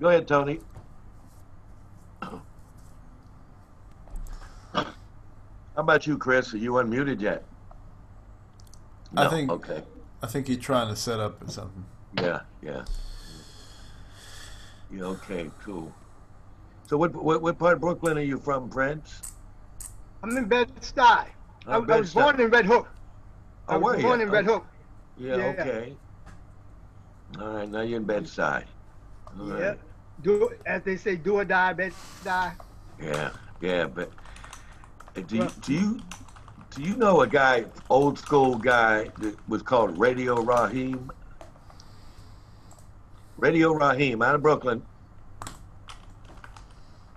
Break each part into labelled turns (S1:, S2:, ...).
S1: Go ahead, Tony. How about you, Chris? Are you unmuted yet?
S2: I think-
S1: Okay.
S2: I think you're trying to set up or something.
S1: Yeah, yeah. Yeah, okay, cool. So what, what, what part of Brooklyn are you from, Prince?
S3: I'm in Bed-Stuy. Oh, I,
S1: Oh,
S3: I was born in Red Hook. I
S1: Oh,
S3: was born
S1: you?
S3: in Red
S1: Oh,
S3: Hook.
S1: Yeah,
S3: Yeah.
S1: okay. All right, now you're in Bed-Stuy. All
S3: Yeah.
S1: right.
S3: Do as they say, do or die, Bed-Stuy.
S1: Yeah, yeah, but do you, do you do you know a guy, old school guy that was called Radio Raheem? Radio Raheem out of Brooklyn.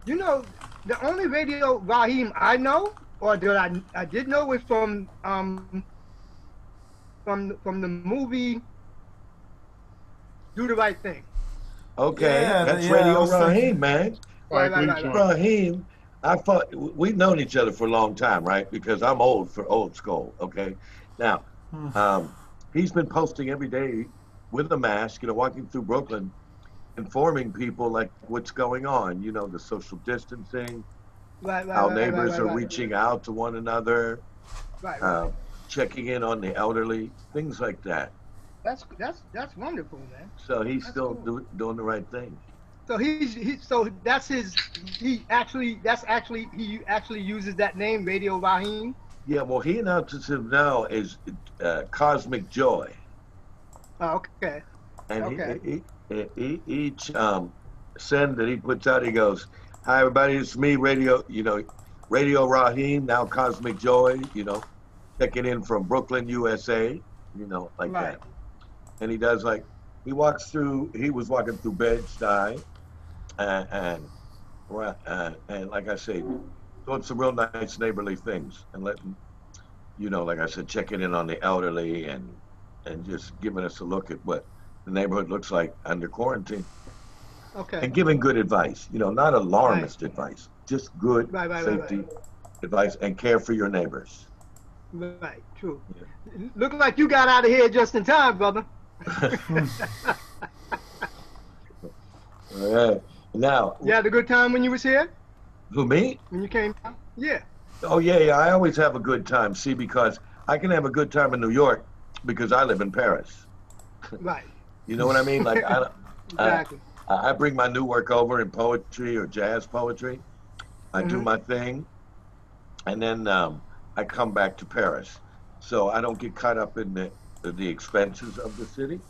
S3: You know, the only radio Raheem I know, or that I, I did know, was from um from from the movie Do the Right Thing.
S1: Okay,
S2: Yeah,
S1: that's
S2: yeah,
S1: Radio
S2: was thinking-
S1: Raheem, man.
S3: Right, right,
S4: Lee
S3: right,
S4: joint.
S1: Raheem, I thought we've known each other for a long time, right? Because I'm old for old school. Okay, now
S2: Hmm.
S1: um, he's been posting every day with a mask, you know, walking through Brooklyn, informing people like what's going on. You know, the social distancing,
S3: Right, right,
S1: how
S3: right, right,
S1: neighbors
S3: right,
S1: are
S3: right,
S1: reaching out to one another,
S3: Right, right.
S1: uh, checking in on the elderly, things like that.
S3: That's that's that's wonderful, man.
S1: So he's
S3: That's
S1: still
S3: cool.
S1: do, doing the right thing.
S3: So he's he, so that's his he actually that's actually he actually uses that name Radio Raheem.
S1: Yeah, well, he announces him now as uh, Cosmic Joy.
S3: Oh, okay.
S1: And
S3: Okay.
S1: he, he, he, each um, send that he puts out, he goes, "Hi everybody, it's me, Radio, you know, Radio Raheem, now Cosmic Joy, you know, checking in from Brooklyn, USA, you know, like
S3: Right.
S1: that." And he does like he walks through. He was walking through Bed Stuy, and and, right, uh, and like I say, doing some real nice neighborly things and letting, you know, like I said, checking in on the elderly and and just giving us a look at what the neighborhood looks like under quarantine
S3: Okay.
S1: and giving good advice. You know, not alarmist advice, just good
S3: Right, right, right,
S1: safety advice and care for your neighbors.
S3: Right. True. Look like you got out of here just in time, brother.
S1: All right. Now,
S3: You had a good time when you was here
S1: who me?
S3: when you came down. Yeah.
S1: Oh yeah, yeah. I always have a good time. See, because I can have a good time in New York because I live in Paris.
S3: Right.
S1: You know what I mean? Like I, I,
S3: Exactly.
S1: I bring my new work over in poetry or jazz poetry. I do
S3: Mhm.
S1: my thing, and then um, I come back to Paris. So I don't get caught up in the the expenses of the city.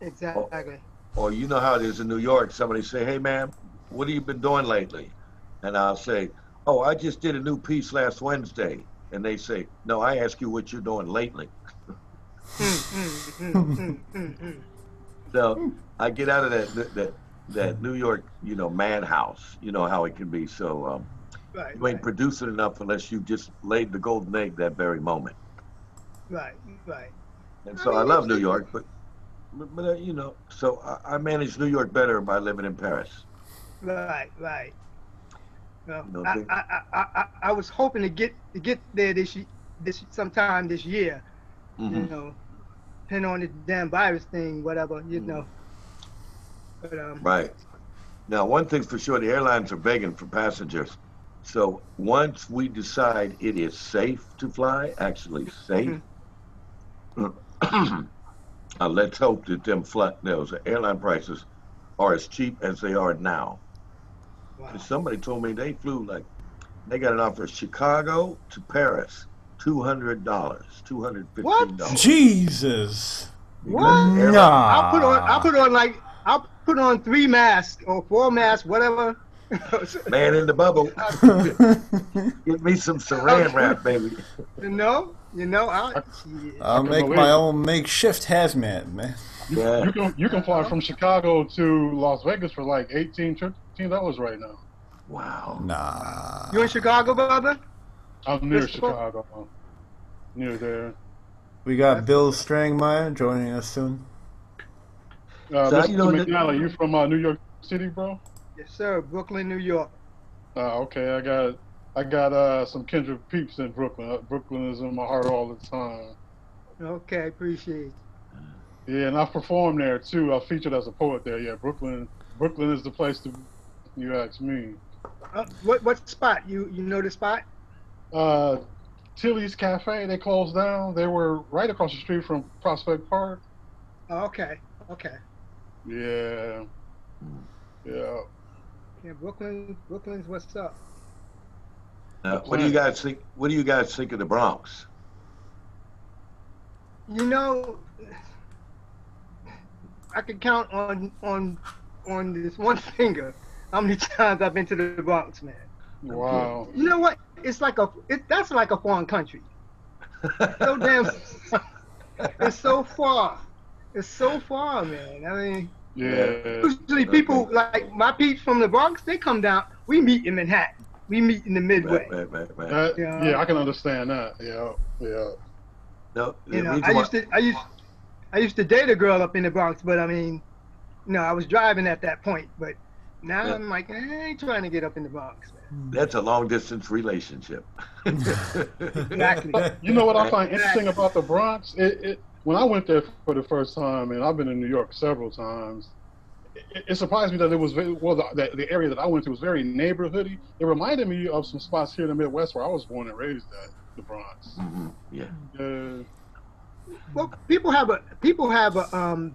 S3: exactly.
S1: Or you know how it is in New York. Somebody say, "Hey, man, what have you been doing lately?" And I'll say, "Oh, I just did a new piece last Wednesday." And they say, "No, I ask you what you're doing lately." So I get out of that that that, that New York, you know, madhouse. You know how it can be. So um,
S3: Right.
S1: you ain't
S3: Right.
S1: producing enough unless you just laid the golden egg that very moment.
S3: Right. Right.
S1: And so I, love New York, but but, but uh, you know, so I, I manage New York better by living in Paris.
S3: Right. Right. Well,
S1: You know,
S3: I, I, I, I, I was hoping to get to get there this this sometime this year. You
S1: Mhm.
S3: know, depending on this damn virus thing, whatever. You
S1: Mhm.
S3: know. But um.
S1: Right. Now, one thing's for sure, the airlines are begging for passengers. So once we decide it is safe to fly, actually safe, uh, let's hope that them flight, those airline prices are as cheap as they are now.
S3: Wow.
S1: 'Cause somebody told me they flew like, they got an offer Chicago to Paris, two hundred dollars, two hundred fifteen dollars.
S2: Jesus.
S3: What?
S2: Nah.
S3: I'll put on. I'll put on like. I'll put on three masks or four masks, whatever.
S1: Man in the bubble, get me some Saran wrap, baby.
S3: you know. You know. I, shit.
S2: I'll make
S4: believe
S2: my own makeshift hazmat, man.
S4: You,
S1: Yeah.
S4: you can you can fly from Chicago to Las Vegas for like 18 dollars right now.
S1: Wow.
S2: Nah.
S3: you in Chicago, brother?
S4: I'm near
S3: Christopher?
S4: Chicago, near there.
S2: We got Bill Strangmeyer joining us soon.
S4: Uh,
S1: So,
S4: Mr.
S1: you know,
S4: McNally, you from uh, New York City, bro?
S3: Yes, sir. Brooklyn, New York.
S4: Uh, okay, I got I got uh, some kindred peeps in Brooklyn. Uh, Brooklyn is in my heart all the time.
S3: Okay, appreciate it.
S4: Yeah, and I performed there too. I featured as a poet there. Yeah, Brooklyn, Brooklyn is the place to. You ask me.
S3: Uh, what what spot? You you know the spot?
S4: Uh, Tilly's Cafe. They closed down. They were right across the street from Prospect Park.
S3: Oh, okay, okay.
S4: Yeah. Yeah.
S3: Yeah, Brooklyn, Brooklyn's what's up.
S1: Uh, what do you guys think? What do you guys think of the Bronx?
S3: You know, I can count on on on this one finger how many times I've been to the Bronx, man.
S4: Wow.
S3: You know what? It's like a it, that's like a foreign country. So damn, it's so far. It's so far, man. I mean,
S4: Yeah.
S3: usually people like my peeps from the Bronx, they come down. We meet in Manhattan. We meet in the Midway.
S1: Right, right, right, right.
S4: That,
S3: Yeah.
S4: yeah. I can understand that. Yeah. Yeah.
S1: No,
S3: You know,
S1: reason
S3: I
S1: why-
S3: used to, I used, I used to date a girl up in the Bronx, but I mean, you know, I was driving at that point. But now
S1: Yeah.
S3: I'm like, eh, I ain't trying to get up in the Bronx, man.
S1: that's a long distance relationship.
S3: Exactly.
S4: You know what I find interesting about the Bronx? It, it when I went there for the first time, and I've been in New York several times. It, it surprised me that it was very, well the, the, the area that I went to was very neighborhoody. It reminded me of some spots here in the Midwest where I was born and raised at, the Bronx.
S1: Mhm, Yeah.
S4: Uh,
S3: Well, people have a people have a um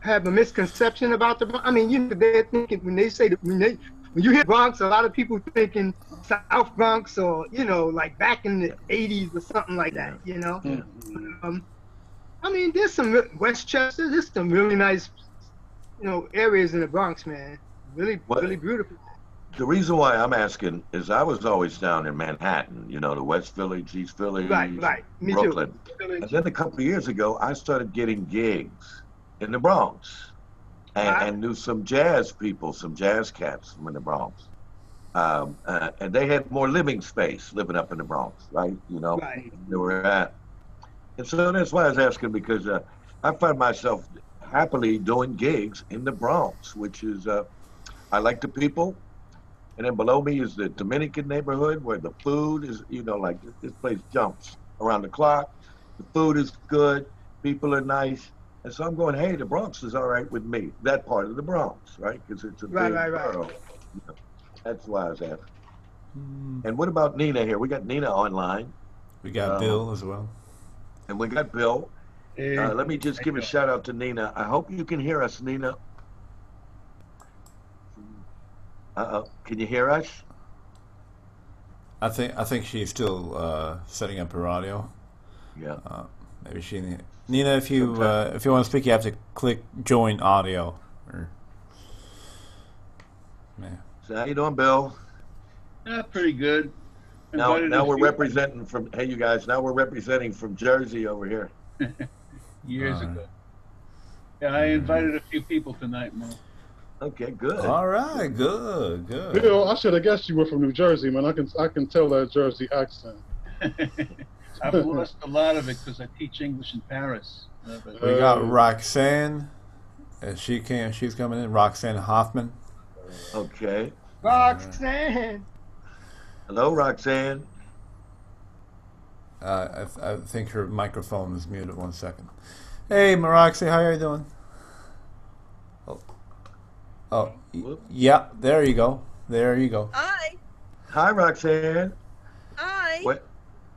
S3: have a misconception about the. Bronx. I mean, you know, they're thinking when they say that when they when you hear Bronx, a lot of people thinking South Bronx or you know like back in the '80s or something like that. You know. Um, I mean, there's some Westchester. There's some really nice, you know, areas in the Bronx, man. Really,
S1: What-
S3: really beautiful.
S1: The reason why I'm asking is I was always down in Manhattan, you know, the West Village, East Village,
S3: Right, right. Me
S1: Brooklyn.
S3: too.
S1: And then a couple of years ago, I started getting gigs in the Bronx and,
S3: Wow.
S1: and knew some jazz people, some jazz cats from in the Bronx. Um, uh, and they had more living space living up in the Bronx, right? You know,
S3: Right.
S1: they were at. And so that's why I was asking because uh, I find myself happily doing gigs in the Bronx, which is, uh, I like the people. And then below me is the Dominican neighborhood where the food is, you know, like this place jumps around the clock. The food is good. People are nice. And so I'm going, hey, the Bronx is all right with me. That part of the Bronx, right? Because it's a
S3: Right,
S1: big
S3: right, right.
S1: borough. You that's why I was asking. And what about Nina here? We got Nina online,
S2: We got
S1: Um,
S2: Bill as well.
S1: and we got Bill. Uh, let me just give a shout out to Nina. I hope you can hear us, Nina. Uh oh. Can you hear us?
S2: I think I think she's still uh, setting up her audio.
S1: Yeah.
S2: Maybe she. Nina, if you uh, if you want to speak, you have to click join audio. Or, yeah.
S1: So how you doing, Bill?
S5: Yeah, pretty good.
S1: Now, now we're representing from. Hey, you guys. Now we're representing from Jersey over here.
S5: years
S2: Alright.
S5: ago. Yeah, I invited a few people tonight, man.
S1: Okay, good.
S2: All right. Good. Good.
S4: Bill, I should have guessed you were from New Jersey, man. I can I can tell that Jersey accent.
S5: I've lost a lot of it because I teach English in Paris. Uh,
S2: We got
S4: Uh,
S2: Roxanne. And she can. She's coming in. Roxanne Hoffman.
S1: Okay.
S3: Roxanne.
S1: Hello, Roxanne.
S2: Uh, I, th- I think her microphone is muted. One second. Hey, Maroxy, how are you doing? Oh, oh, y-
S1: Whoop.
S2: yeah. There you go. There you go.
S6: Hi.
S1: Hi, Roxanne.
S6: Hi.
S1: Where,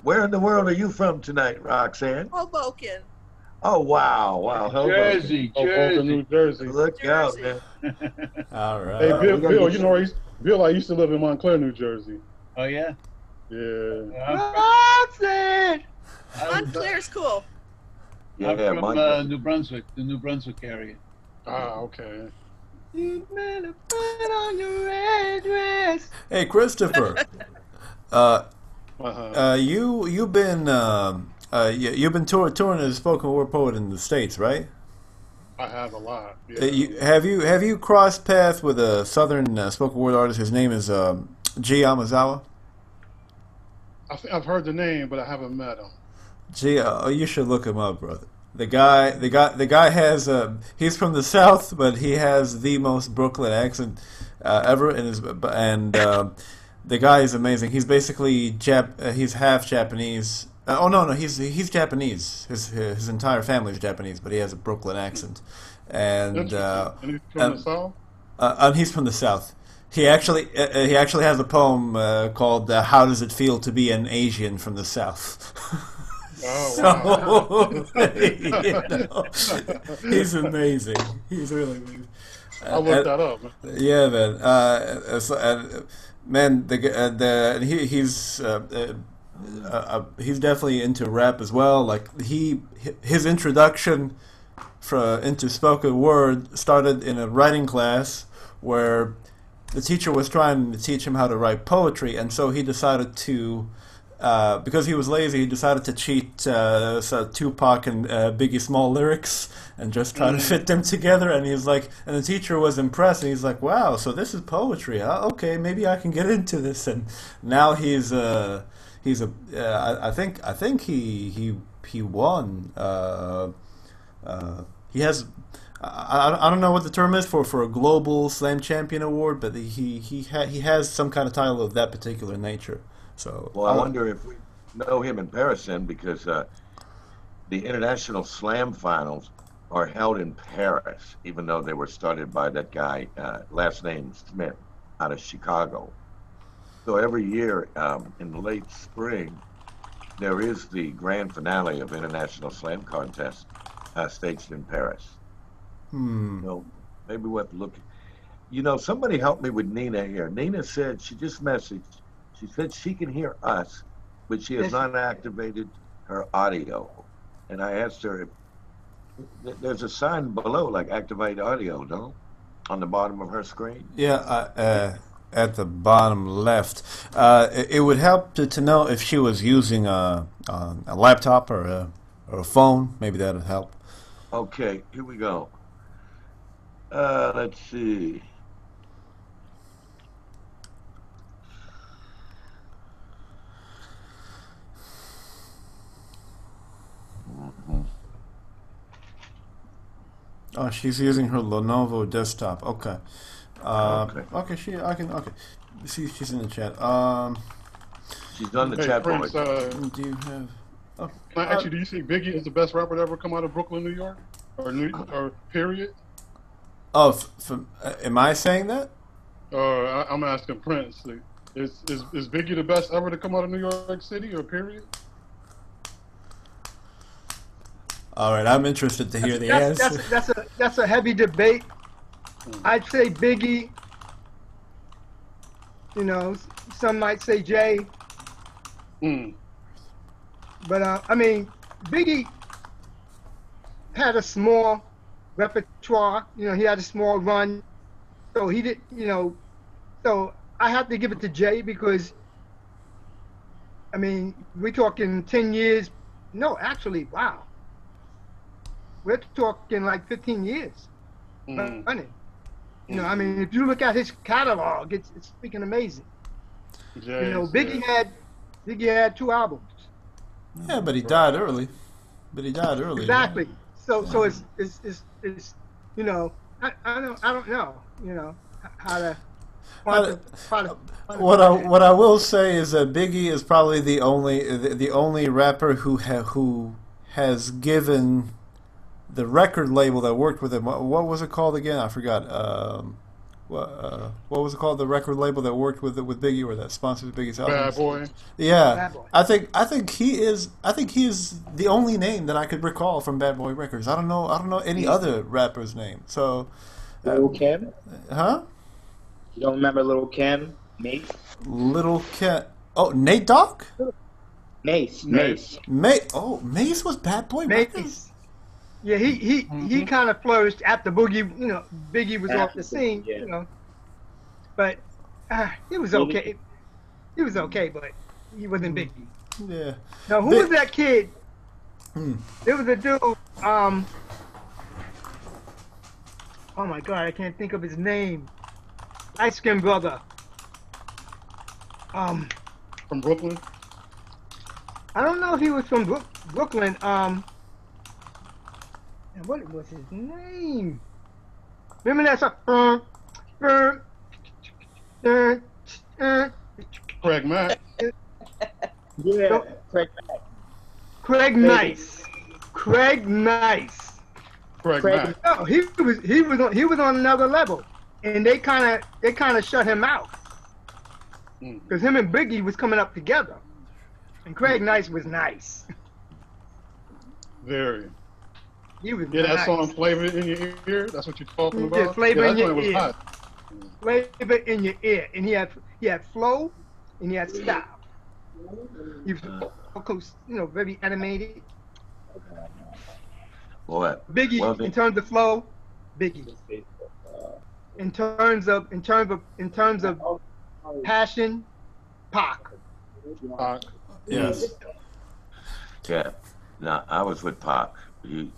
S1: where in the world are you from tonight, Roxanne?
S6: Hoboken.
S1: Oh, wow, wow. Hoboken.
S5: Jersey,
S4: Oh, Hoboken, New
S5: Jersey.
S4: Jersey.
S1: Look out, man.
S2: All right.
S4: Hey, Bill,
S1: we gotta
S4: Bill, you
S1: you-
S4: know, I used, Bill, I used to live in Montclair, New Jersey.
S5: oh yeah.
S4: Yeah.
S5: I'm,
S6: Montclair's cool.
S1: Yeah,
S5: I'm from uh, New Brunswick, the New Brunswick area.
S4: Ah, okay.
S3: You better put on your red dress.
S2: Hey, Christopher. uh,
S4: Uh-huh.
S2: uh, you you've been um, uh, you, you've been tour, touring as a spoken word poet in the states, right?
S4: I have a lot. Yeah.
S2: Uh, you, have you have you crossed paths with a southern uh, spoken word artist? His name is um, G. Yamazawa.
S4: I I've heard the name, but I haven't met him.
S2: Gee, uh, you should look him up, brother. The guy, the guy, the guy has. Uh, he's from the south, but he has the most Brooklyn accent uh, ever, and his and uh, the guy is amazing. He's basically Jap. Uh, he's half Japanese. Uh, oh no, no, he's he's Japanese. His his entire family is Japanese, but he has a Brooklyn accent, and uh,
S4: and he's from
S2: um,
S4: the south.
S2: uh, and he's from the south. He actually uh, uh, he actually has a poem uh, called uh, "How Does It Feel to Be an Asian from the South."
S4: Oh,
S2: so you know, he's amazing. He's really amazing.
S4: I looked that up.
S2: Yeah, man. Uh, so, uh, man, the uh, the he, he's uh, uh, uh, he's definitely into rap as well. Like he his introduction for into spoken word started in a writing class where the teacher was trying to teach him how to write poetry, and so he decided to. Uh, because he was lazy, he decided to cheat uh, so Tupac and uh, Biggie Small lyrics and just try to fit them together. And he's like, and the teacher was impressed. And he's like, "Wow, so this is poetry? Huh? Okay, maybe I can get into this." And now he's uh, he's a. Uh, I, I think I think he he he won. Uh, uh, he has. I, I, I don't know what the term is for, for a global slam champion award, but he he ha, he has some kind of title of that particular nature. So
S1: Well, I wonder if we know him in Paris then, because uh, the international slam finals are held in Paris, even though they were started by that guy, uh, last name Smith, out of Chicago. So every year um, in the late spring, there is the grand finale of International Slam Contest uh, staged in Paris.
S2: Hmm.
S1: So maybe we'll have to look. You know, somebody helped me with Nina here. Nina said she just messaged. She said she can hear us, but she has not activated her audio. And I asked her if there's a sign below, like activate audio, no? On the bottom of her screen.
S2: Yeah, uh, uh, at the bottom left. Uh, it, it would help to, to know if she was using a, a, a laptop or a, or a phone. Maybe that would help.
S1: Okay, here we go. Uh, let's see.
S2: Oh, she's using her Lenovo desktop. Okay. Uh,
S1: Okay.
S2: okay. She. I can. Okay. See, she's in the chat. Um,
S1: She's on the
S4: Hey,
S1: chat
S4: Prince,
S1: board.
S4: uh,
S2: do you have? Oh,
S4: can I ask you, do you think Biggie is the best rapper to ever come out of Brooklyn, New York, or New, or period?
S2: Oh, f- from, uh, am I saying that?
S4: Or I, I'm asking Prince, like, is, is is Biggie the best ever to come out of New York City, or period?
S2: All right, I'm interested to hear the
S3: that's,
S2: answer.
S3: that's, that's a that's a heavy debate. I'd say Biggie. You know, some might say Jay,
S4: Mm.
S3: but uh, I mean, Biggie had a small repertoire. You know, he had a small run, so he did. You know, so I have to give it to Jay because. I mean, we're talking ten years. No, actually, wow. We're talking like fifteen years
S4: Mm.
S3: running. You know, I mean, if you look at his catalog, it's it's freaking amazing.
S4: Jay,
S3: You know,
S4: yeah.
S3: Biggie had Biggie had two albums.
S2: yeah, but he died early. But he died early.
S3: Exactly. So so it's it's it's, it's you know I, I don't I don't know you know how to.
S2: What I what I will say is that Biggie is probably the only the, the only rapper who ha, who has given the record label that worked with him. What, what was it called again? I forgot. Um, uh, what was it called? The record label that worked with with Biggie or that sponsored Biggie's album.
S4: Bad boy.
S2: Yeah,
S3: Bad Boy.
S2: I think I think he is I think he is the only name that I could recall from Bad Boy Records. I don't know I don't know any other rapper's name. So,
S6: Little Kim?
S2: huh?
S6: You don't remember Little Kim? Mase?
S2: Little Cat. Oh, Nate Dogg.
S6: Mase.
S4: Mase.
S6: Mase.
S2: May oh Mase was Bad Boy Records.
S3: Mase. Yeah, he he he kind of flourished after Boogie. You know, Biggie was off the scene.
S6: Yeah.
S3: You know, but uh, it was
S6: Biggie-
S3: okay. It was okay, but he wasn't Biggie.
S2: Yeah.
S3: Now, who
S2: Big-
S3: was that kid?
S2: Hmm.
S3: There was a dude. Um. Oh my God, I can't think of his name. Light skinned brother. Um,
S4: From Brooklyn.
S3: I don't know if he was from Brook- Brooklyn. Um. And what was his name? Remember that song? Uh, uh, uh, uh,
S4: Craig Mack.
S6: Yeah.
S3: Nope.
S6: Craig Mack.
S3: Craig Nice. Craig Nice.
S4: Craig,
S6: Craig
S4: Mack.
S3: No, he was he was on he was on another level, and they kind of they kind of shut him out
S4: Mm.
S3: because him and Biggie was coming up together, and Craig Nice was nice.
S4: Very.
S3: He was
S4: Yeah, that
S3: nice.
S4: song "Flavor in Your Ear." That's what you're talking
S3: Yeah,
S4: about.
S3: Flavor
S4: yeah,
S3: in Your Ear.
S4: hot.
S3: flavor in your ear, and he had he had flow, and he had style. He was, mm. of course, you know, very animated.
S1: Boy,
S3: Biggie,
S1: Well,
S3: in terms of flow, Biggie. In terms of in terms of in terms of passion, Pac.
S4: Hot.
S2: Yes.
S1: yeah. Now I was with Pac. He,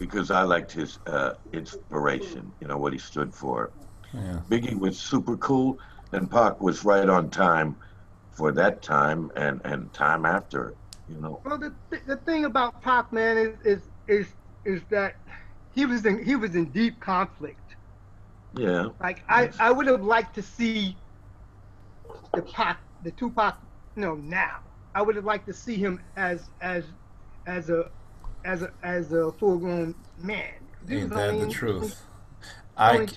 S1: because I liked his uh, inspiration. You know what he stood for.
S2: Yeah.
S1: Biggie was super cool, and Pac was right on time for that time and and time after. You know.
S3: Well, the th- the thing about Pac, man, is is is is that he was in he was in deep conflict.
S1: Yeah.
S3: Like I, I would have liked to see the Pac, the Tupac, you know, now. I would have liked to see him as as as a as a as a full grown man. He
S2: Ain't
S3: was
S2: that
S3: only-
S2: the truth?
S3: only-
S2: I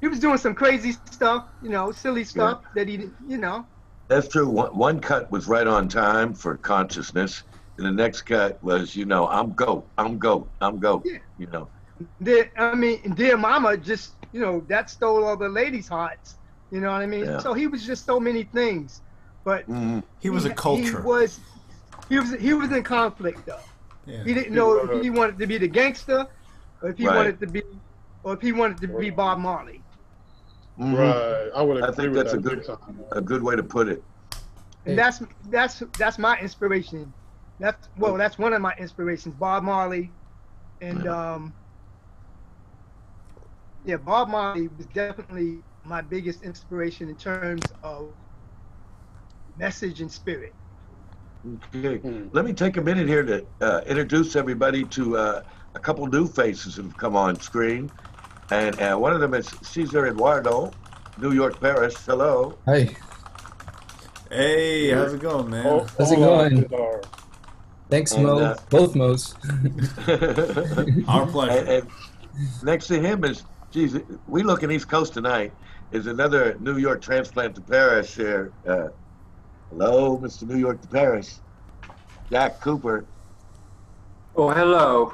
S3: he was doing some crazy stuff, you know, silly stuff that he, you know.
S1: That's true. One, one cut was right on time for consciousness, and the next cut was, you know, I'm goat, I'm goat, I'm goat.
S3: Yeah.
S1: You know.
S3: Dear, I mean, Dear Mama just, you know, that stole all the ladies' hearts. You know what I mean?
S1: Yeah.
S3: So he was just so many things, but
S1: Mhm.
S2: he was a
S3: He
S2: culture.
S3: was, he was, he was in conflict though.
S2: Yeah.
S3: He didn't know if he wanted to be the gangster, or if he
S1: Right.
S3: wanted to be, or if he wanted to be Bob Marley.
S1: Mhm.
S4: Right. I would
S1: I think
S4: with
S1: that's a good
S4: time.
S1: a good way to put it.
S3: And that's that's that's my inspiration. That's well, that's one of my inspirations, Bob Marley, and
S1: Yeah.
S3: um, yeah, Bob Marley was definitely my biggest inspiration in terms of message and spirit.
S1: Okay.
S4: Hmm.
S1: Let me take a minute here to uh, introduce everybody to uh, a couple new faces that have come on screen. And uh, one of them is Cesar Eduardo, New York, Paris. Hello.
S7: Hey.
S2: Hey, how's it going, man?
S4: Oh,
S7: How's it going? Thanks,
S1: And,
S7: Mo.
S1: uh,
S7: Both Mo's.
S2: Our
S1: and,
S2: pleasure.
S1: and next to him is, geez, we look in East Coast tonight, is another New York transplant to Paris here. Uh, hello, Mr. New York to Paris. Jack Cooper.
S8: Oh, hello.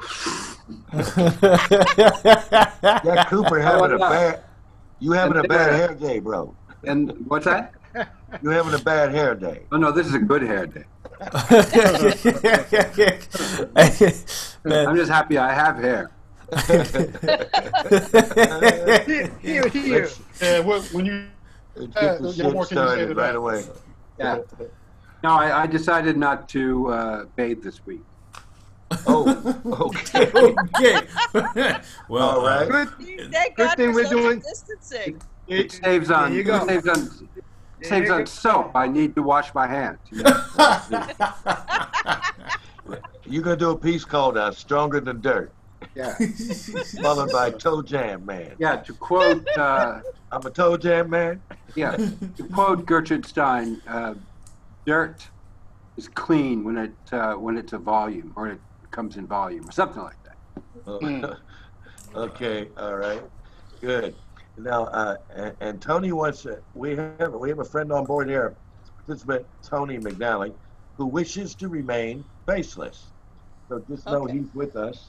S1: Jack Cooper having a bad, you having a bad
S8: uh,
S1: hair day, bro.
S8: And what's that?
S1: You're having a bad hair day.
S8: Oh, no, this is a good hair day. I'm just happy I have hair.
S3: Here, here, here.
S1: Let's,
S4: Yeah, what, when you Uh,
S1: get the shit
S4: more can you say
S1: started right
S4: that?
S1: away.
S8: Yeah. No, I, I decided not to uh, bathe this week.
S1: Oh, okay.
S2: okay. well,
S1: All right.
S2: uh,
S3: Good.
S9: Thank
S3: Good
S9: God
S3: thing
S9: for
S3: we're
S9: social
S3: doing-
S9: distancing.
S8: It saves on.
S3: There you
S8: It
S3: go.
S8: saves on.
S3: There
S8: Saves on soap. I need to wash my hands.
S1: You're gonna do a piece called uh, "Stronger Than Dirt,"
S8: Yeah.
S1: followed by "Toe Jam Man."
S8: Yeah. To quote. Uh,
S1: I'm a Toe Jam Man.
S8: yeah. To quote Gertrude Stein, uh, dirt is clean when it uh, when it's a volume or it comes in volume or something like that.
S1: Oh, okay, all right, good. Now, uh, and, and Tony wants to, we have we have a friend on board here, participant Tony McNally, who wishes to remain faceless. So just know
S9: Okay.
S1: he's with us.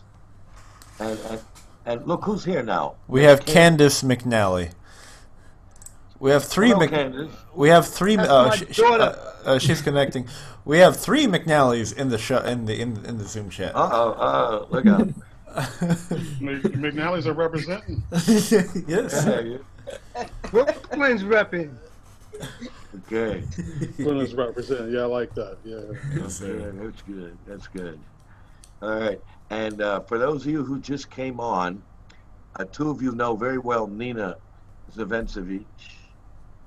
S1: And, and and look who's here now.
S2: we have Candace McNally. We have three.
S1: Hello,
S2: Mc, we have three.
S3: That's
S2: Uh, sh- sh- uh, uh, she's connecting. We have three McNallys in the show in the in, in the Zoom chat.
S1: Uh oh, uh, look out.
S4: Mc- McNally's are representing.
S2: yes.
S1: Yeah, you-
S3: Brooklyn's repping.
S1: Okay.
S4: Brooklyn's representing. Yeah, I like that. Yeah.
S2: Yes, sir.
S1: Yeah, that's good. That's good. All right. And uh, for those of you who just came on, uh, two of you know very well Nina Zavencevic.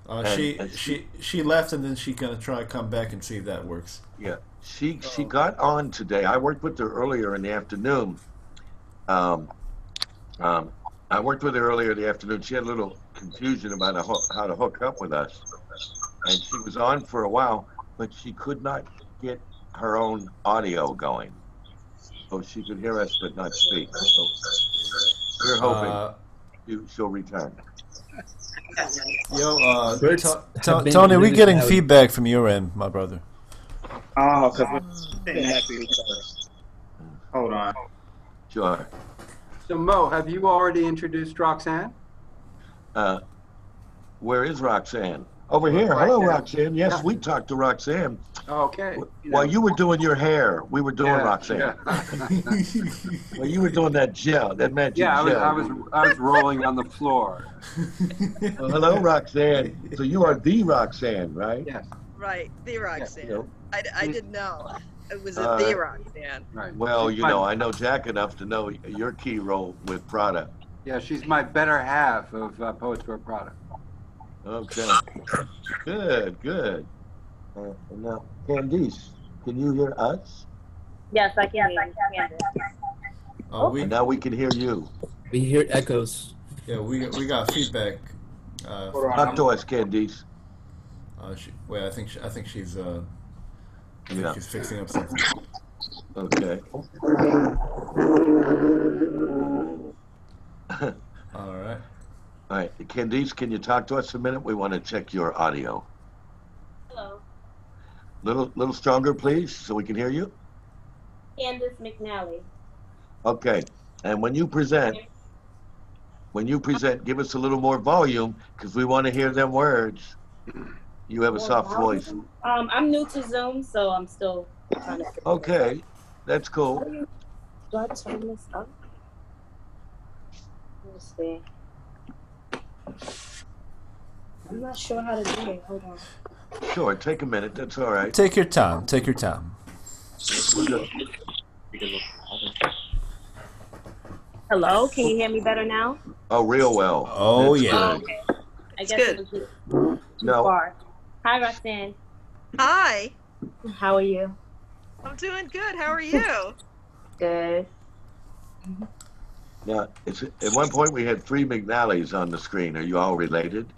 S2: Uh,
S1: And-
S2: she
S1: and
S2: she she left and then she gonna try to come back and see if that works.
S1: Yeah, she she got on today. I worked with her earlier in the afternoon. Um, um, I worked with her earlier in the afternoon. She had a little confusion about a ho- how to hook up with us, and she was on for a while, but she could not get her own audio going. so she could hear us but not speak. So we're hoping
S2: Uh,
S1: you, she'll return.
S2: Yo, uh,
S7: Birds
S2: To-
S7: have
S2: To-
S7: been
S2: Tony,
S7: we're
S2: getting
S7: out-
S2: feedback from your end, my brother.
S6: Oh, because we're sitting next to each other. Hold on.
S1: Sure.
S8: So Mo, have you already introduced Roxanne?
S1: Uh, where is Roxanne? Over here.
S8: Right
S1: Hello,
S8: there.
S1: Roxanne. Yes,
S8: Yeah.
S1: we talked to Roxanne.
S8: Okay.
S1: While you were doing your hair, we were doing
S8: Yeah,
S1: Roxanne.
S8: Yeah,
S1: Well, you were doing that gel, that magic
S8: Yeah, I was,
S1: gel.
S8: I was, I was rolling on the floor.
S1: Well, hello, Roxanne. So you are the Roxanne, right?
S8: Yes,
S9: Right, the Roxanne.
S1: You know,
S9: I, I didn't know. It was a
S1: Uh,
S9: the Roxanne.
S8: right.
S1: Well, you
S8: my-
S1: know, I know Jack enough to know your key role with Prada.
S8: Yeah, she's my better half of uh, Poets Wear Prada.
S1: Okay. Good, good. Uh, and now, Candice, can you hear us?
S10: Yes, I can. hear you.
S2: Oh, we
S1: And now we can hear you.
S7: We hear echoes.
S2: yeah, we we got feedback. Uh,
S6: Hold on.
S1: Talk to us, Candice.
S2: uh, she, wait, I think she, I think she's uh, I think
S1: Yeah.
S2: she's fixing up something.
S1: Okay.
S2: All right.
S1: All right, Candice, can you talk to us a minute? We want to check your audio.
S10: Hello,
S1: Little, little stronger, please, so we can hear you.
S10: Candace McNally.
S1: Okay. And when you present, when you present, give us a little more volume because we want to hear them words. You have a
S10: More
S1: soft voice.
S10: Um, I'm new to Zoom, so I'm still trying to.
S1: Okay, that's cool.
S10: Do I turn this up? Let me see. I'm not sure how to do it. Hold on.
S1: Sure, take a minute. That's all right.
S2: Take your time. Take your time.
S10: Hello, can you hear me better now?
S1: Oh, real well.
S2: Oh,
S1: That's
S2: yeah.
S10: Oh, okay. I
S9: It's
S10: guess
S9: good.
S10: it was too, too
S1: No.
S10: far. Hi, Roxanne.
S9: Hi,
S10: How are you?
S9: I'm doing good. How are you?
S10: Good. Mm-hmm.
S1: Now, it's, at one point we had three McNallys on the screen. Are you all related?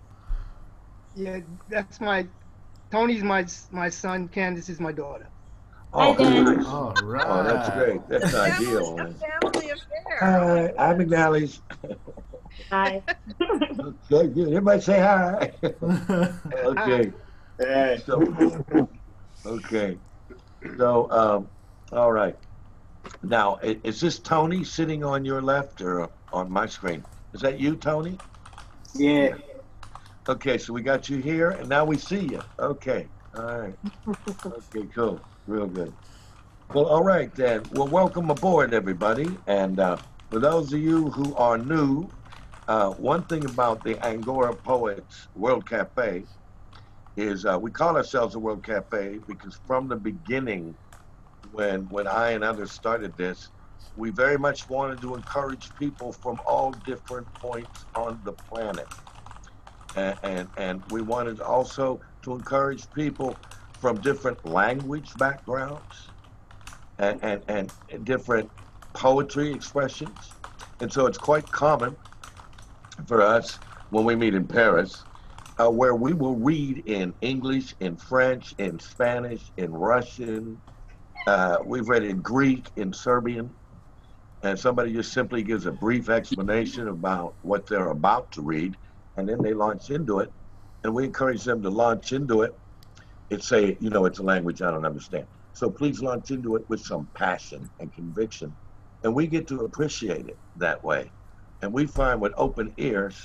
S3: Yeah, that's my Tony's my my son. Candace is my daughter.
S1: Oh,
S10: Hi,
S1: nice.
S2: All right.
S1: Oh, that's great. That's
S9: a,
S1: ideal.
S9: family, a family affair.
S1: Hi, I'm McNally's.
S10: Hi.
S1: Okay, good. Everybody say hi. okay.
S6: Hey.
S1: So, okay. So, um, all right. Now, i- is this Tony sitting on your left or on my screen? Is that you, Tony?
S6: Yeah.
S1: Okay, so we got you here, and now we see you. Okay, all right. Okay, cool. Real good. Well, all right then. Well, welcome aboard, everybody. And uh, for those of you who are new, uh, one thing about the Angora Poets World Cafe is uh, we call ourselves a World Cafe because from the beginning, when when I and others started this, we very much wanted to encourage people from all different points on the planet and, and and we wanted also to encourage people from different language backgrounds and, and, and different poetry expressions. And so it's quite common for us when we meet in Paris, uh, where we will read in English, in French, in Spanish, in Russian. Uh, we've read in Greek, in Serbian. And somebody just simply gives a brief explanation about what they're about to read and then they launch into it, and we encourage them to launch into it. It's say, you know, it's a language I don't understand. So please launch into it with some passion and conviction, and we get to appreciate it that way. And we find with open ears,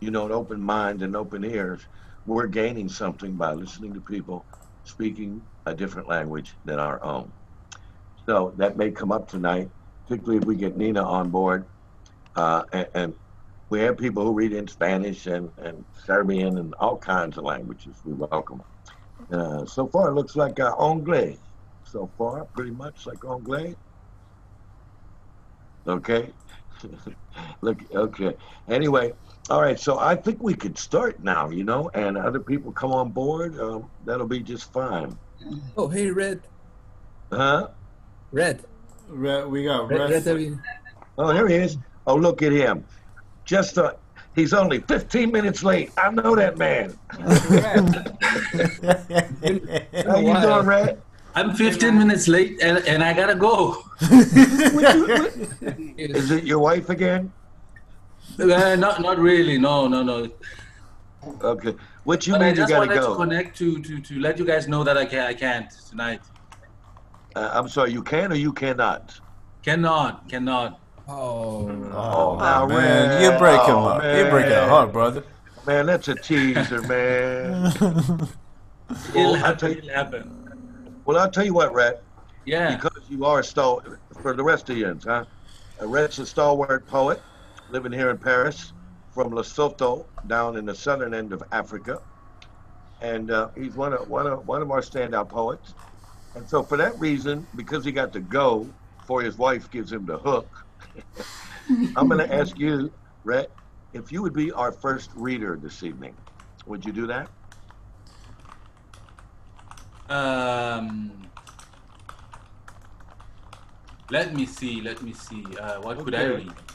S1: you know, an open mind and open ears, we're gaining something by listening to people speaking a different language than our own. So that may come up tonight, particularly if we get Nina on board, uh, and, and we have people who read in Spanish and, and Serbian and all kinds of languages. We welcome. Uh, so far, it looks like uh, Anglais. So far, pretty much like Anglais. Okay. Look, okay. Anyway, all right. So I think we could start now, you know, and other people come on board. Um, that'll be just fine.
S7: Oh, hey, Red.
S1: Huh?
S7: Red.
S2: Red, we got
S7: Red,
S2: Red.
S7: Red, Red.
S1: Oh, here he is. Oh, look at him. Just uh, he's only 15 minutes late. I know that man. How you doing, Red?
S11: I'm 15 minutes late and, and I gotta go.
S1: Is it your wife again?
S11: Uh, not not really. No, no, no.
S1: Okay. What you
S11: But I
S1: mean you
S11: just
S1: gotta
S11: wanted to connect to, to to let you guys know that I can I can't tonight.
S1: Uh, I'm sorry, you can or you cannot?
S11: Cannot, cannot.
S7: Oh.
S2: Oh,
S1: now,
S2: man,
S1: Red.
S2: you break him
S1: Oh,
S2: up. You break
S1: man.
S2: our heart, brother.
S1: Man, that's a teaser, man.
S11: It'll
S1: I'll
S11: happen.
S1: tell you-
S11: It'll happen.
S1: Well, I'll tell you what, Rhett.
S11: Yeah.
S1: Because you are a star for the rest of you, huh? Uh, Rhett's a stalwart poet living here in Paris from Lesotho, down in the southern end of Africa, and uh, he's one of one of one of our standout poets. And so, for that reason, because he got to go before his wife gives him the hook, I'm going to ask you, Rhett, if you would be our first reader this evening. Would you do that?
S11: Um, let me see. Let me see. Uh, what could I read?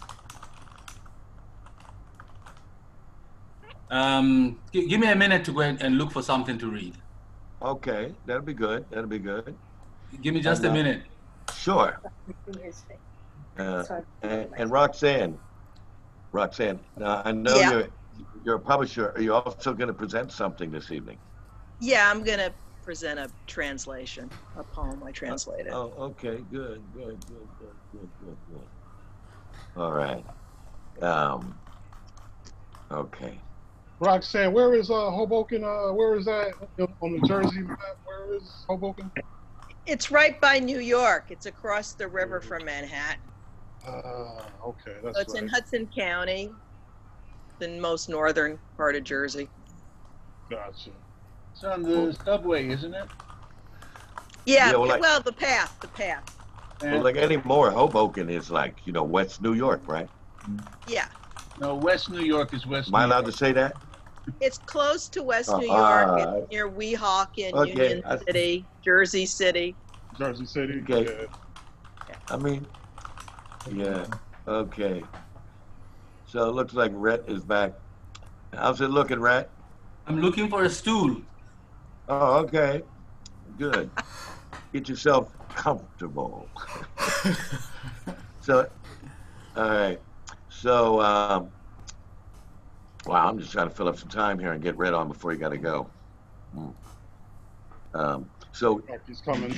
S11: Um, gi- give me a minute to go and and look for something to read.
S1: Okay, that'll be good. That'll be good.
S11: Give me just a
S1: And, uh,
S11: minute.
S1: Sure. Uh, and, and Roxanne, Roxanne, now I know
S9: Yeah.
S1: you're you're a publisher. Are you also going to present something this evening?
S9: Yeah, I'm gonna present a translation, a poem I translated.
S1: Oh, okay, good, good, good, good, good, good, good. All right. Um. Okay.
S4: Roxanne, where is uh, Hoboken? Uh, where is that on the Jersey map? Where is Hoboken?
S9: It's right by New York. It's across the river from Manhattan.
S4: Uh, okay, that's
S9: So it's in. Hudson County, the most northern part of Jersey.
S4: Gotcha.
S5: It's on the subway, isn't it?
S9: Yeah,
S1: Yeah, well, like-
S9: well, the path, the path.
S1: Well, like anymore, Hoboken is like you know West New York, right?
S9: Yeah,
S5: No, West New York is West.
S1: Am I allowed
S5: York.
S1: to say that?
S9: It's close to West New
S1: Uh-uh.
S9: York. It's near Weehawken,
S1: Okay,
S9: Union
S1: I-
S9: City, Jersey City.
S4: Jersey City.
S1: Okay.
S4: Yeah.
S1: I mean, yeah. Okay. So it looks like Rhett is back. How's it looking, Rhett?
S11: I'm looking for a stool.
S1: Oh, okay. Good. Get yourself comfortable. so, all right. So, um, wow, I'm just trying to fill up some time here and get Red on before you got to go. Hmm. Um, so,
S4: He's coming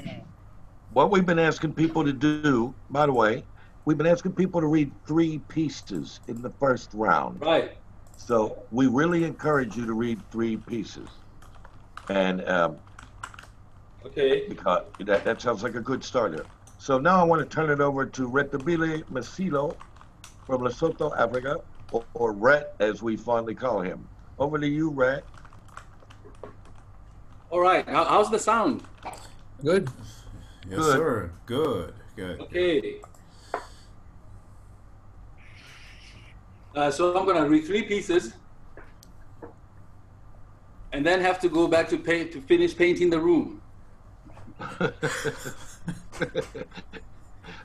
S1: what we've been asking people to do, by the way, we've been asking people to read three pieces in the first round.
S11: Right.
S1: So we really encourage you to read three pieces. And um,
S11: Okay.
S1: because that, that sounds like a good starter. So now I want to turn it over to Rethabile Masilo from Lesotho, Africa, or, or Rhett as we fondly call him. Over to you, Rhett.
S11: All right. How, how's the sound?
S7: Good.
S2: Yes,
S1: Good.
S2: sir. Good. Good.
S11: Okay. Uh, so I'm gonna read three pieces, and then have to go back to paint to finish painting the room.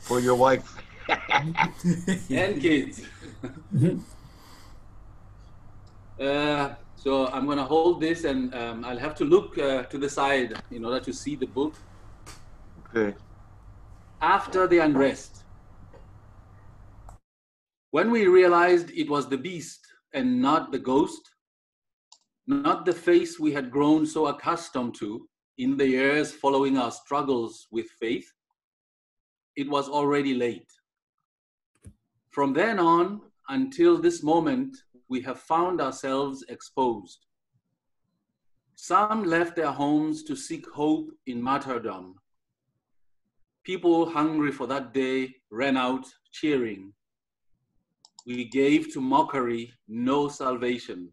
S1: For your wife.
S11: and kids. uh, so I'm gonna hold this, and um, I'll have to look uh, to the side in order to see the book.
S1: Okay.
S11: After the unrest, when we realized it was the beast and not the ghost, not the face we had grown so accustomed to in the years following our struggles with faith, it was already late. From then on until this moment, we have found ourselves exposed. Some left their homes to seek hope in martyrdom. People hungry for that day ran out cheering. We gave to mockery no salvation,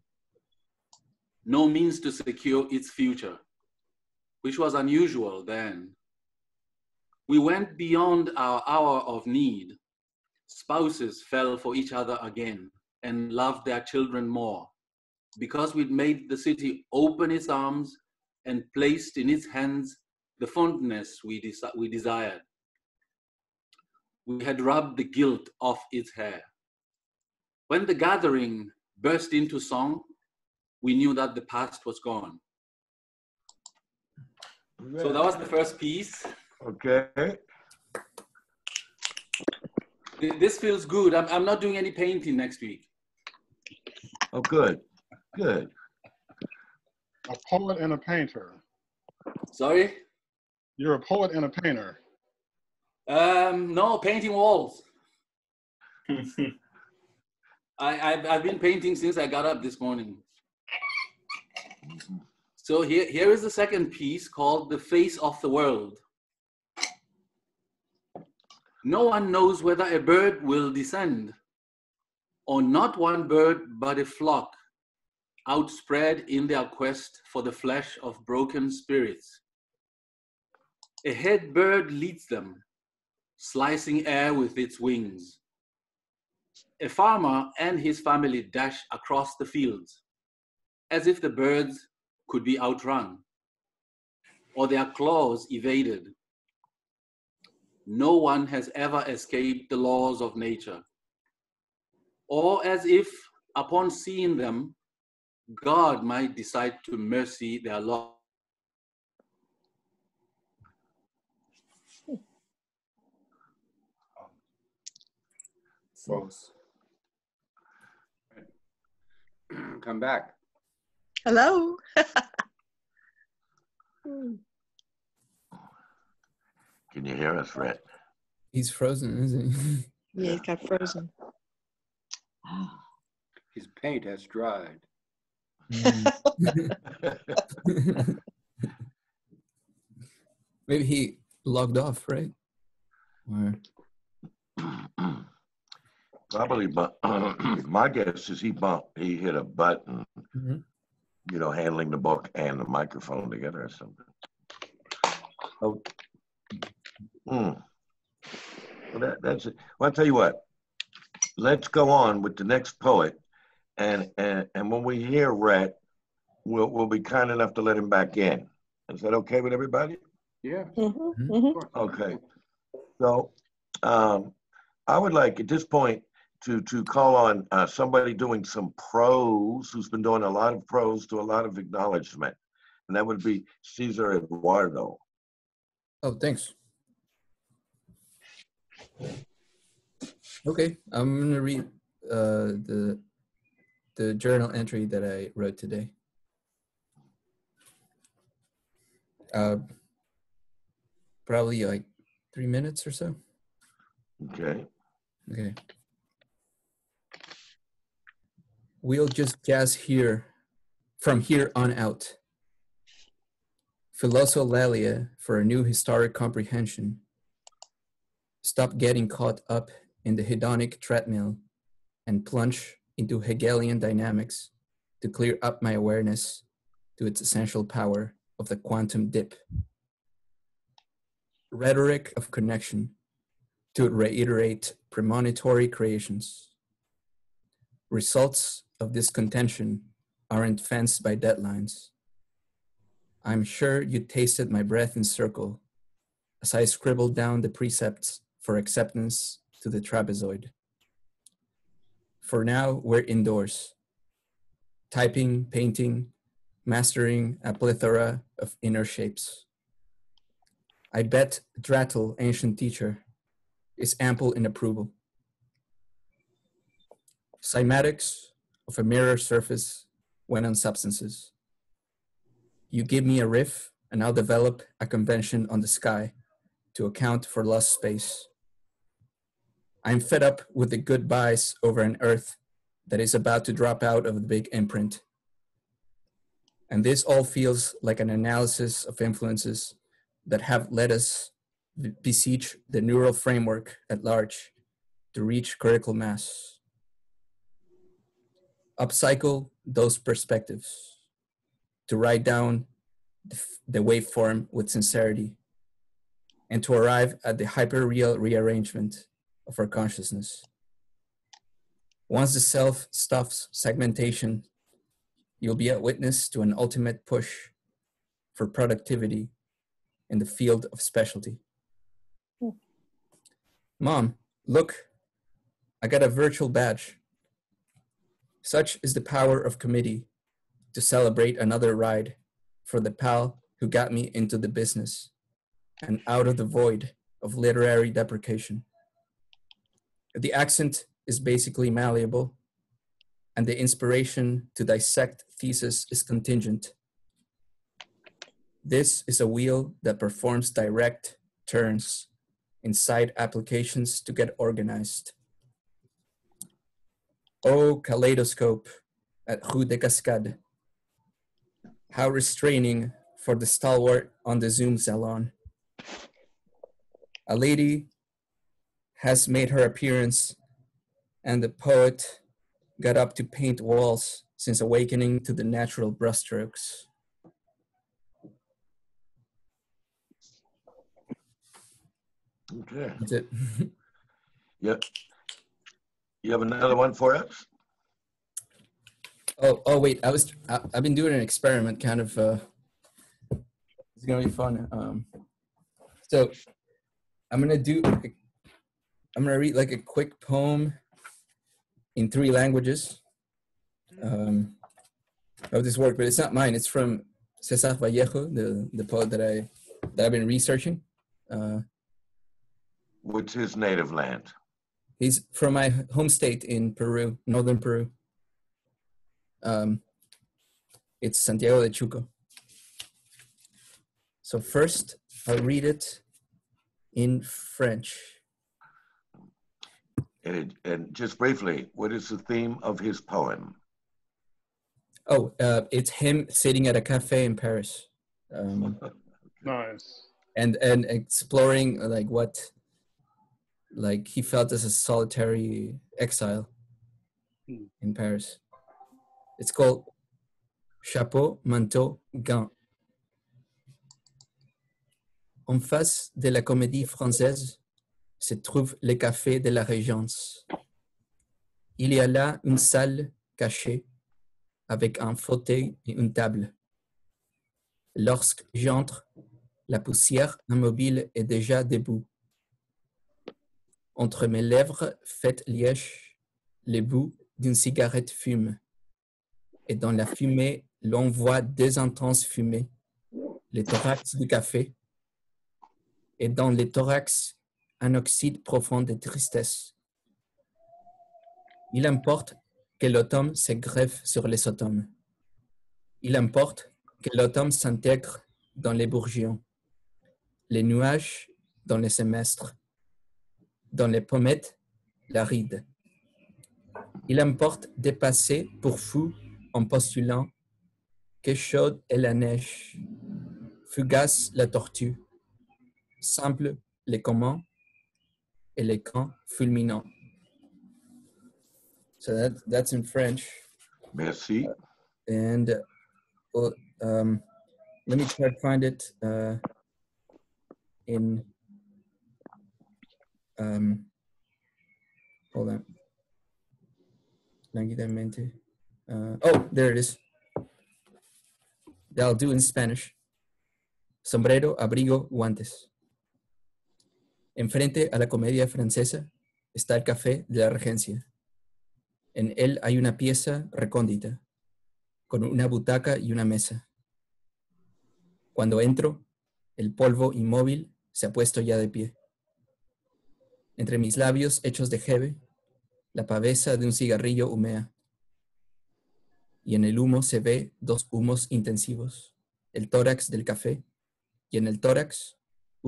S11: no means to secure its future, which was unusual then. We went beyond our hour of need. Spouses fell for each other again and loved their children more because we'd made the city open its arms and placed in its hands the fondness we, desi- we desired. We had rubbed the guilt off its hair. When the gathering burst into song, we knew that the past was gone. So that was the first piece.
S1: Okay.
S11: Th- This feels good. I'm, I'm not doing any painting next week.
S1: Oh, good. Good.
S4: A poet and a painter.
S11: Sorry?
S4: You're a poet and a painter.
S11: Um, no, painting walls. I, I've, I've been painting since I got up this morning. So here, here is the second piece called The Face of the World. No one knows whether a bird will descend, or not one bird, but a flock, outspread in their quest for the flesh of broken spirits. A head bird leads them, slicing air with its wings. A farmer and his family dash across the fields, as if the birds could be outrun, or their claws evaded. No one has ever escaped the laws of nature, or as if, upon seeing them, God might decide to mercy their law.
S8: False. Come back.
S9: Hello. Hmm.
S1: Can you hear us, Rhett?
S7: He's frozen, isn't he?
S9: Yeah, it got frozen.
S8: His paint has dried.
S7: Maybe he logged off, right? Or
S1: Probably, but my guess is he bumped, he hit a button,
S7: Mhm.
S1: you know, handling the book and the microphone together or something. Oh. Hmm. Well, that, that's it. Well, I'll tell you what. Let's go on with the next poet. And, and, and when we hear Rhett, we'll, we'll be kind enough to let him back in. Is that okay with everybody?
S8: Yeah. Mm-hmm.
S1: Okay. So, um, I would like at this point to, to call on, uh, somebody doing some prose, who's been doing a lot of prose to a lot of acknowledgement. And that would be Cesar Eduardo.
S7: oh, thanks. Okay, I'm gonna read uh, the the journal entry that I wrote today. Uh, probably like three minutes or so.
S1: Okay.
S7: Okay. We'll just jazz here, from here on out. Philosolallia for a new historic comprehension. Stop getting caught up in the hedonic treadmill and plunge into Hegelian dynamics to clear up my awareness to its essential power of the quantum dip. Rhetoric of connection to reiterate premonitory creations. Results of this contention aren't fenced by deadlines. I'm sure you tasted my breath in circle as I scribbled down the precepts for acceptance to the trapezoid. For now, we're indoors, typing, painting, mastering a plethora of inner shapes. I bet Drattel, ancient teacher, is ample in approval. Cymatics of a mirror surface when on substances. You give me a riff, and I'll develop a convention on the sky to account for lost space. I'm fed up with the goodbyes over an earth that is about to drop out of the big imprint. And this all feels like an analysis of influences that have led us be- beseech the neural framework at large to reach critical mass. Upcycle those perspectives to write down the waveform with sincerity and to arrive at the hyperreal rearrangement of our consciousness. Once the self stuffs segmentation, you'll be a witness to an ultimate push for productivity in the field of specialty. Mom, look, I got a virtual badge. Such is the power of committee to celebrate another ride for the PAL who got me into the business and out of the void of literary deprecation. The accent is basically malleable, and the inspiration to dissect thesis is contingent. This is a wheel that performs direct turns inside applications to get organized. Oh, kaleidoscope at Rue des Cascades. How restraining for the stalwart on the Zoom salon. A lady has made her appearance, and the poet got up to paint walls since awakening to the natural brushstrokes.
S1: Okay.
S7: That's it.
S1: Yep. You have another one for us?
S7: Oh, oh wait, I was I, I've been doing an experiment kind of uh it's going to be fun. Um so I'm going to do I'm going to read like a quick poem in three languages. Um how this work, but it's not mine. It's from Cesar Vallejo, the the poet that I that I've been researching. Uh
S1: What's his native land?
S7: He's from my home state in Peru, northern Peru. Um, it's Santiago de Chuco. So first, I'll read it in French.
S1: And, it, and just briefly, what is the theme of his poem?
S7: Oh, uh, it's him sitting at a cafe in Paris, um,
S4: Nice.
S7: and and exploring like what, like he felt as a solitary exile
S4: Hmm.
S7: in Paris. It's called Chapeau, Manteau, Gants. En face de la comédie française se trouve le café de la Régence. Il y a là une salle cachée avec un fauteuil et une table. Lorsque j'entre, la poussière immobile est déjà debout. Entre mes lèvres faites liège, les bouts d'une cigarette fument. Et dans la fumée, l'on voit deux intenses fumées, les thorax du café, et dans les thorax, un oxyde profond de tristesse. Il importe que l'automne se greffe sur les automnes. Il importe que l'automne s'intègre dans les bourgeons, les nuages dans les semestres, dans les pommettes, la ride. Il importe de passer pour fou en postulant que chaude est la neige, fugace la tortue, simple les comment camps fulminants. So that, that's in French.
S1: Merci.
S7: And uh, well, um, let me try to find it uh, in. Um, hold on. Languidamente. Uh, oh, there it is. I'll do in Spanish. Sombrero, abrigo, guantes. Enfrente a la comedia francesa está el café de la regencia. En él hay una pieza recóndita, con una butaca y una mesa. Cuando entro, el polvo inmóvil se ha puesto ya de pie. Entre mis labios hechos de jeve, la pavesa de un cigarrillo humea. Y en el humo se ve dos humos intensivos, el tórax del café y en el tórax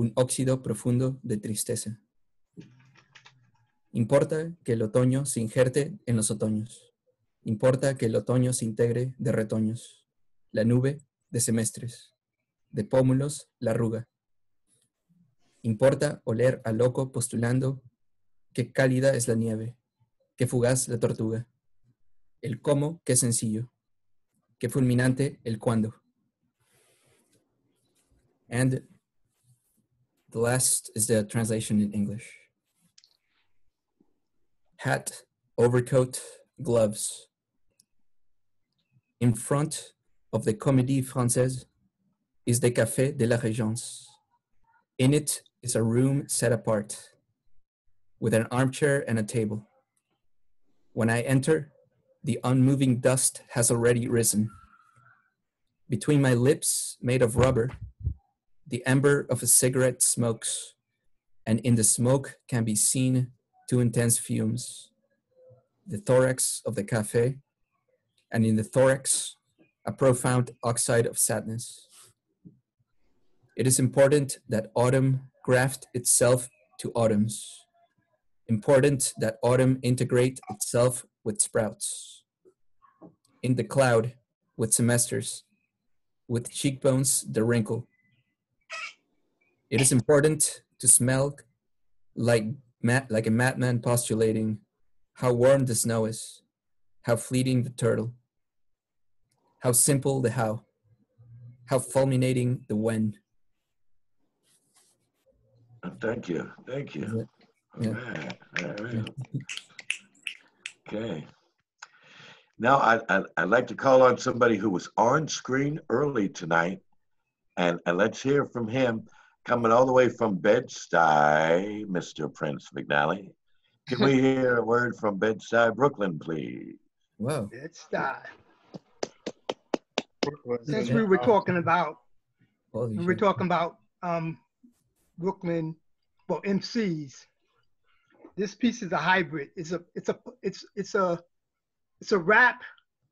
S7: un óxido profundo de tristeza. Importa que el otoño se injerte en los otoños. Importa que el otoño se integre de retoños. La nube de semestres. De pómulos la arruga. Importa oler a loco postulando qué cálida es la nieve, qué fugaz la tortuga. El cómo, qué sencillo. Qué fulminante el cuándo. And the last is the translation in English. Hat, overcoat, gloves. In front of the Comédie Française is the Café de la Régence. In it is a room set apart with an armchair and a table. When I enter, the unmoving dust has already risen. Between my lips, made of rubber, the ember of a cigarette smokes, and in the smoke can be seen two intense fumes the thorax of the cafe, and in the thorax, a profound oxide of sadness. It is important that autumn graft itself to autumns. Important that autumn integrate itself with sprouts. In the cloud, with semesters, with cheekbones the wrinkle. It is important to smell like mat, like a madman postulating how warm the snow is, how fleeting the turtle, how simple the how, how fulminating the when.
S1: Uh, thank you. Thank you. All
S7: Yeah.
S1: right. All right. Okay. Now, I, I, I'd like to call on somebody who was on screen early tonight, and, and let's hear from him coming all the way from Bed-Stuy, Mr. Prince McNally. Can we hear a word from Bed-Stuy, Brooklyn, please?
S7: Wow.
S3: Let's start.
S4: Brooklyn
S3: Since we were talking about,
S7: Holy
S3: we were
S7: shit.
S3: talking about um, Brooklyn, well, MCs. This piece is a hybrid. It's a, it's a, it's, it's a, it's a rap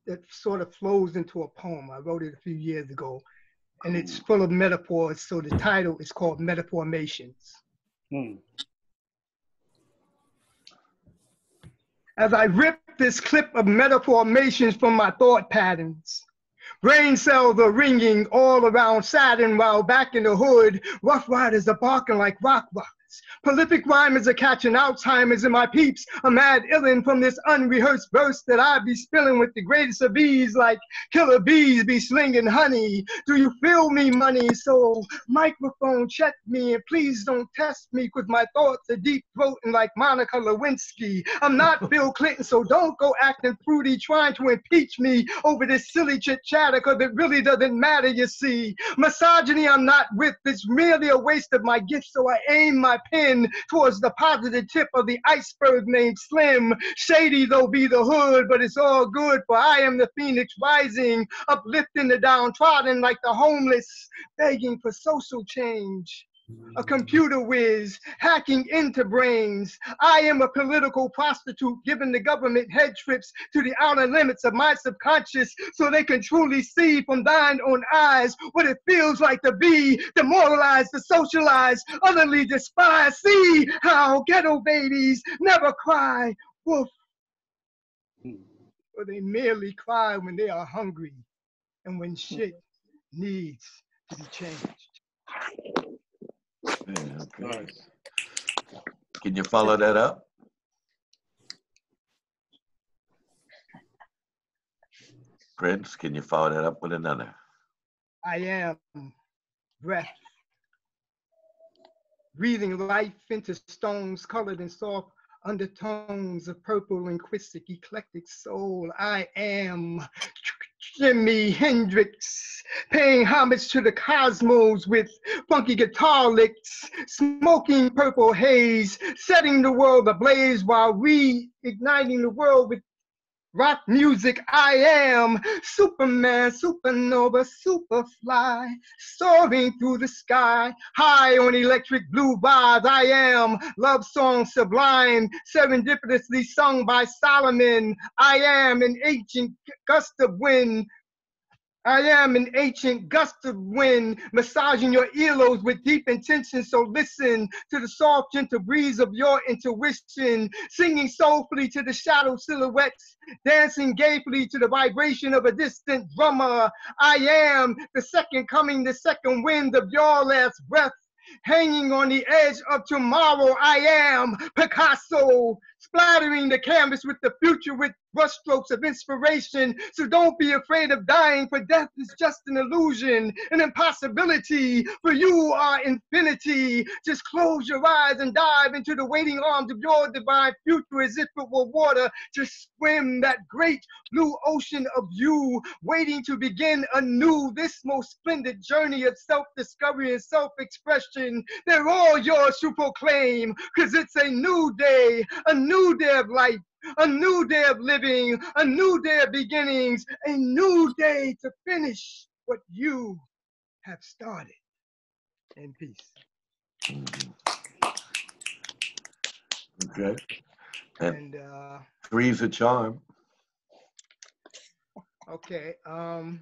S3: that sort of flows into a poem. I wrote it a few years ago, and it's full of metaphors. So the title is called Metaformations.
S4: Hmm.
S3: as I rip this clip of metaformations from my thought patterns. Brain cells are ringing all around Saturn while back in the hood, Ruff Ryders are barking like rock rocks. Prolific rhymers are catching Alzheimer's in my peeps are mad illin from this unrehearsed verse that I be spilling with the greatest of ease like killer bees be slinging honey. Do you feel me, money? So microphone check me and please don't test me cause my thoughts are deep throating like Monica Lewinsky. I'm not Bill Clinton, so don't go acting fruity trying to impeach me over this silly chit chatter cause it really doesn't matter, you see. Misogyny I'm not with, it's merely a waste of my gift, so I aim my pen towards the positive tip of the iceberg named Slim. Shady though be the hood, but it's all good, for I am the phoenix rising, uplifting the downtrodden like the homeless, begging for social change. A computer whiz hacking into brains. I am a political prostitute giving the government head trips to the outer limits of my subconscious so they can truly see from thine own eyes what it feels like to be demoralized, to socialize, utterly despised. See how ghetto babies never cry wolf, or they merely cry when they are hungry and when hmm. shit needs to be changed.
S1: Okay. Can you follow that up? Prince, can you follow that up with another?
S3: I am breath. Breathing life into stones colored in soft undertones of purple linguistic eclectic soul. I am Jimi Hendrix, paying homage to the cosmos with funky guitar licks, smoking purple haze, setting the world ablaze while reigniting the world with rock music. I am Superman, supernova, superfly, soaring through the sky, high on electric blue vibes. I am love song sublime, serendipitously sung by Solomon. I am an ancient gust of wind. I am an ancient gust of wind, massaging your earlobes with deep intention. So listen to the soft, gentle breeze of your intuition, singing soulfully to the shadow silhouettes, dancing gayfully to the vibration of a distant drummer. I am the second coming, the second wind of your last breath. Hanging on the edge of tomorrow, I am Picasso, splattering the canvas with the future with brushstrokes of inspiration. So don't be afraid of dying, for death is just an illusion, an impossibility. For you are infinity. Just close your eyes and dive into the waiting arms of your divine future as if it were water to swim that great blue ocean of you, waiting to begin anew this most splendid journey of self discovery and self expression. They're all yours to proclaim, because it's a new day, a new day of life. A new day of living, a new day of beginnings, a new day to finish what you have started. In peace.
S1: Okay. And
S3: And uh,
S1: three's a charm.
S3: okay, um,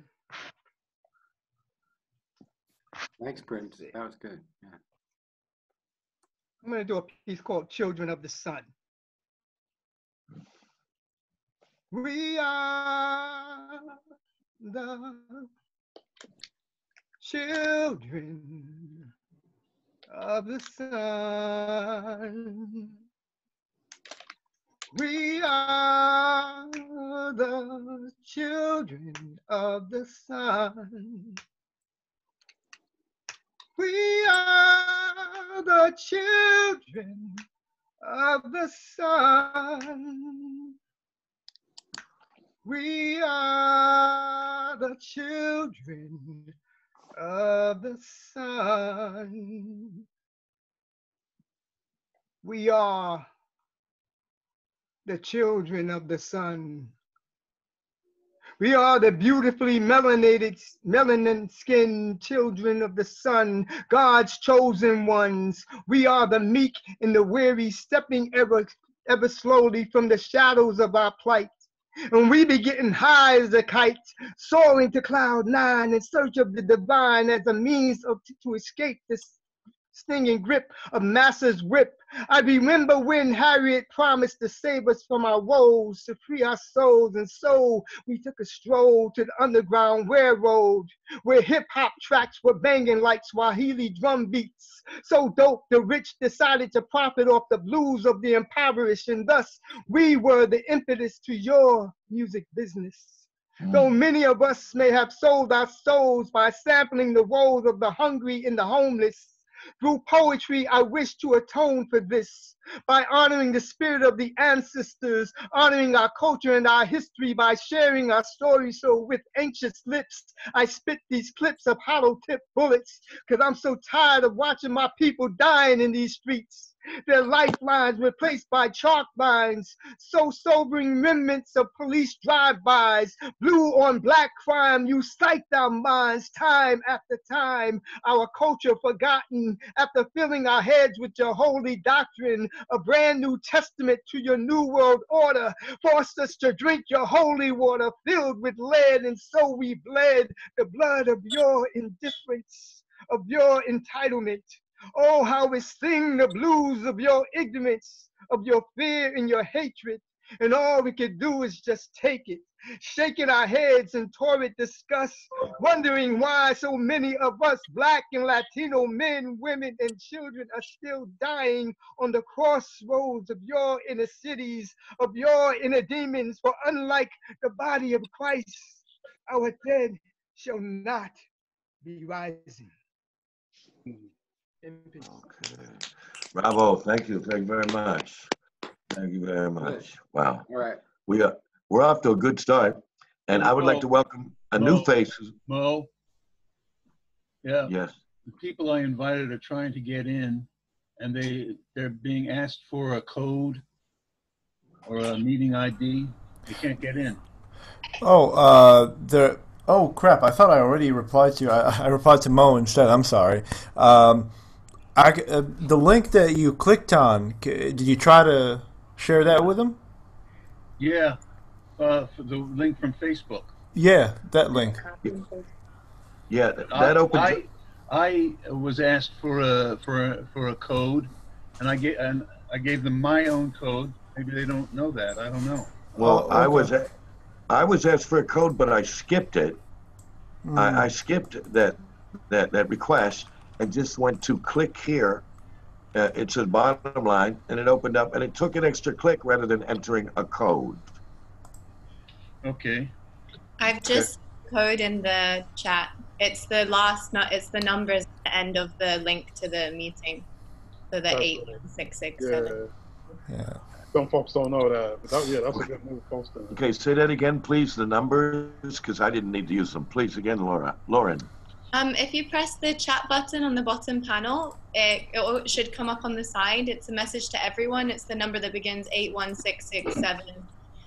S8: Thanks, Prince. That was good. Yeah.
S3: I'm gonna do a piece called Children of the Sun. We are the children of the sun. We are the children of the sun. We are the children of the sun. We are the children of the sun. We are the children of the sun. We are the beautifully melanated, melanin skinned children of the sun, God's chosen ones. We are the meek and the weary, stepping ever, ever slowly from the shadows of our plight. And we be getting high as a kite, soaring to cloud nine in search of the divine as a means of, to escape this stinging grip of master's whip. I remember when Harriet promised to save us from our woes, to free our souls, and so we took a stroll to the underground railroad, where hip hop tracks were banging like Swahili drum beats. So dope, the rich decided to profit off the blues of the impoverished, and thus we were the impetus to your music business. Hmm. Though many of us may have sold our souls by sampling the woes of the hungry and the homeless, through poetry, I wish to atone for this by honoring the spirit of the ancestors, honoring our culture and our history by sharing our story. So, with anxious lips, I spit these clips of hollow tip bullets because I'm so tired of watching my people dying in these streets. Their lifelines replaced by chalk lines, so sobering remnants of police drive-bys, blue on black crime, you psyched our minds time after time, our culture forgotten after filling our heads with your holy doctrine, a brand new testament to your new world order, forced us to drink your holy water filled with lead, and so we bled the blood of your indifference, of your entitlement. Oh, how we sing the blues of your ignorance, of your fear and your hatred. And all we could do is just take it, shaking our heads in torrid disgust, wondering why so many of us, Black and Latino men, women, and children, are still dying on the crossroads of your inner cities, of your inner demons. For unlike the body of Christ, our dead shall not be rising. In peace.
S1: Bravo. Thank you. Thank you very much. Thank you very much. Wow.
S8: All right.
S1: We are we're off to a good start. And I would like to welcome a new face.
S5: Mo? Yeah,
S1: Yes.
S5: the people I invited are trying to get in and they, they're being asked for a code or a meeting ID. They can't get in.
S2: Oh, uh, there. Oh crap! I thought I already replied to you. I, I replied to Mo instead. I'm sorry. Um, I, uh, the link that you clicked on. Did you try to share that with them?
S5: Yeah, uh, for the link from Facebook.
S2: Yeah, that link.
S1: Yeah, that,
S5: I-
S1: that opens
S5: I, I was asked for a for a for a code, and I gave and I gave them my own code. Maybe they don't know that. I don't know.
S1: Well,
S2: Oh,
S1: I was I was asked for a code, but I skipped it.
S2: Hmm.
S1: I, I skipped that that that request and just went to click here. Uh, it says bottom line, and it opened up, and it took an extra click rather than entering a code.
S5: Okay.
S12: I've just code in the chat. It's the last, not it's the numbers at the end of the link to the meeting. So the
S4: That's
S12: eight
S4: what
S12: six six
S4: Yeah.
S12: seven.
S2: Yeah.
S4: Some folks don't know that. But that, yeah, that's a good move posting.
S1: Okay, say that again, please. The numbers, because I didn't need to use them. Please again, Laura. Lauren.
S12: Um, if you press the chat button on the bottom panel, it, it should come up on the side. It's a message to everyone. It's the number that begins eight one six six seven.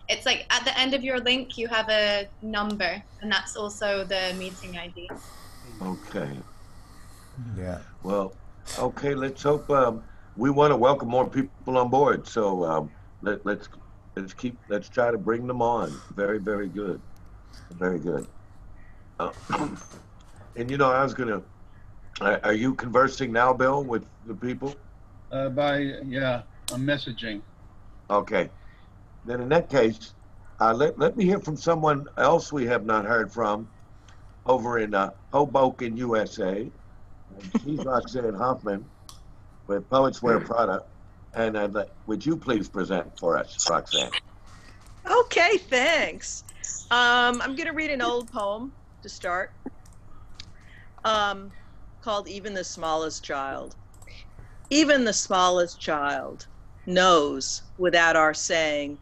S12: It's like at the end of your link, you have a number, and that's also the meeting ID.
S1: Okay.
S2: Yeah.
S1: Well, okay. Let's hope. Um, we want to welcome more people on board. So um, let, let's let's keep let's try to bring them on. Very very good. Very good. Uh, and you know, I was gonna. Are are you conversing now, Bill, with the people?
S5: Uh, by, yeah, I'm messaging.
S1: Okay. Then in that case, uh, let, let me hear from someone else we have not heard from over in uh, Hoboken, USA. And She's Roxanne Hoffman with Poets Wear Prada. And uh, let- would you please present for us, Roxanne?
S9: Okay, thanks. Um, I'm going to read an old poem to start um, called Even the Smallest Child. Even the smallest child knows, without our saying,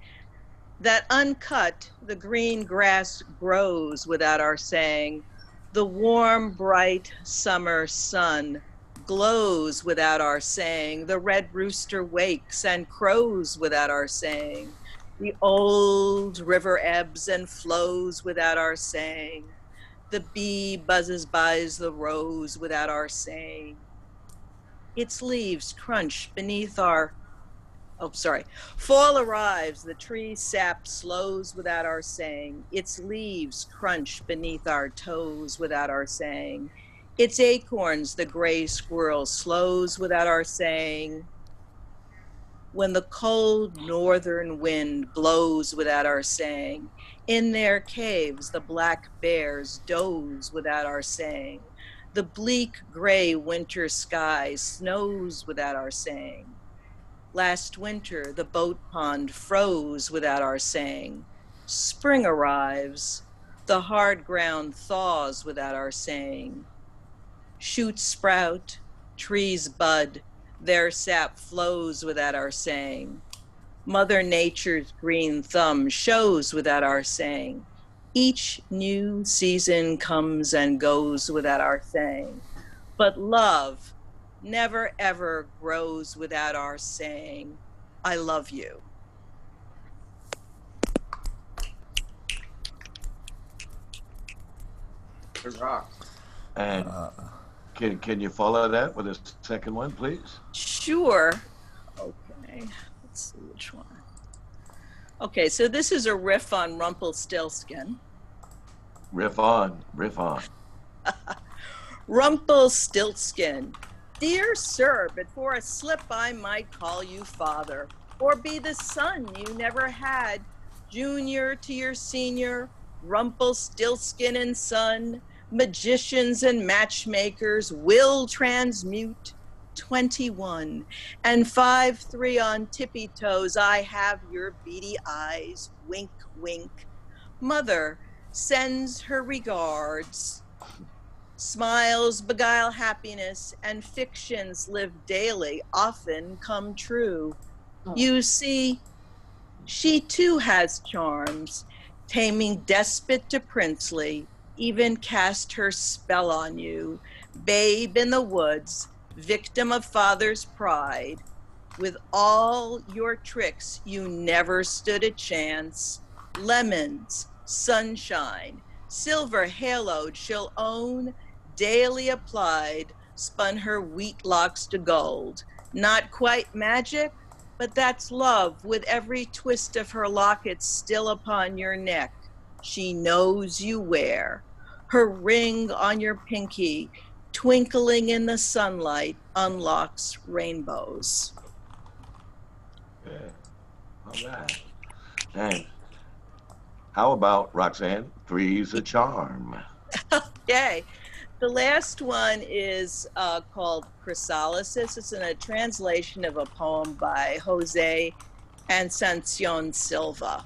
S9: that uncut the green grass grows without our saying. The warm, bright summer sun glows without our saying. The red rooster wakes and crows without our saying. The old river ebbs and flows without our saying. The bee buzzes by the rose without our saying. Its leaves crunch beneath our oh sorry. Fall arrives the tree sap slows without our saying. Its leaves crunch beneath our toes without our saying. Its acorns the gray squirrel slows without our saying. When the cold northern wind blows without our saying in their caves the black bears doze without our saying the bleak gray winter sky snows without our saying Last winter, the boat pond froze without our saying. Spring arrives. The hard ground thaws without our saying. Shoots sprout, trees bud, their sap flows without our saying. Mother Nature's green thumb shows without our saying. Each new season comes and goes without our saying. But love, never ever grows without our saying, I love you.
S6: Good rock.
S1: And
S2: Uh,
S1: can, can you follow that with a second one, please?
S9: Sure. Okay, let's see which one. Okay, so this is a riff on Rumpelstiltskin.
S1: Riff on, riff on.
S9: Rumpelstiltskin. Dear sir, before a slip I might call you father, or be the son you never had, junior to your senior, Rumpelstiltskin and son, magicians and matchmakers will transmute 21 and 5 3 on tippy toes. I have your beady eyes, wink, wink. Mother sends her regards. Smiles beguile happiness, and fictions live daily, often come true. Oh. You see, she too has charms, taming despot to princely, even cast her spell on you. Babe in the woods, victim of father's pride. With all your tricks, you never stood a chance. Lemons, sunshine, silver haloed, she'll own, daily applied, spun her wheat locks to gold. Not quite magic, but that's love with every twist of her locket still upon your neck. She knows you wear. Her ring on your pinky, twinkling in the sunlight, unlocks rainbows.
S1: Yeah. All right. And how about Roxanne? Three's a charm.
S9: okay. The last one is uh, called Chrysalysis. It's in a translation of a poem by Jose Asunción Silva.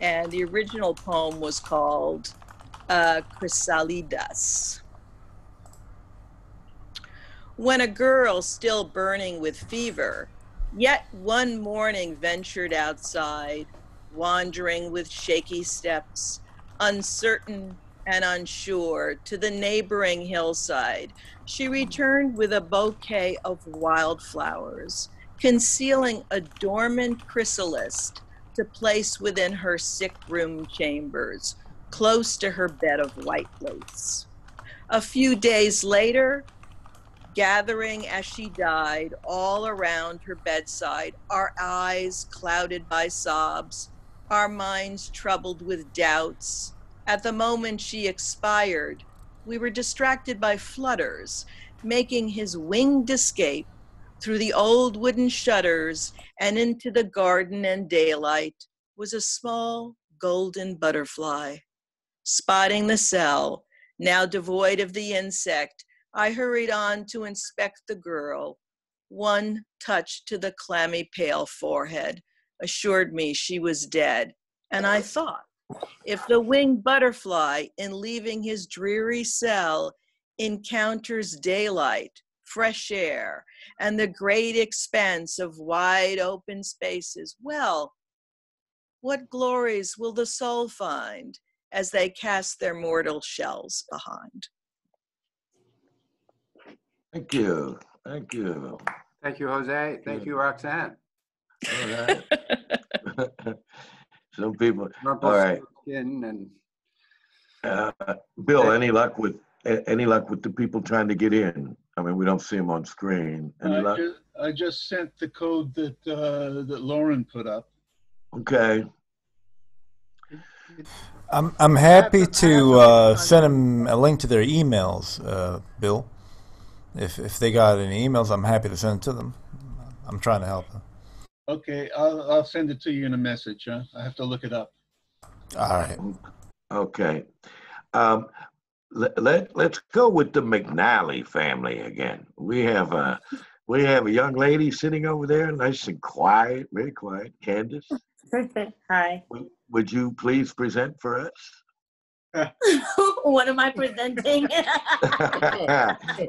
S9: And the original poem was called uh, Crisálidas. When a girl still burning with fever, yet one morning ventured outside, wandering with shaky steps, uncertain and unsure, to the neighboring hillside, she returned with a bouquet of wildflowers, concealing a dormant chrysalis to place within her sick room chambers, close to her bed of white lace. A few days later, gathering as she died all around her bedside, our eyes clouded by sobs, our minds troubled with doubts. At the moment she expired, we were distracted by flutters, making his winged escape through the old wooden shutters and into the garden and daylight was a small golden butterfly. Spotting the cell, now devoid of the insect, I hurried on to inspect the girl. One touch to the clammy, pale forehead assured me she was dead, and I thought, if the winged butterfly, in leaving his dreary cell, encounters daylight, fresh air, and the great expanse of wide open spaces, well, what glories will the soul find as they cast their mortal shells behind?
S1: Thank you. Thank you.
S8: Thank you, Jose. Thank you, Roxanne.
S1: All right. Some people, all right.
S8: Rumpelstiltskin and
S1: Uh, Bill, any luck with, a- any luck with the people trying to get in? I mean, we don't see them on screen. Any
S5: I
S1: luck?
S5: ju- I just sent the code that, uh, that Lauren put up.
S1: Okay.
S2: I'm I'm happy to uh, send them a link to their emails, uh, Bill. If if they got any emails, I'm happy to send it to them. I'm trying to help them.
S5: Okay, I'll, I'll send it to you in a message, huh? I have to look it up.
S2: All right.
S1: Okay. Um, let, let, let's go with the McNally family again. We have a, we have a young lady sitting over there, nice and quiet, very quiet. Candace,
S10: Hi.
S1: would- would you please present for us?
S10: What am I presenting?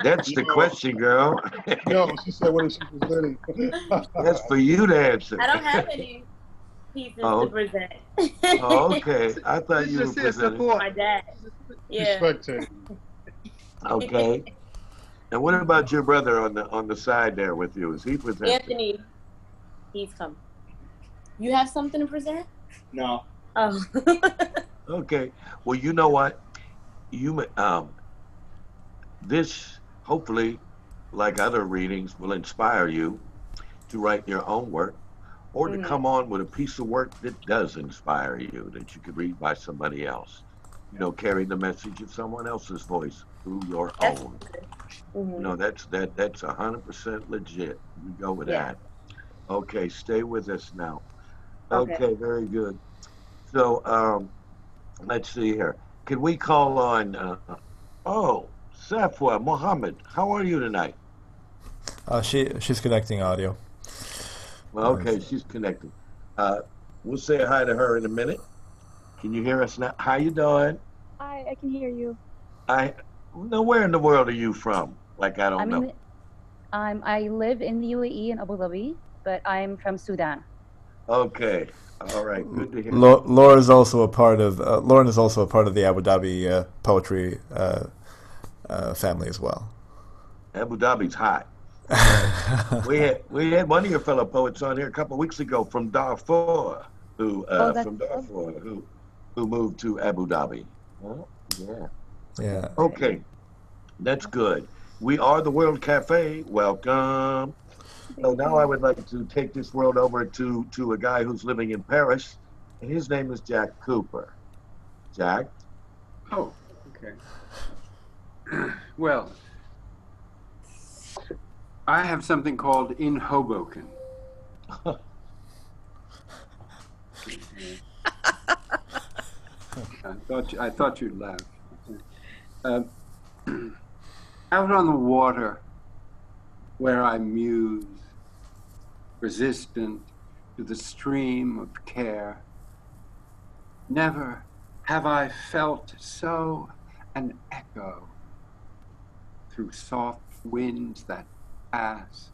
S1: That's the question, girl.
S4: No, she said, what is she presenting?
S1: That's for you to answer.
S10: I don't have any pieces
S1: Oh.
S10: to present.
S1: Oh, okay. I thought
S3: She's
S1: you were
S3: just here
S1: presenting.
S3: support.
S10: My dad. Yeah.
S4: spectating.
S1: Okay. And what about your brother on the, on the side there with you? Is he presenting?
S10: Anthony, he's come. You have something to present?
S6: No.
S10: Oh.
S1: Okay. Well, you know what? You may- um, this hopefully, like other readings, will inspire you to write your own work, or to
S10: Mhm.
S1: come on with a piece of work that does inspire you that you could read by somebody else. You know, carry the message of someone else's voice through your
S10: That's
S1: own.
S10: Mhm.
S1: You know, that's that that's a hundred percent legit. We go with
S10: Yeah.
S1: that. Okay, stay with us now.
S10: Okay.
S1: Okay, very good. So, um, let's see here. Can we call on? Uh, oh, Safwa Mohammed, how are you tonight?
S2: Uh, she she's connecting audio.
S1: Well, okay, she's connected. Uh, we'll say hi to her in a minute. Can you hear us now? How you doing?
S13: Hi, I can hear you.
S1: I now where in the world are you from? Like I don't
S13: I'm
S1: know.
S13: in, I'm, I live in the UAE in Abu Dhabi, but I'm from Sudan.
S1: Okay, all right, good to hear.
S2: Lo- Laura is also a part of. Uh, Lauren is also a part of the Abu Dhabi uh, poetry uh, uh, family as well.
S1: Abu Dhabi's hot. we had we had one of your fellow poets on here a couple of weeks ago from Darfur, who uh,
S13: Oh,
S1: from Darfur, who who moved to Abu Dhabi. Well, yeah.
S2: Yeah.
S1: Okay, that's good. We are the World Cafe. Welcome. So now I would like to take this world over to to a guy who's living in Paris, and his name is Jack Cooper. Jack.
S8: Oh, okay. Well, I have something called In Hoboken. I thought you, I thought you'd laugh. Uh, out on the water, where I muse, resistant to the stream of care, never have I felt so an echo through soft winds that pass,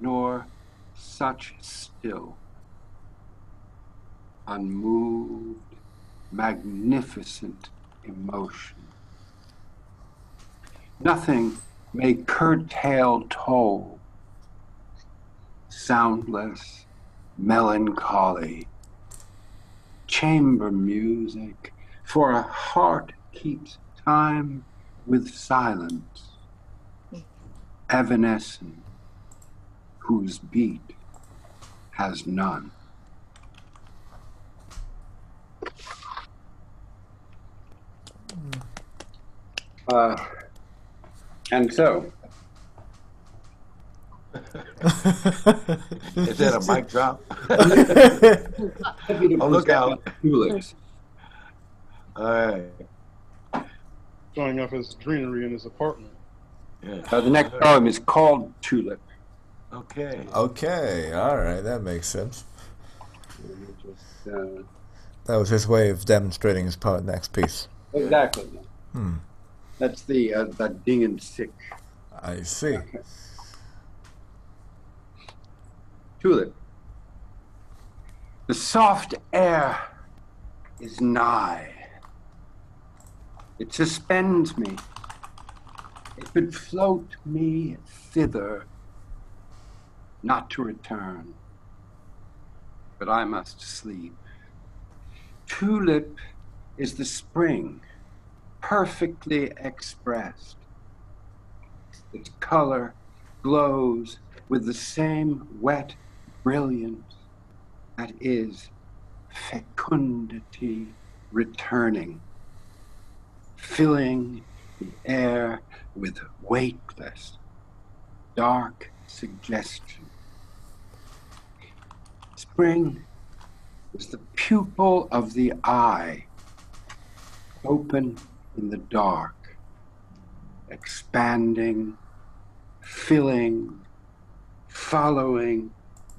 S8: nor such still, unmoved, magnificent emotion. Nothing may curtail toll, soundless, melancholy, chamber music, for a heart keeps time with silence, evanescent, whose beat has none. Uh, and so,
S1: Is that a mic drop?
S8: oh,
S1: look out.
S8: Tulips.
S1: All right.
S4: Showing off his greenery in his apartment.
S1: Yeah.
S8: Uh, the next poem is called Tulip.
S1: Okay.
S2: Okay, all right, that makes sense.
S8: Just, uh,
S2: That was his way of demonstrating his part next piece.
S8: exactly.
S2: Hmm.
S8: That's the uh, the ding and sick.
S2: I see.
S8: Tulip. The soft air is nigh. It suspends me. It could float me thither, not to return. But I must sleep. Tulip is the spring, perfectly expressed. Its color glows with the same wet brilliance that is fecundity returning, filling the air with weightless, dark suggestion. Spring is the pupil of the eye, open in the dark, expanding, filling, following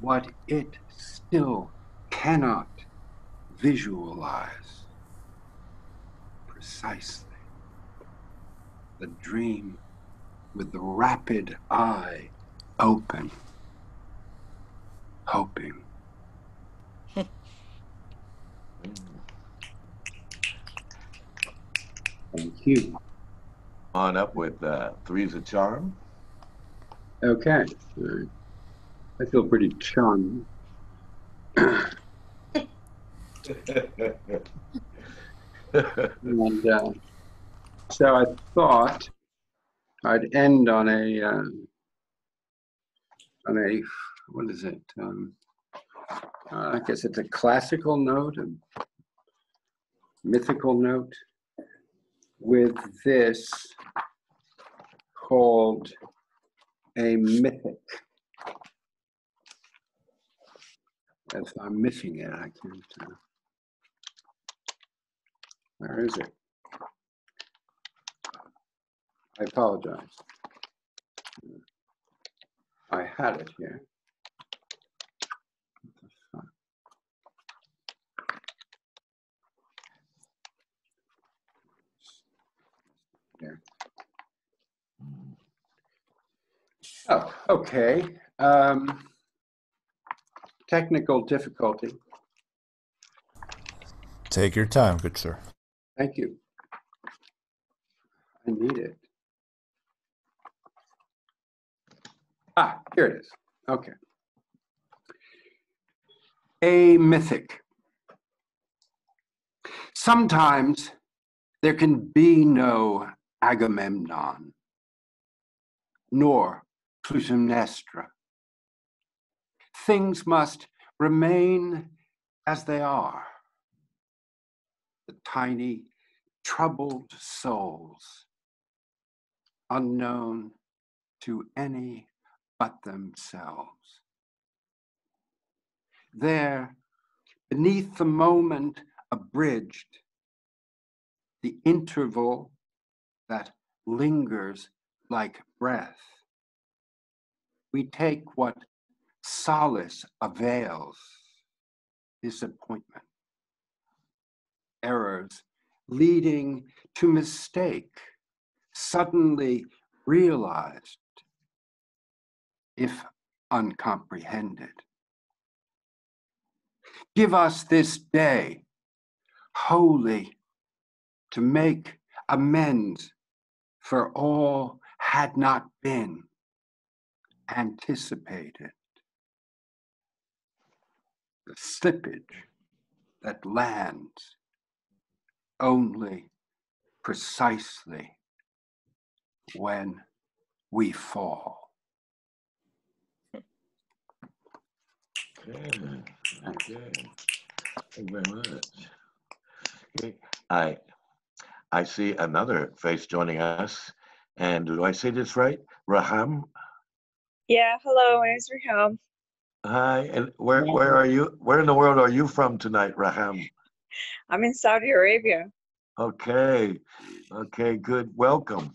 S8: what it still cannot visualize. Precisely. The dream with the rapid eye open, hoping. Thank you.
S1: On up with uh, Three's a Charm.
S8: Okay. I feel pretty charmed. and uh, so I thought I'd end on a uh, on a what is it? Um, uh, I guess it's a classical note, a mythical note, with this called a mythic. If I'm missing it, I can't. Uh, where is it? I apologize. I had it here. Here. Oh, okay. Um, technical difficulty.
S2: Take your time, good sir.
S8: Thank you. I need it. Ah, here it is. Okay. A mythic. Sometimes there can be no Agamemnon, nor Clytemnestra. Things must remain as they are. The tiny, troubled souls, unknown to any but themselves. There, beneath the moment abridged, the interval that lingers like breath, we take what solace avails disappointment, errors leading to mistake, suddenly realized, if uncomprehended. Give us this day wholly to make amends for all had not been anticipated. The slippage that lands only precisely when we fall.
S1: Okay. Okay. Thank you very much. Okay. I I see another face joining us. And do I say this right? Raham?
S14: Yeah, hello, my name's Raham.
S1: Hi. And where where are you? Where in the world are you from tonight, Raham?
S14: I'm in Saudi Arabia.
S1: Okay. Okay, good. Welcome.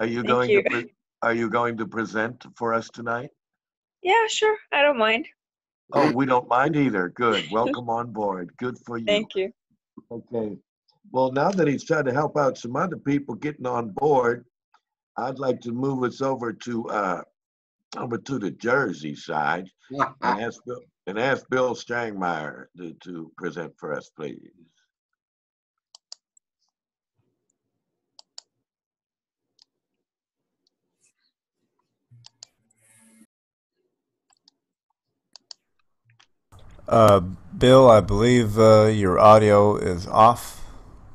S1: Are you
S14: Thank
S1: going
S14: you.
S1: to are you going to present for us tonight?
S14: Yeah, sure, I don't mind.
S1: Oh, we don't mind either. Good. Welcome on board. Good for you.
S14: Thank you.
S1: Okay. Well, now that he's trying to help out some other people getting on board, I'd like to move us over to uh over to the Jersey side and ask Bill and ask Bill Strangmeyer to, to present for us, please.
S2: Uh, Bill, I believe uh, your audio is off.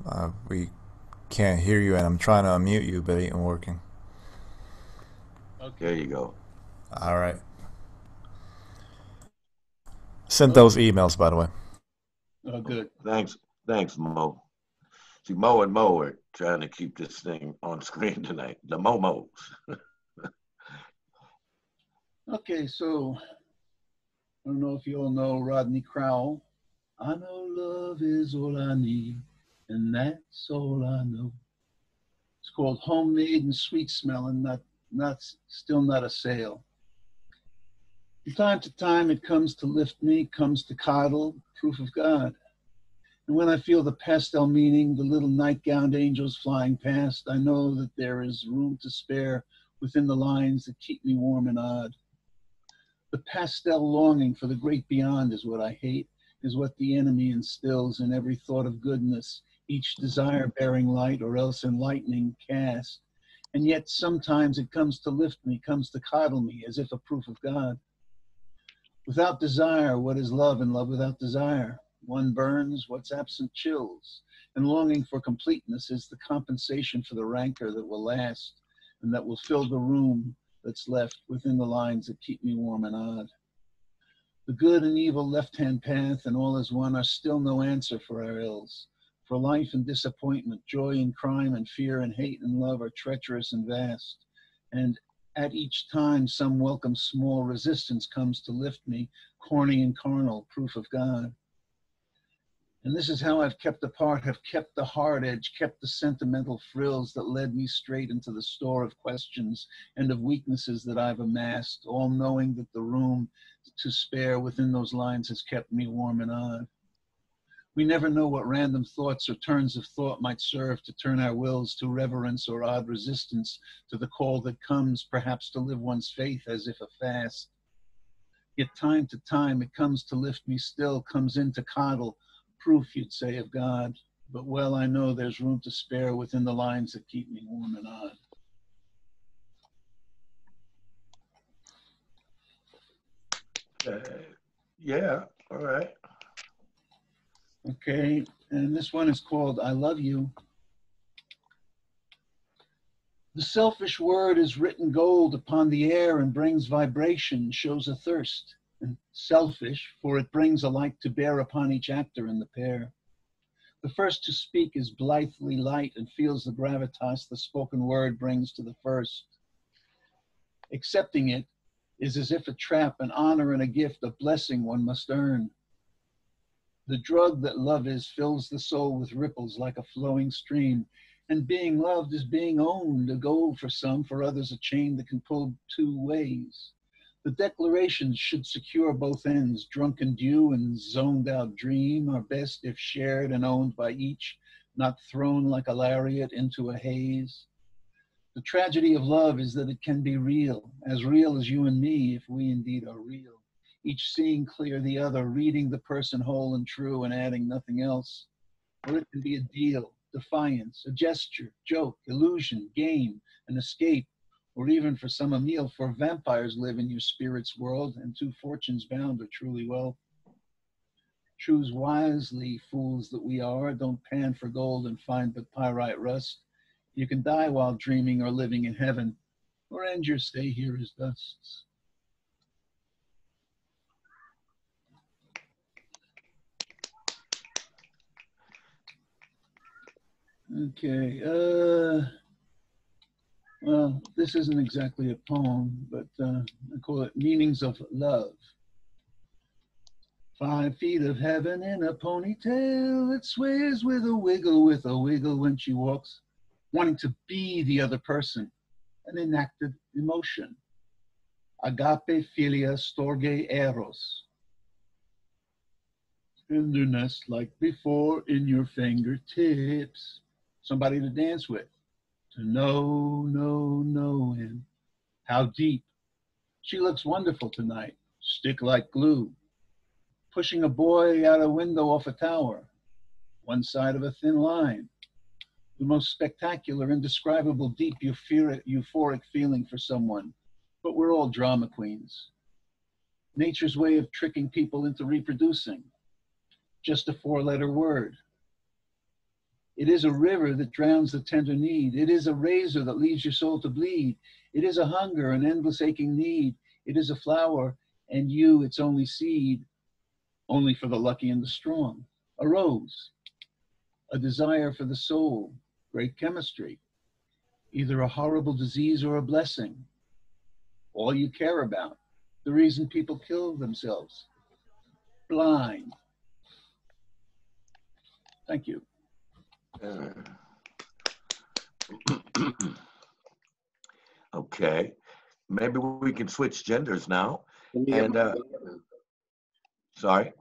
S2: Uh, we can't hear you, and I'm trying to unmute you, but it ain't working.
S1: There you go.
S2: All right. Sent uh, those emails, by the way.
S5: Oh, good.
S1: Thanks. Thanks, Mo. See, Mo and Mo are trying to keep this thing on screen tonight. The Momos.
S5: Okay, so I don't know if you all know Rodney Crowell. I know love is all I need, and that's all I know. It's called homemade and sweet smelling, not not still not a sale. From time to time, it comes to lift me, comes to coddle, proof of God. And when I feel the pastel meaning, the little night-gowned angels flying past, I know that there is room to spare within the lines that keep me warm and odd. The pastel longing for the great beyond is what I hate, is what the enemy instills in every thought of goodness, each desire bearing light or else enlightening cast. And yet sometimes it comes to lift me, comes to coddle me, as if a proof of God. Without desire, what is love and love without desire? One burns, what's absent chills. And longing for completeness is the compensation for the rancor that will last and that will fill the room that's left within the lines that keep me warm and odd. The good and evil left hand path and all as one are still no answer for our ills. For life and disappointment, joy and crime, and fear and hate and love are treacherous and vast. And at each time, some welcome small resistance comes to lift me, corny and carnal, proof of God. And this is how I've kept apart, have kept the hard edge, kept the sentimental frills that led me straight into the store of questions and of weaknesses that I've amassed, all knowing that the room to spare within those lines has kept me warm and odd. We never know what random thoughts or turns of thought might serve to turn our wills to reverence or odd resistance to the call that comes, perhaps to live one's faith as if a fast. Yet time to time it comes to lift me still, comes in to coddle, proof, you'd say, of God. But well, I know there's room to spare within the lines that keep me warm and odd.
S1: Uh, yeah, all right.
S5: Okay, and this one is called I Love You. The selfish word is written gold upon the air and brings vibration, shows a thirst. And selfish, for it brings a light to bear upon each actor in the pair. The first to speak is blithely light and feels the gravitas the spoken word brings to the first. Accepting it is as if a trap, an honor, and a gift, a blessing one must earn. The drug that love is fills the soul with ripples like a flowing stream. And being loved is being owned, a goal for some, for others, a chain that can pull two ways. The declarations should secure both ends. Drunken dew and zoned out dream are best if shared and owned by each, not thrown like a lariat into a haze. The tragedy of love is that it can be real, as real as you and me, if we indeed are real each seeing clear the other, reading the person whole and true and adding nothing else. Or it can be a deal, defiance, a gesture, joke, illusion, game, an escape, or even for some a meal, for vampires live in your spirit's world, and two fortunes bound are truly well. Choose wisely, fools that we are. Don't pan for gold and find but pyrite rust. You can die while dreaming or living in heaven, or end your stay here as dust. Okay, uh, well, this isn't exactly a poem, but uh, I call it Meanings of Love. Five feet of heaven in a ponytail, it sways with a wiggle, with a wiggle when she walks, wanting to be the other person, an enacted emotion. Agape philia storge eros. Tenderness like before in your fingertips somebody to dance with, to know, know, know him. How deep. She looks wonderful tonight, stick like glue. Pushing a boy out a window off a tower, one side of a thin line. The most spectacular, indescribable, deep, euphoric, feeling for someone. But we're all drama queens. Nature's way of tricking people into reproducing. Just a four letter word, it is a river that drowns the tender need. It is a razor that leaves your soul to bleed. It is a hunger, an endless aching need. It is a flower, and you, its only seed, only for the lucky and the strong. A rose, a desire for the soul, great chemistry, either a horrible disease or a blessing. All you care about, the reason people kill themselves. Blind. Thank you.
S1: okay, maybe we can switch genders now. And uh, sorry.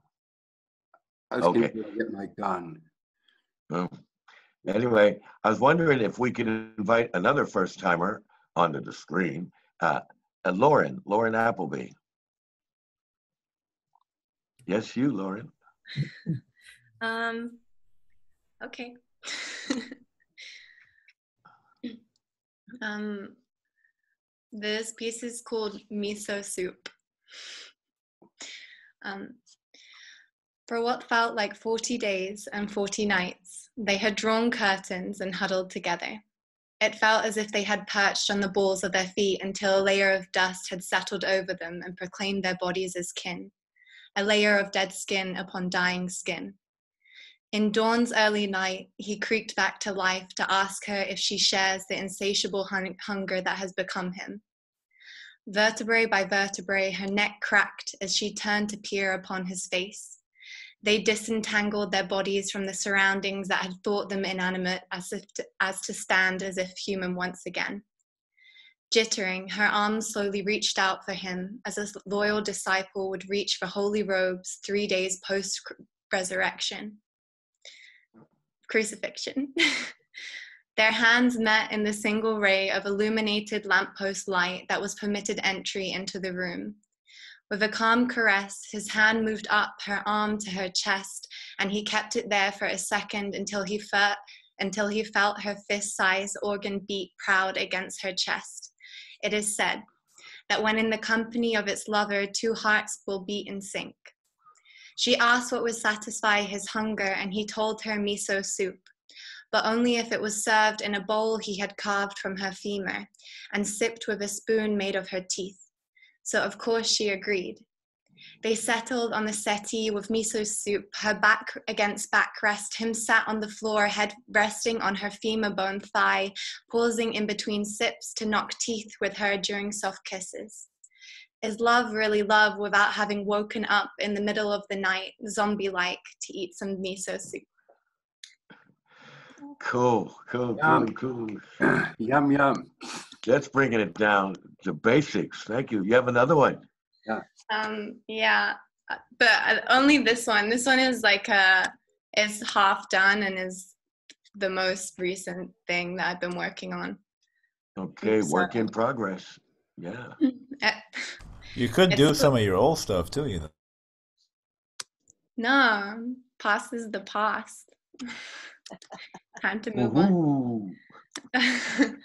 S8: I was
S1: Okay.
S8: going to get my gun.
S1: Oh. Anyway, I was wondering if we could invite another first timer onto the screen. Uh, uh, Lauren, Lauren Appleby. Yes, you, Lauren.
S12: Um, okay. um, this piece is called Miso Soup. Um, for what felt like 40 days and 40 nights, they had drawn curtains and huddled together. It felt as if they had perched on the balls of their feet until a layer of dust had settled over them and proclaimed their bodies as kin, a layer of dead skin upon dying skin. In dawn's early night, he creaked back to life to ask her if she shares the insatiable hun- hunger that has become him. Vertebrae by vertebrae, her neck cracked as she turned to peer upon his face. They disentangled their bodies from the surroundings that had thought them inanimate as, if to, as to stand as if human once again. Jittering, her arms slowly reached out for him as a loyal disciple would reach for holy robes three days post resurrection crucifixion. Their hands met in the single ray of illuminated lamppost light that was permitted entry into the room. With a calm caress, his hand moved up her arm to her chest, and he kept it there for a second until he felt until he felt her fist-sized organ beat proud against her chest. It is said that when in the company of its lover, two hearts will beat in sync. She asked what would satisfy his hunger, and he told her miso soup, but only if it was served in a bowl he had carved from her femur and sipped with a spoon made of her teeth. So, of course, she agreed. They settled on the settee with miso soup, her back against backrest, him sat on the floor, head resting on her femur bone thigh, pausing in between sips to knock teeth with her during soft kisses. Is love really love without having woken up in the middle of the night, zombie like, to eat some miso soup?
S1: Cool, cool,
S8: Yum.
S1: cool, cool.
S8: yum, yum.
S1: That's bringing it down to basics. Thank you. You have another one?
S8: Yeah.
S12: Um, yeah, uh, but uh, only this one. This one is like uh is half done and is the most recent thing that I've been working on.
S1: Okay,
S12: So-
S1: work in progress. Yeah.
S2: You could do some of your old stuff too, you know.
S12: No, past is the past. Time to move on.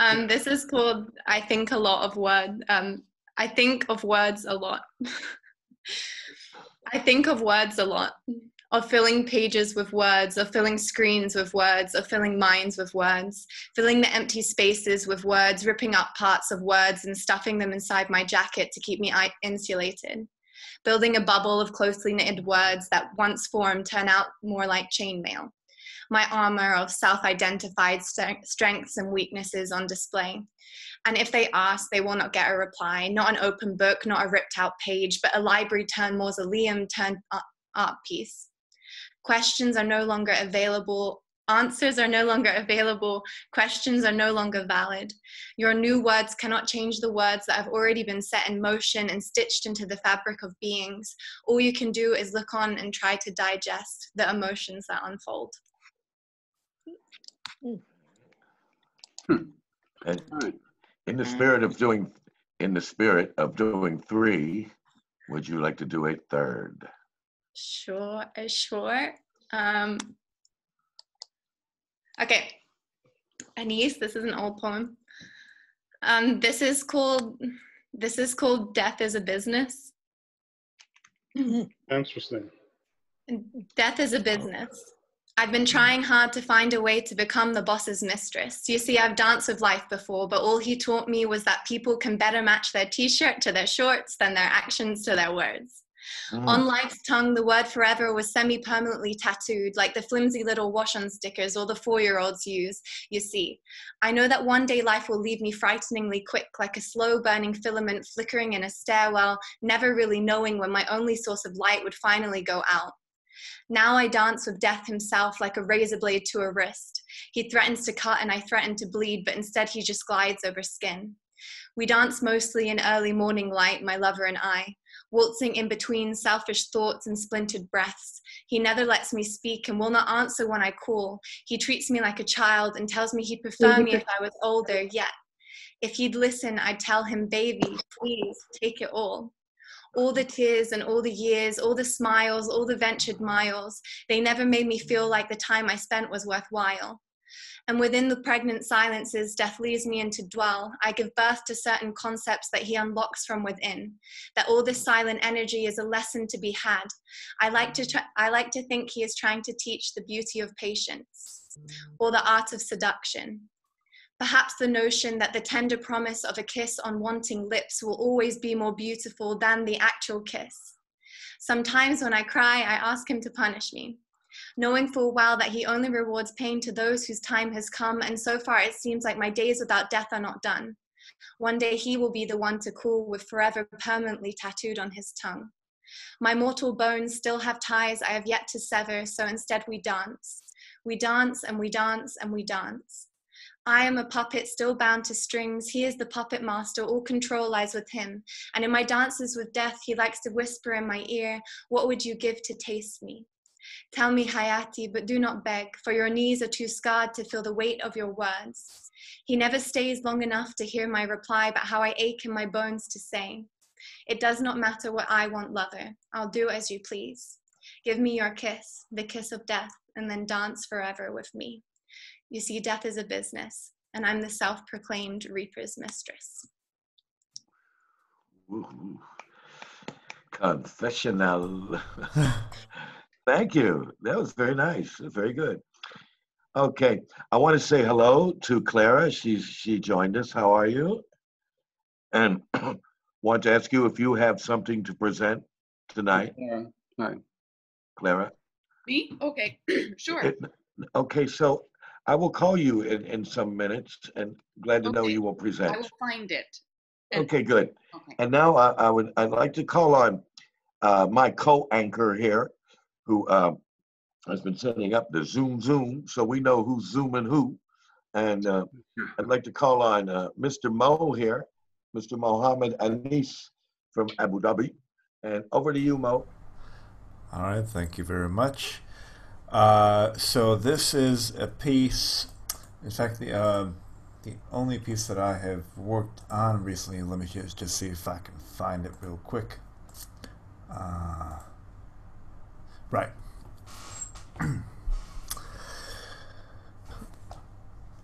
S12: Um, this is called I think a lot of word. Um, I think of words a lot. I think of words a lot, of filling pages with words, of filling screens with words, of filling minds with words, filling the empty spaces with words, ripping up parts of words and stuffing them inside my jacket to keep me insulated. Building a bubble of closely knitted words that once formed turn out more like chainmail. My armor of self identified strengths and weaknesses on display. And if they ask, they will not get a reply. Not an open book, not a ripped out page, but a library turned mausoleum turned uh, art piece. Questions are no longer available. Answers are no longer available. Questions are no longer valid. Your new words cannot change the words that have already been set in motion and stitched into the fabric of beings. All you can do is look on and try to digest the emotions that unfold. Hmm. Hmm.
S1: And in the uh, spirit of doing, in the spirit of doing three, would you like to do a third?
S12: Sure, uh, sure. Um, okay. Anise, this is an old poem. Um, this is called this is called Death is a Business.
S4: Interesting.
S12: Death is a business. I've been trying hard to find a way to become the boss's mistress. You see, I've danced with life before, but all he taught me was that people can better match their t shirt to their shorts than their actions to their words. Mm. On life's tongue, the word forever was semi permanently tattooed, like the flimsy little wash on stickers all the four year olds use. You see, I know that one day life will leave me frighteningly quick, like a slow burning filament flickering in a stairwell, never really knowing when my only source of light would finally go out. Now I dance with death himself like a razor blade to a wrist. He threatens to cut and I threaten to bleed, but instead he just glides over skin. We dance mostly in early morning light, my lover and I, waltzing in between selfish thoughts and splintered breaths. He never lets me speak and will not answer when I call. He treats me like a child and tells me he'd prefer me if I was older, yet. If he'd listen, I'd tell him, baby, please take it all all the tears and all the years, all the smiles, all the ventured miles, they never made me feel like the time I spent was worthwhile. And within the pregnant silences death leaves me in to dwell, I give birth to certain concepts that he unlocks from within. That all this silent energy is a lesson to be had. I like to, try, I like to think he is trying to teach the beauty of patience or the art of seduction. Perhaps the notion that the tender promise of a kiss on wanting lips will always be more beautiful than the actual kiss. Sometimes when I cry, I ask him to punish me knowing full well that he only rewards pain to those whose time has come, and so far it seems like my days without death are not done. One day he will be the one to call with forever permanently tattooed on his tongue. My mortal bones still have ties I have yet to sever, so instead we dance. We dance and we dance and we dance. I am a puppet still bound to strings. He is the puppet master. All control lies with him. And in my dances with death, he likes to whisper in my ear, What would you give to taste me? Tell me, Hayati, but do not beg, for your knees are too scarred to feel the weight of your words. He never stays long enough to hear my reply, but how I ache in my bones to say, It does not matter what I want, lover. I'll do as you please. Give me your kiss, the kiss of death, and then dance forever with me. You see, death is a business, and I'm the self proclaimed Reaper's mistress.
S1: Ooh. Confessional. Thank you. That was very nice. Very good. Okay, I want to say hello to Clara. She's she joined us. How are you? And want to ask you if you have something to present tonight.
S8: Yeah. Hi.
S1: Clara.
S15: Me? Okay, sure.
S1: It- okay, so I will call you in, in some minutes and glad to know you will present.
S15: I will find it. And-
S1: Okay, good.
S15: Okay.
S1: And now I, I would, I'd like to call on uh, my co-anchor here, who uh, has been setting up the Zoom Zoom, so we know who's zooming who. And uh, I'd like to call on uh, Mr. Mo here, Mr. Mohammed Anis from Abu Dhabi. And over to you, Mo.
S2: All right, thank you very much. Uh, so this is a piece. In fact, the uh, the only piece that I have worked on recently. Let me just just see if I can find it real quick. Uh, right. uh,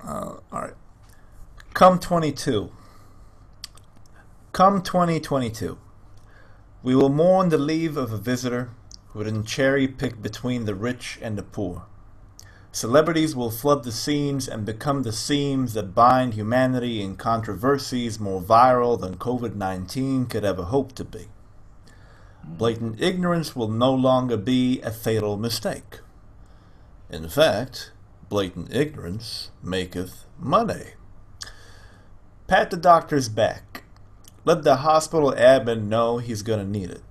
S2: all right. Come 22. Come 2022. We will mourn the leave of a visitor who didn't cherry pick between the rich and the poor. Celebrities will flood the scenes and become the seams that bind humanity in controversies more viral than COVID 19 could ever hope to be. Blatant ignorance will no longer be a fatal mistake. In fact, blatant ignorance maketh money. Pat the doctor's back. Let the hospital admin know he's gonna need it.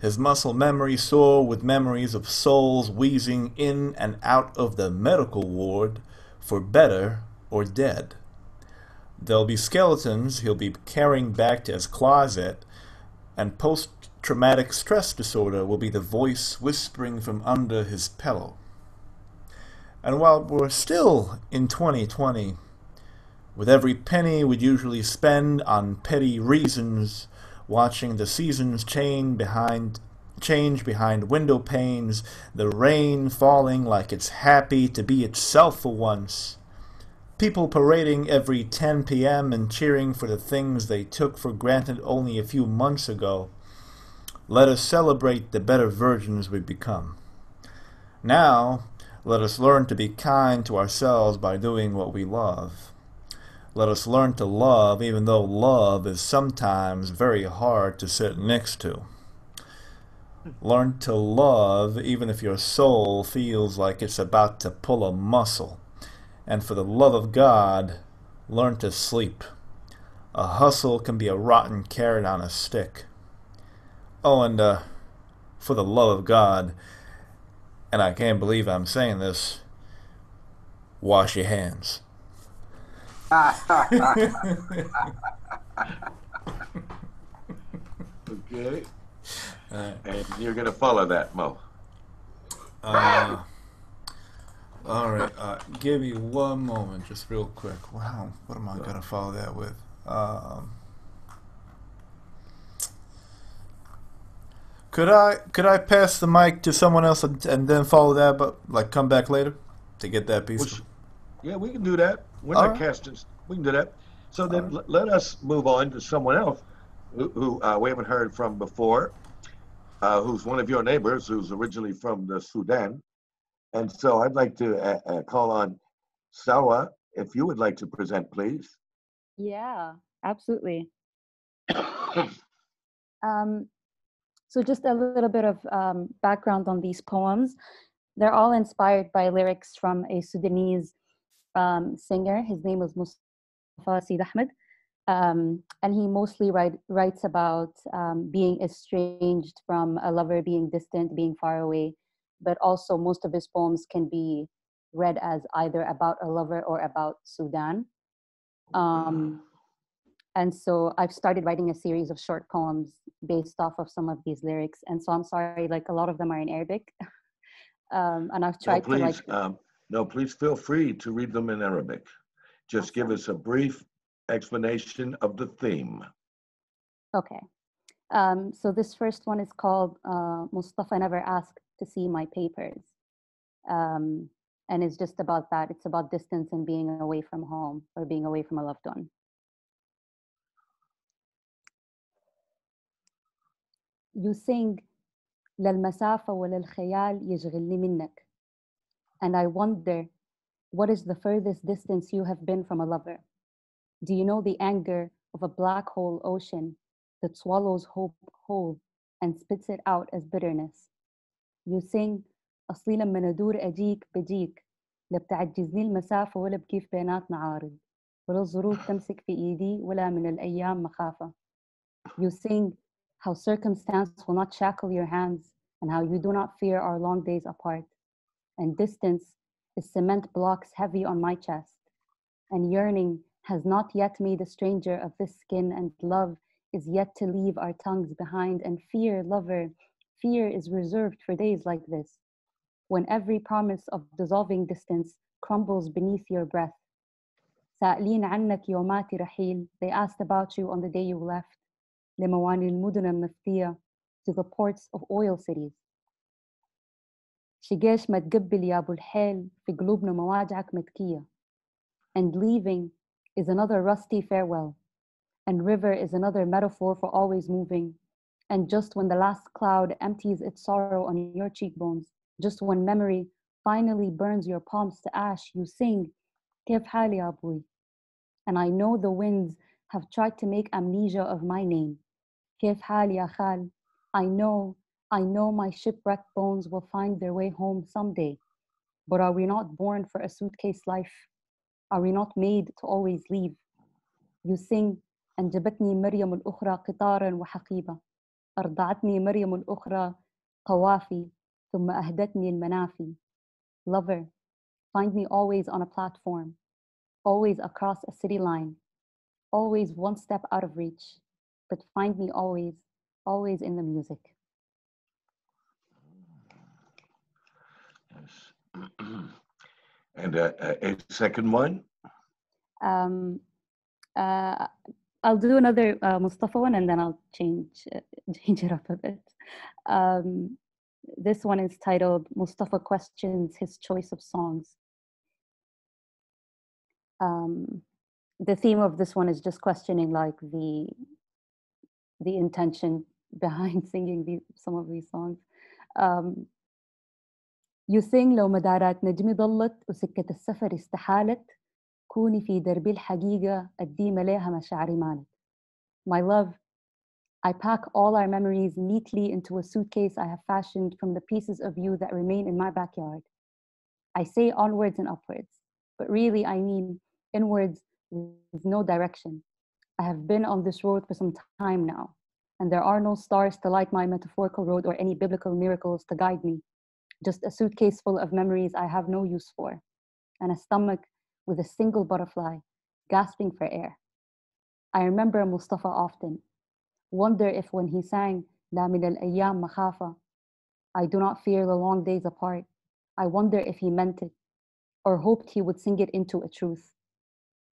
S2: His muscle memory sore with memories of souls wheezing in and out of the medical ward for better or dead. There'll be skeletons he'll be carrying back to his closet, and post traumatic stress disorder will be the voice whispering from under his pillow. And while we're still in 2020, with every penny we'd usually spend on petty reasons, watching the seasons change behind change behind window panes, the rain falling like it's happy to be itself for once. People parading every 10 p.m. and cheering for the things they took for granted only a few months ago. Let us celebrate the better versions we've become. Now, let us learn to be kind to ourselves by doing what we love. Let us learn to love even though love is sometimes very hard to sit next to. Learn to love even if your soul feels like it's about to pull a muscle. And for the love of God, learn to sleep. A hustle can be a rotten carrot on a stick. Oh, and uh, for the love of God, and I can't believe I'm saying this, wash your hands.
S1: okay. and you're going to follow that, Mo.
S2: Uh, all right. Uh, give me one moment, just real quick. Wow, what am I gonna follow that with? Um, could I could I pass the mic to someone else and, and then follow that, but like come back later to get that piece?
S1: Which- Yeah, we can do that. We're
S2: All
S1: not
S2: right.
S1: casting. We can do that. So then l- let us move on to someone else who, who uh, we haven't heard from before, uh, who's one of your neighbors, who's originally from the Sudan. And so I'd like to uh, uh, call on Sawa, if you would like to present, please.
S13: Yeah, absolutely. um, so just a little bit of um, background on these poems. They're all inspired by lyrics from a Sudanese um, singer. His name was Mustafa Sid Ahmed. Um, and he mostly write, writes about um, being estranged from a lover, being distant, being far away. But also, most of his poems can be read as either about a lover or about Sudan. Um, and so I've started writing a series of short poems based off of some of these lyrics. And so I'm sorry, like a lot of them are in Arabic. um, and I've
S1: No,
S13: tried to
S1: please,
S13: like,
S1: um, no, please feel free to read them in Arabic. Just give us a brief explanation of the theme.
S13: okay. Um, so this first one is called uh, Mustafa Never Asked to See My Papers. Um, and it's just about that. It's about distance and being away from home or being away from a loved one. You sing للمسافة وللخيال يشغلني منك and I wonder what is the furthest distance you have been from a lover? Do you know the anger of a black hole ocean that swallows hope whole and spits it out as bitterness? You sing أصلي لما ندور أجيك بجيك لا بتعجزني المسافة ولا بكيف بيناتنا عارض ولا الظروف تمسك في إيدي ولا من الأيام مخافة You sing how circumstance will not shackle your hands and how you do not fear our long days apart and distance is cement blocks heavy on my chest and yearning has not yet made a stranger of this skin and love is yet to leave our tongues behind and fear lover fear is reserved for days like this when every promise of dissolving distance crumbles beneath your breath سائلين عنك يومات رحيل they asked about you on the day you left لمواني المدن النفطية to the ports of oil cities شقاش ما تقبل يا أبو الحيل في قلوبنا مواجعك متكية and leaving is another rusty farewell and river is another metaphor for always moving And just when the last cloud empties its sorrow on your cheekbones, just when memory finally burns your palms to ash, you sing, كيف حالي يا أبوي? And I know the winds have tried to make amnesia of my name. كيف حالي يا خال? I know, I know my shipwrecked bones will find their way home someday. But are we not born for a suitcase life? Are we not made to always leave? You sing, أنجبتني مريم الأخرى قطارا وحقيبة أرضعتني مريم الأخرى قوافي ثم أهدتني المنافي Lover, find me always on a platform, always across a city line, always one step out of reach, but find me always, always in the music. Yes.
S1: and uh, a, a second one?
S13: Um, uh, I'll do another uh, Mustafa one and then I'll change uh, change it up a bit. Um, this one is titled Mustafa questions his choice of songs. Um, the theme of this one is just questioning like the the intention behind singing these, some of these songs. Um, you sing لو مدارات نجمي ضلت وسكة السفر استحالت كوني في دربي الحقيقة الديمة ليها مشاعري مالت My love, I pack all our memories neatly into a suitcase I have fashioned from the pieces of you that remain in my backyard. I say onwards and upwards, but really I mean inwards with no direction. I have been on this road for some time now, and there are no stars to light my metaphorical road or any biblical miracles to guide me. Just a suitcase full of memories I have no use for, and a stomach with a single butterfly gasping for air. I remember Mustafa often, wonder if when he sang La min al ayyam makhafa, I do not fear the long days apart, I wonder if he meant it or hoped he would sing it into a truth.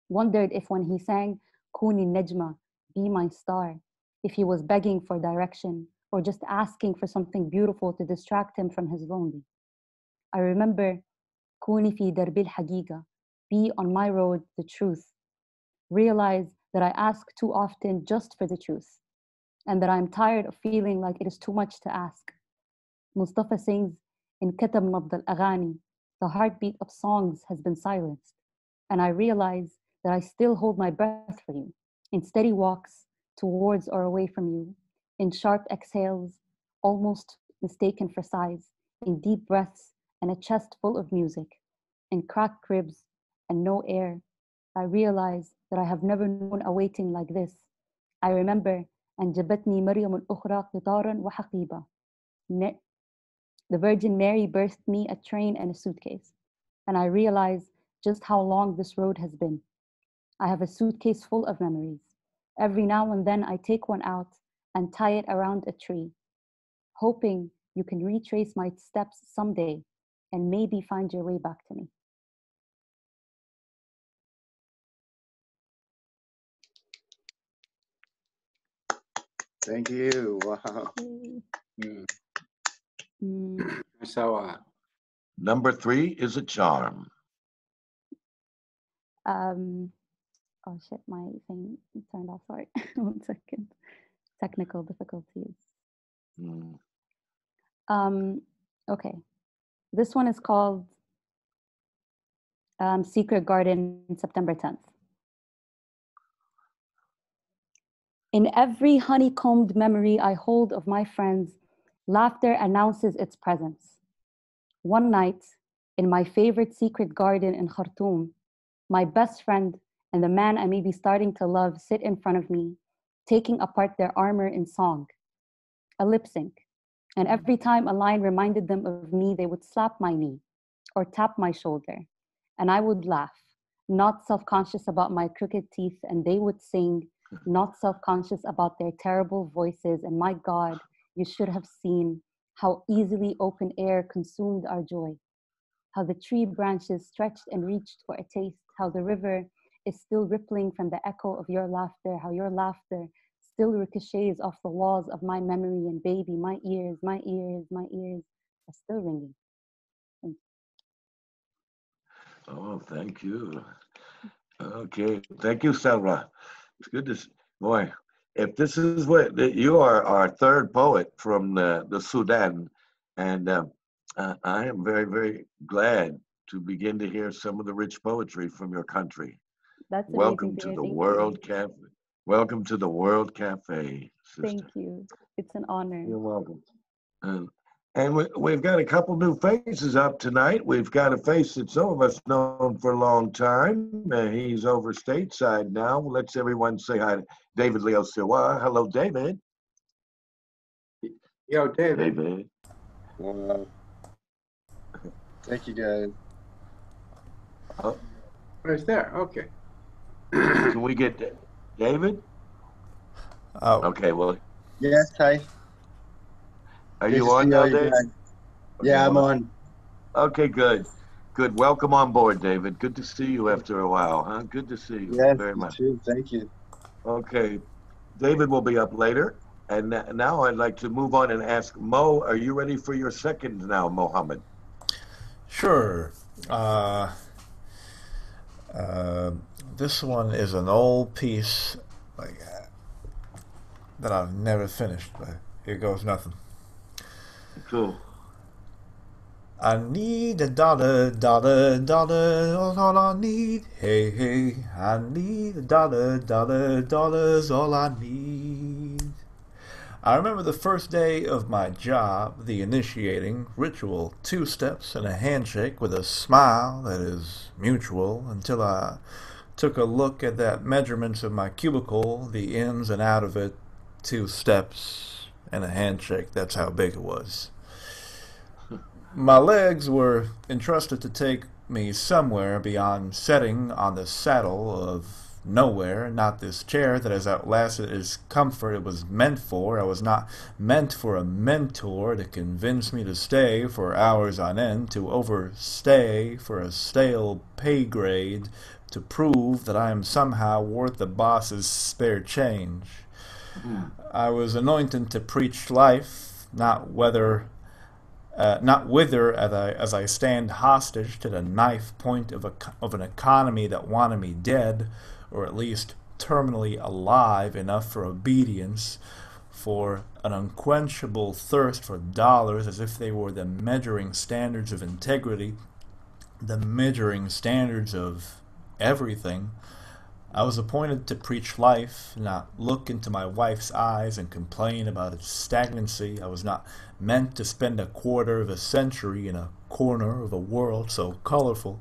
S13: Wondered if when he sang Kuni Nejma, be my star, if he was begging for direction or just asking for something beautiful to distract him from his lonely. I remember Kuni fi darbil hagiga, be on my road the truth. Realize that I ask too often just for the truth, and that I'm tired of feeling like it is too much to ask. Mustafa sings in Katam Nabd al Aghani, the heartbeat of songs has been silenced, and I realize that I still hold my breath for you in steady walks towards or away from you, in sharp exhales, almost mistaken for sighs, in deep breaths and a chest full of music, in cracked ribs and no air. I realize that I have never known a waiting like this. I remember أنجبتني مريم الأخرى قطارا وحقيبة. Ma- The Virgin Mary birthed me a train and a suitcase, and I realize just how long this road has been. I have a suitcase full of memories. Every now and then I take one out and tie it around a tree, hoping you can retrace my steps someday and maybe find your way back to me.
S6: Thank you. Wow.
S1: Hmm.
S13: Mm,
S8: So, uh,
S1: Number three is a charm.
S13: um, oh shit, my thing turned off. Sorry, one second. Technical difficulties.
S1: Hmm.
S13: Um, okay, this one is called um, Secret Garden, September 10th. In every honeycombed memory I hold of my friends, laughter announces its presence. One night, in my favorite secret garden in Khartoum, my best friend and the man I may be starting to love sit in front of me, taking apart their armor in song, a lip sync. And every time a line reminded them of me, they would slap my knee or tap my shoulder, and I would laugh, not self conscious about my crooked teeth, and they would sing, not self conscious about their terrible voices. And my God, you should have seen how easily open air consumed our joy, how the tree branches stretched and reached for a taste, how the river is still rippling from the echo of your laughter, how your laughter still ricochets off the walls of my memory and baby, my ears, my ears, my ears are still ringing. Thank
S1: Oh, thank you. Okay, thank you, Sarah. It's good to, s- boy, if this is what you are our third poet from the, the Sudan, and uh, I am very very glad to begin to hear some of the rich poetry from your country.
S13: That's
S1: Welcome to the
S13: Thank you.
S1: World Cafe. Welcome to the World Cafe, sister.
S13: Thank you. It's an honor.
S1: You're welcome. And, and we, we've got a couple new faces up tonight. We've got a face that some of us known for a long time. Uh, he's over stateside now. Let's everyone say hi to David Leo Siwa. Hello, David.
S8: Yo, David.
S1: David.
S16: Wow. Thank you, guys.
S1: Oh,
S8: Right there. Okay.
S1: Can we get Da- David?
S2: Oh,
S1: Okay, well,
S16: Yes, hi.
S1: are
S16: Good
S1: you
S16: to
S1: on
S16: see
S1: now,
S16: all you
S1: Dave?
S16: guys. Yeah, I'm on.
S1: Okay, good. Good. Welcome on board, David. Good to see you after a while, huh? Good to see you
S16: Yes,
S1: very
S16: you
S1: much.
S16: too. Thank you.
S1: Okay, David will be up later. And n- now I'd like to move on and ask Mo, are you ready for your second now, Mohammed?
S2: Sure. Uh, uh, this one is an old piece like that I've never finished, but here goes nothing.
S1: Cool.
S2: I need a dollar, dollar, dollar, all I need. Hey, hey, I need a dollar, dollar, dollar's all I need. I remember the first day of my job, the initiating ritual, two steps and a handshake with a smile that is mutual until I took a look at that measurements of my cubicle, the ins and out of it, two steps and a handshake, that's how big it was. My legs were entrusted to take me somewhere beyond setting on the saddle of nowhere, not this chair that has outlasted its comfort it was meant for. I was not meant for a mentor to convince me to stay for hours on end, to overstay for a stale pay grade, to prove that I am somehow worth the boss's spare change. I was anointed to preach life, not whether uh, not wither as I, as I stand hostage to the knife point of, a, of an economy that wanted me dead, or at least terminally alive enough for obedience, for an unquenchable thirst for dollars as if they were the measuring standards of integrity, the measuring standards of everything. I was appointed to preach life, not look into my wife's eyes and complain about its stagnancy. I was not meant to spend a quarter of a century in a corner of a world so colorful,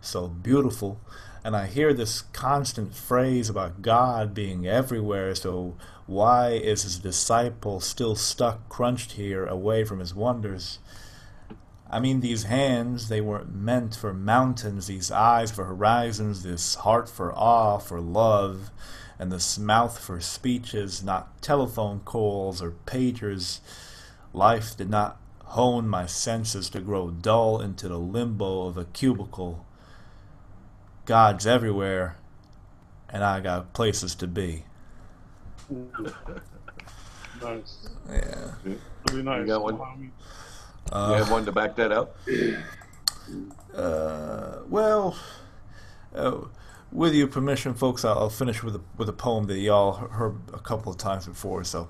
S2: so beautiful. And I hear this constant phrase about God being everywhere, so why is his disciple still stuck, crunched here, away from his wonders? I mean, these hands, they weren't meant for mountains, these eyes for horizons, this heart for awe, for love, and this mouth for speeches, not telephone calls or pagers. Life did not hone my senses to grow dull into the limbo of a cubicle. God's everywhere, and I got places to be.
S4: Nice.
S2: Yeah.
S4: Really nice.
S1: You got one?
S4: Allow
S2: Uh,
S1: you have one to back that up?
S2: Uh, well, uh, with your permission, folks, I'll, I'll finish with a, with a poem that y'all heard a couple of times before. So,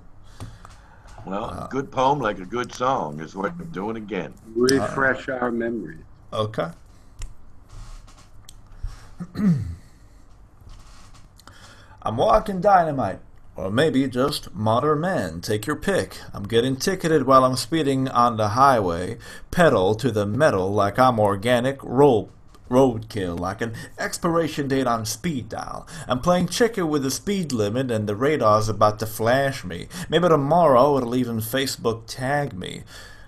S1: Well,
S2: Uh,
S1: a good poem like a good song is what I'm doing again.
S8: Refresh our memory.
S2: okay. I'm walking dynamite, or maybe just modern man. Take your pick. I'm getting ticketed while I'm speeding on the highway. Pedal to the metal like I'm organic. Roadkill like an expiration date on speed dial. I'm playing chicken with the speed limit and the radar's about to flash me. Maybe tomorrow it'll even Facebook tag me.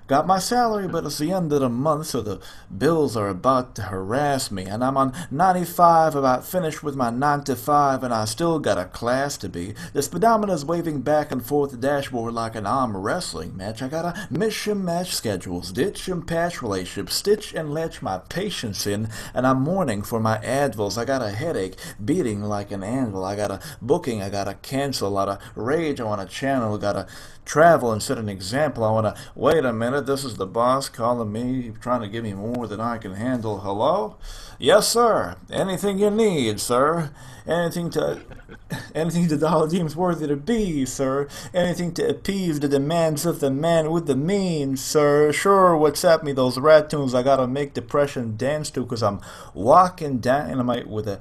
S2: Got my salary, but it's the end of the month, so the bills are about to harass me. And I'm on 95, about finished with my 9 to 5, and I still got a class to be. The speedometer's waving back and forth the dashboard like an arm wrestling match. I got a mission match schedules, ditch and patch relationships, stitch and latch my patience in, and I'm mourning for my advils. I got a headache, beating like an anvil. I got a booking, I gotta cancel. A lot of rage I wanna channel, gotta travel and set an example. I wanna wait a minute. This is the boss calling me, trying to give me more than I can handle. Hello? Yes, sir. Anything you need, sir. Anything to anything the dollar deems worthy to be, sir. Anything to appease the demands of the man with the means, sir. Sure, what's WhatsApp me those rat tunes I gotta make depression dance to, cause I'm walking down dynamite with a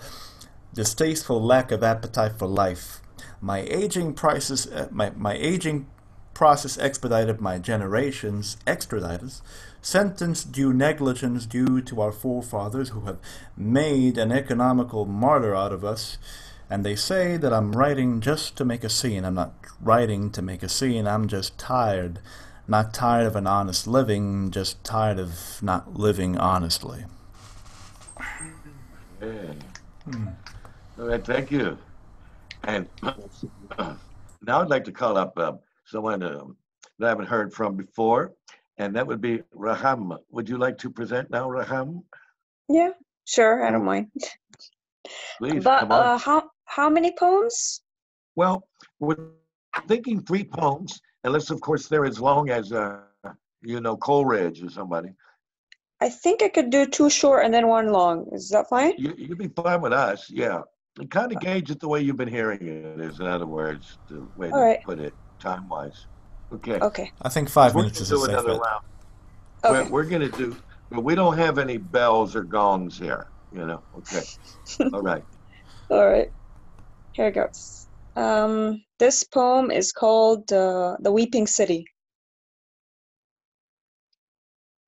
S2: distasteful lack of appetite for life. My aging prices, uh, my, my aging process expedited my generations, extraditus, sentence due negligence due to our forefathers who have made an economical martyr out of us. And they say that I'm writing just to make a scene. I'm not writing to make a scene. I'm just tired. Not tired of an honest living, just tired of not living honestly.
S1: Yeah. Hmm. All right, thank you. And now I'd like to call up uh, someone um, that I haven't heard from before, and that would be Raham. Would you like to present now, Raham?
S14: Yeah, sure. I don't mind.
S1: Please,
S14: but
S1: come on.
S14: uh, how how many poems?
S1: Well, we're thinking three poems, unless, of course, they're as long as, uh, you know, Coleridge or somebody.
S14: I think I could do two short and then one long. Is that fine?
S1: You, you'd be fine with us, yeah. And kind of gauge it the way you've been hearing it, is in other words, the way
S14: All
S1: to
S14: right.
S1: put it, time wise. Okay.
S14: Okay.
S2: I think 5
S1: We're
S2: minutes is
S1: gonna
S2: a
S1: do
S2: safe
S1: another
S2: bet.
S1: round. We're, we're gonna do, but we don't have any bells or gongs here, you know, okay. All right.
S14: All right. Here it goes. Um, this poem is called uh, "The Weeping City."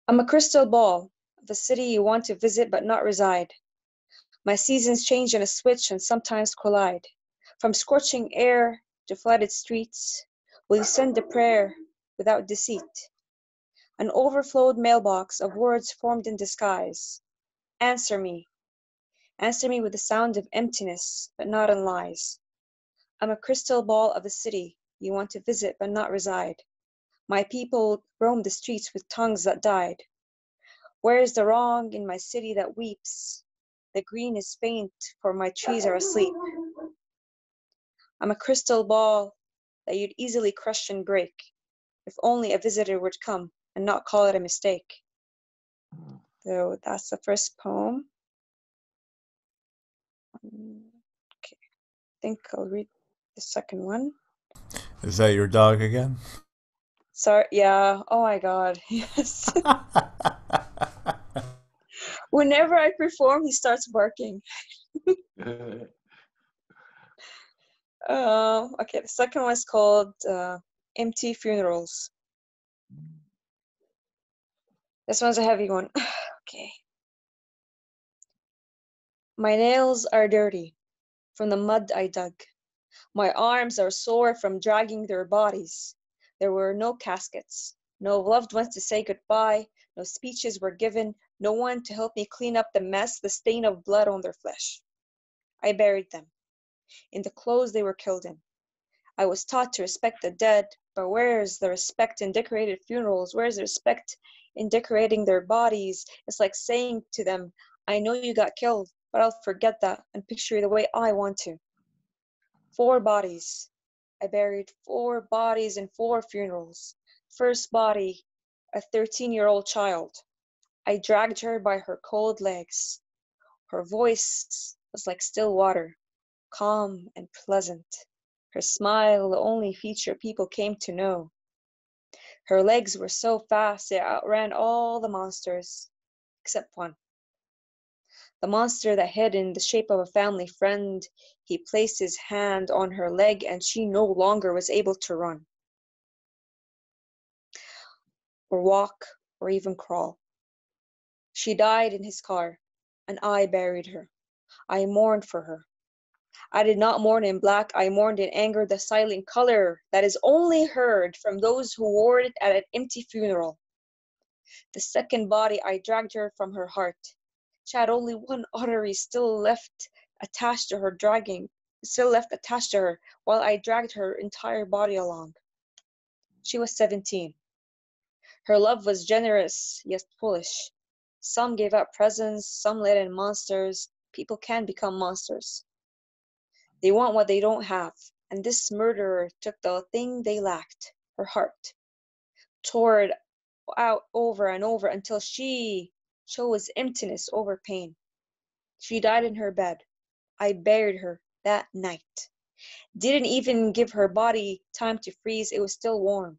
S14: I'm a crystal ball of the city you want to visit but not reside. My seasons change in a switch and sometimes collide. From scorching air to flooded streets, will you send a prayer without deceit? An overflowed mailbox of words formed in disguise. Answer me. Answer me with the sound of emptiness, but not in lies. I'm a crystal ball of a city you want to visit but not reside. My people roam the streets with tongues that died. Where is the wrong in my city that weeps? The green is faint, for my trees are asleep. I'm a crystal ball that you'd easily crush and break if only a visitor would come and not call it a mistake. So that's the first poem. Okay, I think I'll read the second one.
S2: Is that your dog again?
S14: Sorry, yeah. Oh my God, yes. Whenever I perform, he starts barking. Uh, okay, the second one is called uh, Empty Funerals. This one's a heavy one. okay. My nails are dirty from the mud I dug. My arms are sore from dragging their bodies. There were no caskets, no loved ones to say goodbye, no speeches were given, no one to help me clean up the mess, the stain of blood on their flesh. I buried them in the clothes they were killed in. I was taught to respect the dead, but where is the respect in decorated funerals? Where is the respect in decorating their bodies? It's like saying to them, I know you got killed, but I'll forget that and picture you the way I want to. Four bodies. I buried four bodies in four funerals. First body, a 13 year old child. I dragged her by her cold legs. Her voice was like still water, calm and pleasant. Her smile, the only feature people came to know. Her legs were so fast they outran all the monsters, except one. The monster that hid in the shape of a family friend, he placed his hand on her leg and she no longer was able to run, or walk, or even crawl. She died in his car, and I buried her. I mourned for her. I did not mourn in black, I mourned in anger, the silent color that is only heard from those who wore it at an empty funeral. The second body, I dragged her from her heart. She had only one artery still left attached to her, dragging, still left attached to her, while I dragged her entire body along. She was 17. Her love was generous, yet foolish. Some gave out presents, some let in monsters. People can become monsters. They want what they don't have, and this murderer took the thing they lacked her heart, tore it out over and over until she chose emptiness over pain. She died in her bed. I buried her that night. Didn't even give her body time to freeze, it was still warm.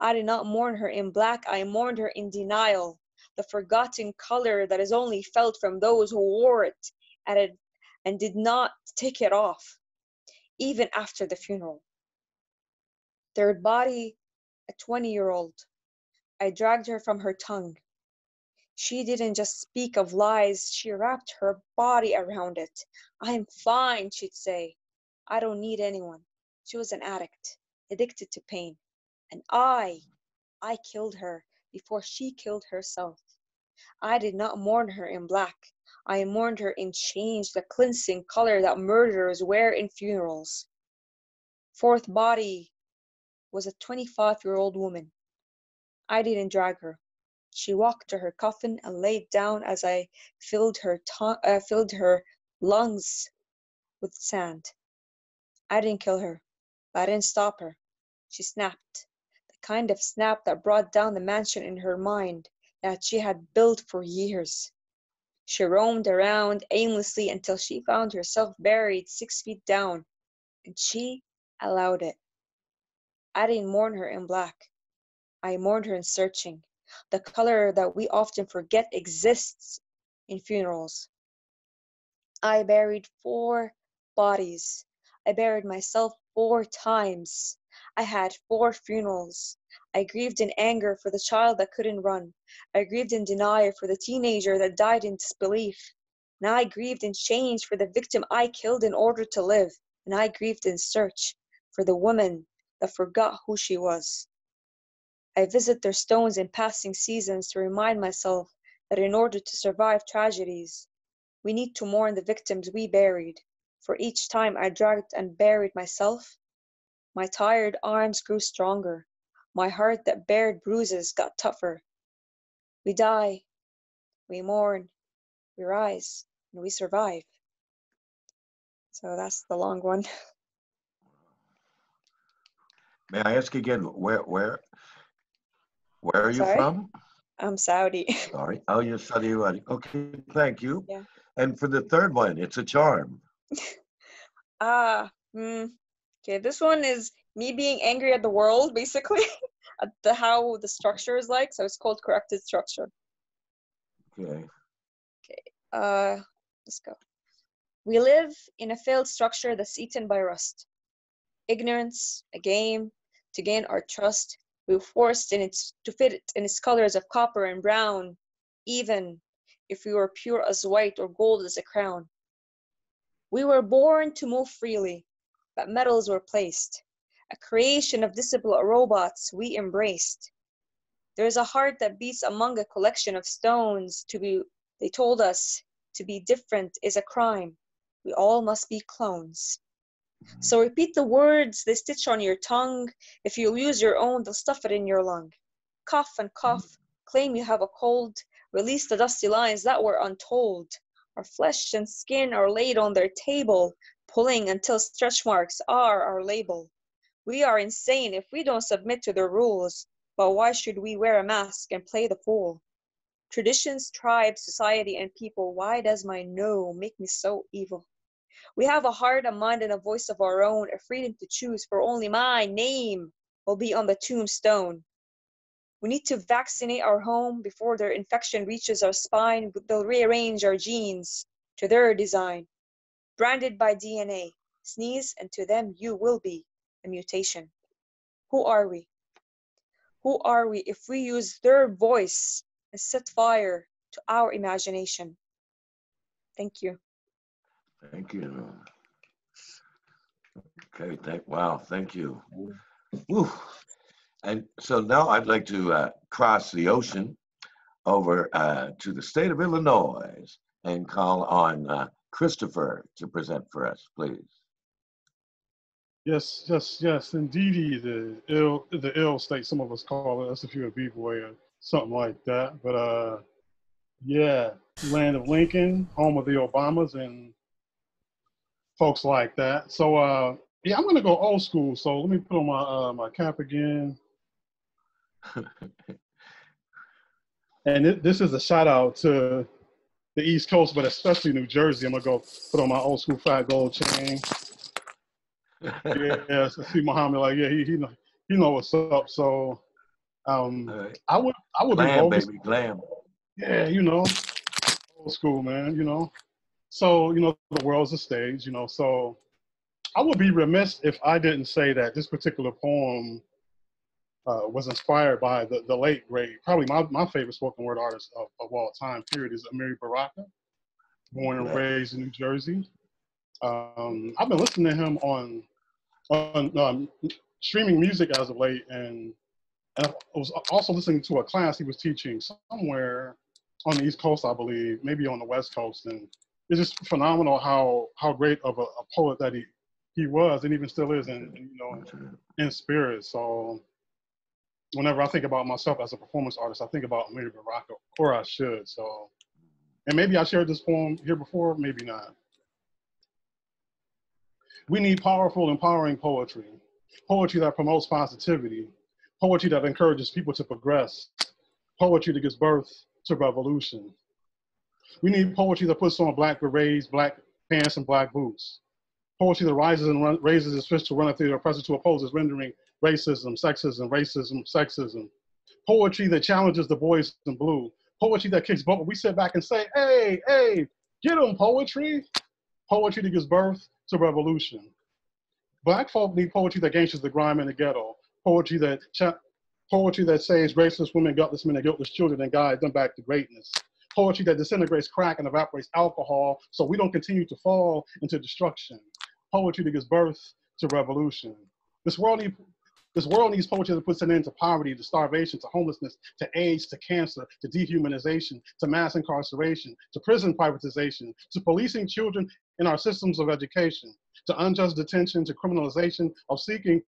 S14: I did not mourn her in black, I mourned her in denial, the forgotten color that is only felt from those who wore it and, it, and did not take it off, even after the funeral. Third body, a 20 year old. I dragged her from her tongue. She didn't just speak of lies, she wrapped her body around it. I'm fine, she'd say. I don't need anyone. She was an addict, addicted to pain. And I, I killed her before she killed herself. I did not mourn her in black. I mourned her in change, the cleansing color that murderers wear in funerals. Fourth body was a 25 year old woman. I didn't drag her. She walked to her coffin and laid down as I filled her uh, filled her lungs with sand. I didn't kill her, but I didn't stop her. She snapped, the kind of snap that brought down the mansion in her mind that she had built for years. She roamed around aimlessly until she found herself buried six feet down, and she allowed it. I didn't mourn her in black. I mourned her in searching, the color that we often forget exists in funerals. I buried four bodies. I buried myself four times. I had four funerals. I grieved in anger for the child that couldn't run. I grieved in denial for the teenager that died in disbelief. And I grieved in change for the victim I killed in order to live. And I grieved in search for the woman that forgot who she was. I visit their stones in passing seasons to remind myself that in order to survive tragedies, we need to mourn the victims we buried. For each time I dragged and buried myself, my tired arms grew stronger. My heart that bared bruises got tougher. We die, we mourn, we rise, and we survive. So that's the long one.
S1: May I ask again, where, where, where are you
S14: Sorry?
S1: from?
S14: I'm Saudi.
S1: Sorry. Oh, you're Saudi Arabia. Okay, thank you.
S14: Yeah.
S1: And for the third one, it's a charm.
S14: Ah, hmm. Okay, this one is me being angry at the world, basically, at the how the structure is like. So it's called corrected structure.
S1: Okay.
S14: Uh, let's go. We live in a failed structure that's eaten by rust. Ignorance, a game, to gain our trust. We were forced in its to fit it in its colors of copper and brown, even if we were pure as white or gold as a crown. We were born to move freely, but metals were placed. A creation of disciplined robots we embraced. There is a heart that beats among a collection of stones. To be, they told us, to be different is a crime. We all must be clones. So repeat the words they stitch on your tongue. If you use your own, they'll stuff it in your lung. Cough and cough, claim you have a cold. Release the dusty lines that were untold. Our flesh and skin are laid on their table, pulling until stretch marks are our label. We are insane if we don't submit to their rules, but why should we wear a mask and play the fool? Traditions, tribes, society, and people, why does my no make me so evil? We have a heart, a mind, and a voice of our own, a freedom to choose, for only my name will be on the tombstone. We need to vaccinate our home before their infection reaches our spine. They'll rearrange our genes to their design. Branded by DNA, sneeze, and to them you will be a mutation. Who are we? Who are we if we use their voice and set fire to our imagination? Thank you.
S1: Thank you. Okay, thank, wow, thank you. Woo. And so now I'd like to uh, cross the ocean over uh, to the state of Illinois and call on uh, Christopher to present for us, please.
S4: Yes, yes, yes, indeedy, the ill, the ill state. Some of us call it. That's if you're a b-boy or something like that. But uh, yeah, land of Lincoln, home of the Obamas and folks like that. So uh, yeah, I'm gonna go old school. So let me put on my uh, my cap again. And it, this is a shout out to the East Coast, but especially New Jersey. I'm gonna go put on my old school fat gold chain. yeah, so see Muhammad like, yeah, he he know, he know what's up. So um, I would I would be
S1: Glam,
S4: bogus.
S1: baby, glam.
S4: Yeah, you know, old school man. You know, so you know the world's a stage. You know, so I would be remiss if I didn't say that this particular poem uh, was inspired by the, the late great, probably my, my favorite spoken word artist of, of all time. Period is Amiri Baraka, born and raised in New Jersey. Um, I've been listening to him on on um, streaming music as of late, and, and I was also listening to a class he was teaching somewhere on the East Coast, I believe, maybe on the West Coast, and it's just phenomenal how how great of a, a poet that he he was, and even still is, in, in, you know, in spirit. So whenever I think about myself as a performance artist, I think about Amiri Baraka, or I should. So, and maybe I shared this poem here before, maybe not. We need powerful, empowering poetry, poetry that promotes positivity, poetry that encourages people to progress, poetry that gives birth to revolution. We need poetry that puts on black berets, black pants, and black boots. Poetry that rises and run, raises its fist to run after the oppressor to oppose its rendering racism, sexism, racism, sexism. Poetry that challenges the boys in blue. Poetry that kicks butt. We sit back and say, hey, hey, get them, poetry. Poetry that gives birth to revolution. Black folk need poetry that gangsters the grime in the ghetto. Poetry that cha- poetry that saves graceless women, gutless men, and guiltless children and guides them back to greatness. Poetry that disintegrates crack and evaporates alcohol so we don't continue to fall into destruction. Poetry that gives birth to revolution. This world need, this world needs poetry that puts an end to poverty, to starvation, to homelessness, to AIDS, to cancer, to dehumanization, to mass incarceration, to prison privatization, to policing children in our systems of education, to unjust detention, to criminalization of seeking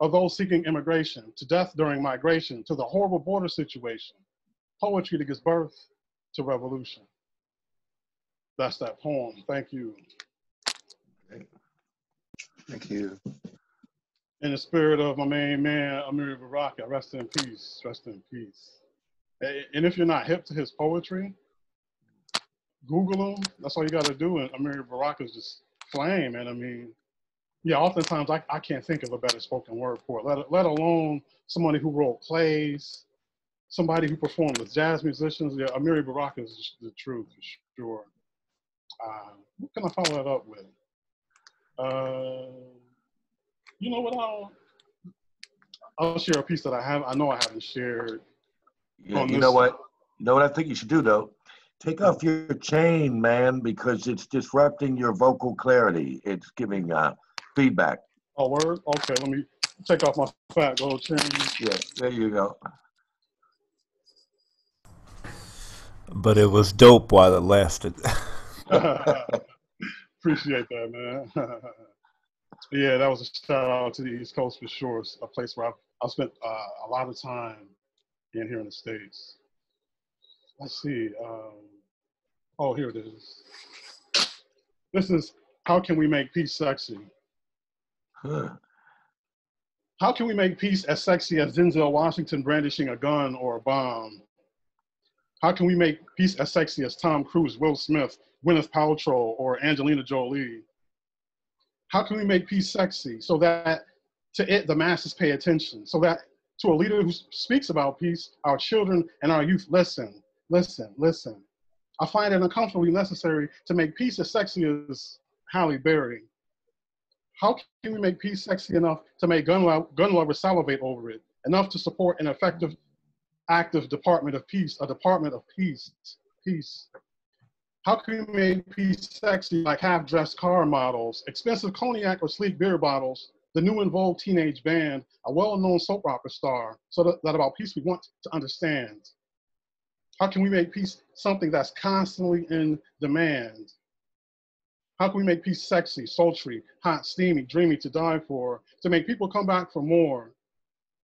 S4: of those seeking immigration, to death during migration, to the horrible border situation. Poetry that gives birth to revolution. That's that poem. Thank you.
S16: Thank you.
S4: In the spirit of my main man, Amiri Baraka, rest in peace, rest in peace. And if you're not hip to his poetry, Google him. That's all you got to do. And Amiri Baraka's just flame. And I mean, yeah, oftentimes I, I can't think of a better spoken word poet, let, let alone somebody who wrote plays, somebody who performed with jazz musicians. Yeah, Amiri Baraka is the truth for sure. Uh, what can I follow that up with? Uh, you know what? I'll, I'll share a piece that I have. I know I haven't shared.
S1: Yeah,
S4: on
S1: you know what? You know what I think you should do though? Take off your chain, man, because it's disrupting your vocal clarity. It's giving uh, feedback.
S4: Oh, word? Okay, let me take off my fat gold chain.
S1: Yeah, there you go.
S2: But it was dope while it lasted.
S4: Appreciate that, man. yeah, that was a shout out to the East Coast for sure. It's a place where I've, I've spent uh, a lot of time being here in the States. Let's see. Um, oh, here it is. This is How Can We Make Peace Sexy? How can we make peace as sexy as Denzel Washington brandishing a gun or a bomb? How can we make peace as sexy as Tom Cruise, Will Smith, Gwyneth Paltrow, or Angelina Jolie? How can we make peace sexy so that to it the masses pay attention? So that to a leader who speaks about peace, our children and our youth listen, listen, listen. I find it uncomfortably necessary to make peace as sexy as Halle Berry. How can we make peace sexy enough to make gun, lo- gun lovers salivate over it? Enough to support an effective, active Department of Peace, a Department of Peace, peace. How can we make peace sexy like half-dressed car models, expensive cognac or sleek beer bottles, the new and vogue teenage band, a well-known soap opera star, so that, that about peace we want to understand? How can we make peace something that's constantly in demand? How can we make peace sexy, sultry, hot, steamy, dreamy to die for, to make people come back for more?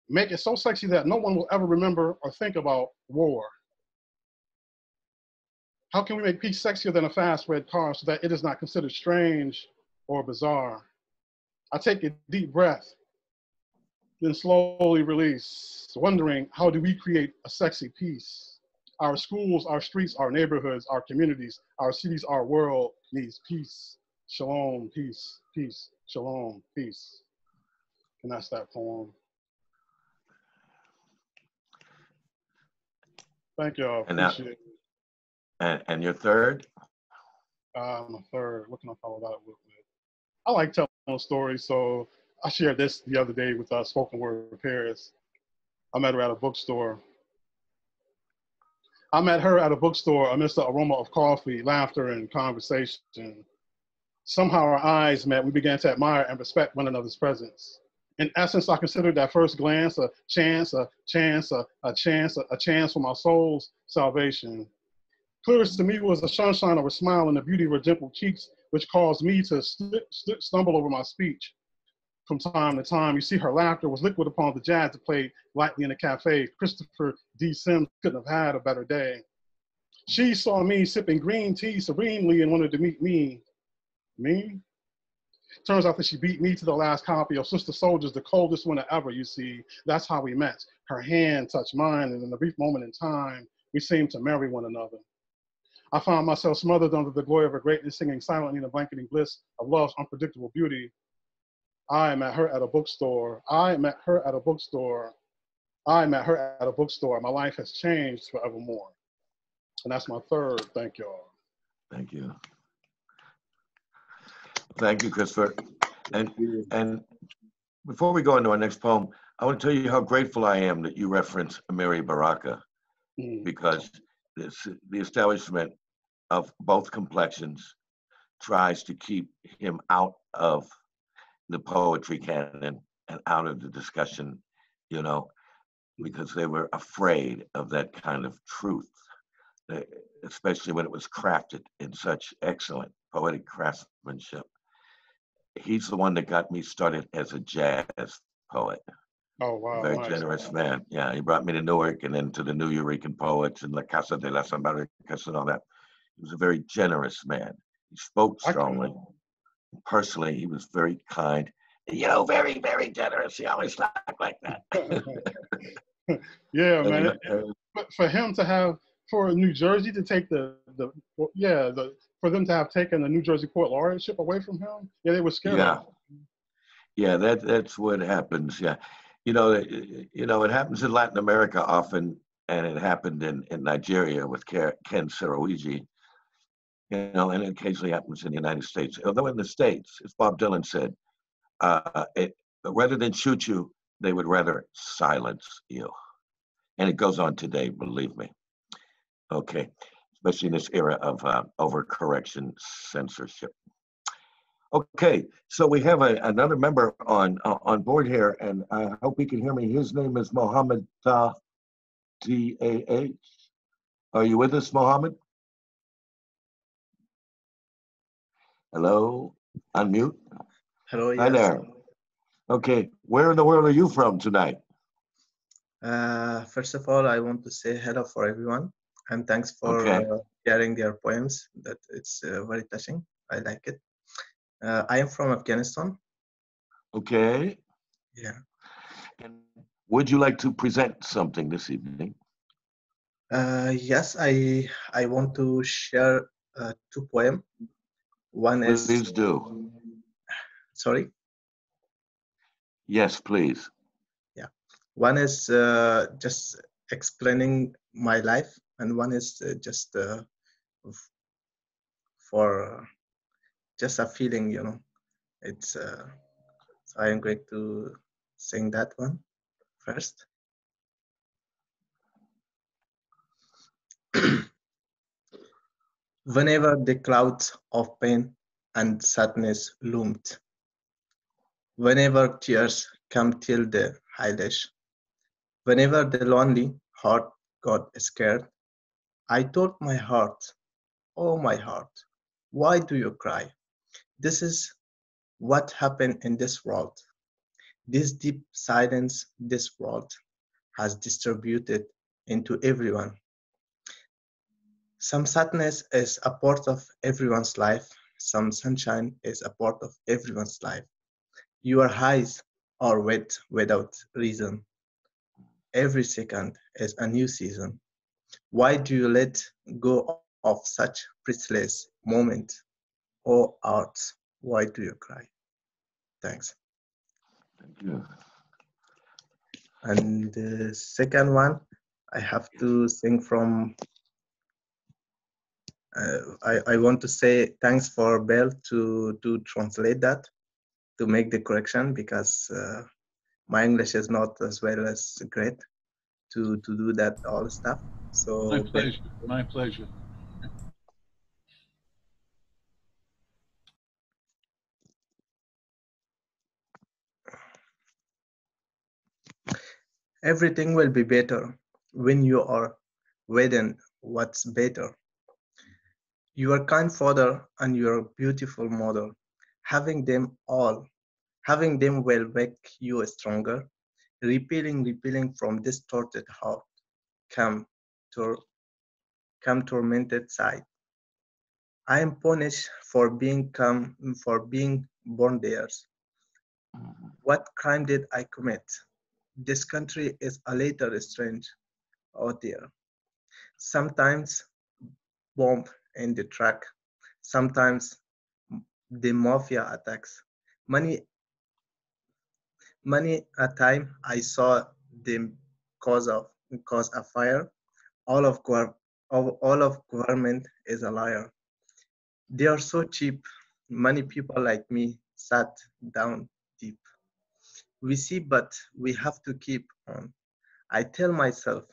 S4: Make it so sexy that no one will ever remember or think about war. How can we make peace sexier than a fast red car so that it is not considered strange or bizarre? I take a deep breath, then slowly release, wondering how do we create a sexy peace? Our schools, our streets, our neighborhoods, our communities, our cities, our world needs peace. Shalom, peace, peace, shalom, peace. And that's that poem. Thank y'all.
S1: And
S4: it.
S1: And, and your third?
S4: Um, a third. What can I follow that with? I like telling stories, so I shared this the other day with uh, Spoken Word Paris. I met her at a bookstore. I met her at a bookstore amidst the aroma of coffee, laughter, and conversation. Somehow our eyes met. We began to admire and respect one another's presence. In essence, I considered that first glance a chance, a chance, a, a chance, a, a chance for my soul's salvation. Clearest to me was the sunshine of her smile and the beauty of her dimpled cheeks, which caused me to st- st- stumble over my speech. From time to time, you see, her laughter was liquid upon the jazz that played lightly in the cafe. Christopher D. Sims couldn't have had a better day. She saw me sipping green tea serenely and wanted to meet me. Me? Turns out that she beat me to the last copy of Sister Souljah's, the coldest winter ever, you see. That's how we met. Her hand touched mine, and in a brief moment in time, we seemed to marry one another. I found myself smothered under the glory of her greatness, singing silently in the blanketing bliss of love's unpredictable beauty. I met her at a bookstore. I met her at a bookstore. I met her at a bookstore. My life has changed forevermore. And that's my third. Thank y'all.
S1: Thank you. Thank you, Christopher. And and before we go into our next poem, I want to tell you how grateful I am that you reference Amiri Baraka mm. because this, the establishment of both complexions tries to keep him out of the poetry canon and out of the discussion, you know, because they were afraid of that kind of truth, eh, especially when it was crafted in such excellent poetic craftsmanship. He's the one that got me started as a jazz poet.
S4: Oh, wow.
S1: Very
S4: nice.
S1: generous man. Yeah, he brought me to Newark and then to the Nuyorican Poets and La Casa de las Americas and all that. He was a very generous man. He spoke strongly. Personally, he was very kind. You know, very, very generous. He always talked like that.
S4: Yeah, man.
S1: uh,
S4: but for him to have, for New Jersey to take the, the yeah, the for them to have taken the New Jersey Court laureateship away from him, yeah, they were scared.
S1: Yeah. Yeah, that that's what happens. Yeah, you know, it- you know, it happens in Latin America often, and it happened in in Nigeria with Ke- Ken Saro-Wiwa. You know, and it occasionally happens in the United States. Although in the states, as Bob Dylan said, uh, it rather than shoot you, they would rather silence you. And it goes on today, believe me. Okay, especially in this era of uh, overcorrection censorship. Okay, so we have a, another member on uh, on board here, and I hope he can hear me. His name is Mohammed T A H. Are you with us, Mohammed? Hello, unmute.
S17: Hello,
S1: Hi
S17: yes.
S1: there. Okay, where in the world are you from tonight?
S17: Uh, first of all, I want to say hello for everyone and thanks for
S1: Okay.
S17: uh, sharing your poems. That it's uh, very touching. I like it. Uh, I am from Afghanistan.
S1: Okay.
S17: Yeah.
S1: Would you like to present something this evening?
S17: Uh, yes, I I want to share uh, two poem. One is
S1: Please do.
S17: sorry.
S1: Yes, please.
S17: Yeah. One is uh, just explaining my life, and one is uh, just uh, for just a feeling, you know. It's uh, so I am going to sing that one first. Whenever the clouds of pain and sadness loomed, whenever tears come till the eyelash, whenever the lonely heart got scared, I told my heart, Oh, my heart, why do you cry? This is what happened in this world. This deep silence this world has distributed into everyone. Some sadness is a part of everyone's life. Some sunshine is a part of everyone's life. Your highs are wet without reason. Every second is a new season. Why do you let go of such priceless moment? Oh, art, why do you cry? Thanks.
S1: Thank you.
S17: And the second one, I have to sing from. Uh, I, I want to say thanks for Bell to to translate that, to make the correction because uh, my English is not as well as great to to do that all stuff. So
S5: My pleasure. My pleasure.
S17: Everything will be better when you are within what's better. Your kind father and your beautiful mother, having them all, having them will make you stronger. Repelling, repelling from distorted heart, come, tor- come tormented side. I am punished for being come for being born theirs. What crime did I commit? This country is a little strange. Oh dear. Sometimes bomb in the truck. Sometimes the mafia attacks. Many, many a time I saw them cause of cause a fire. All of all of government is a liar. They are so cheap. Many people like me sat down deep. We see, but we have to keep on. I tell myself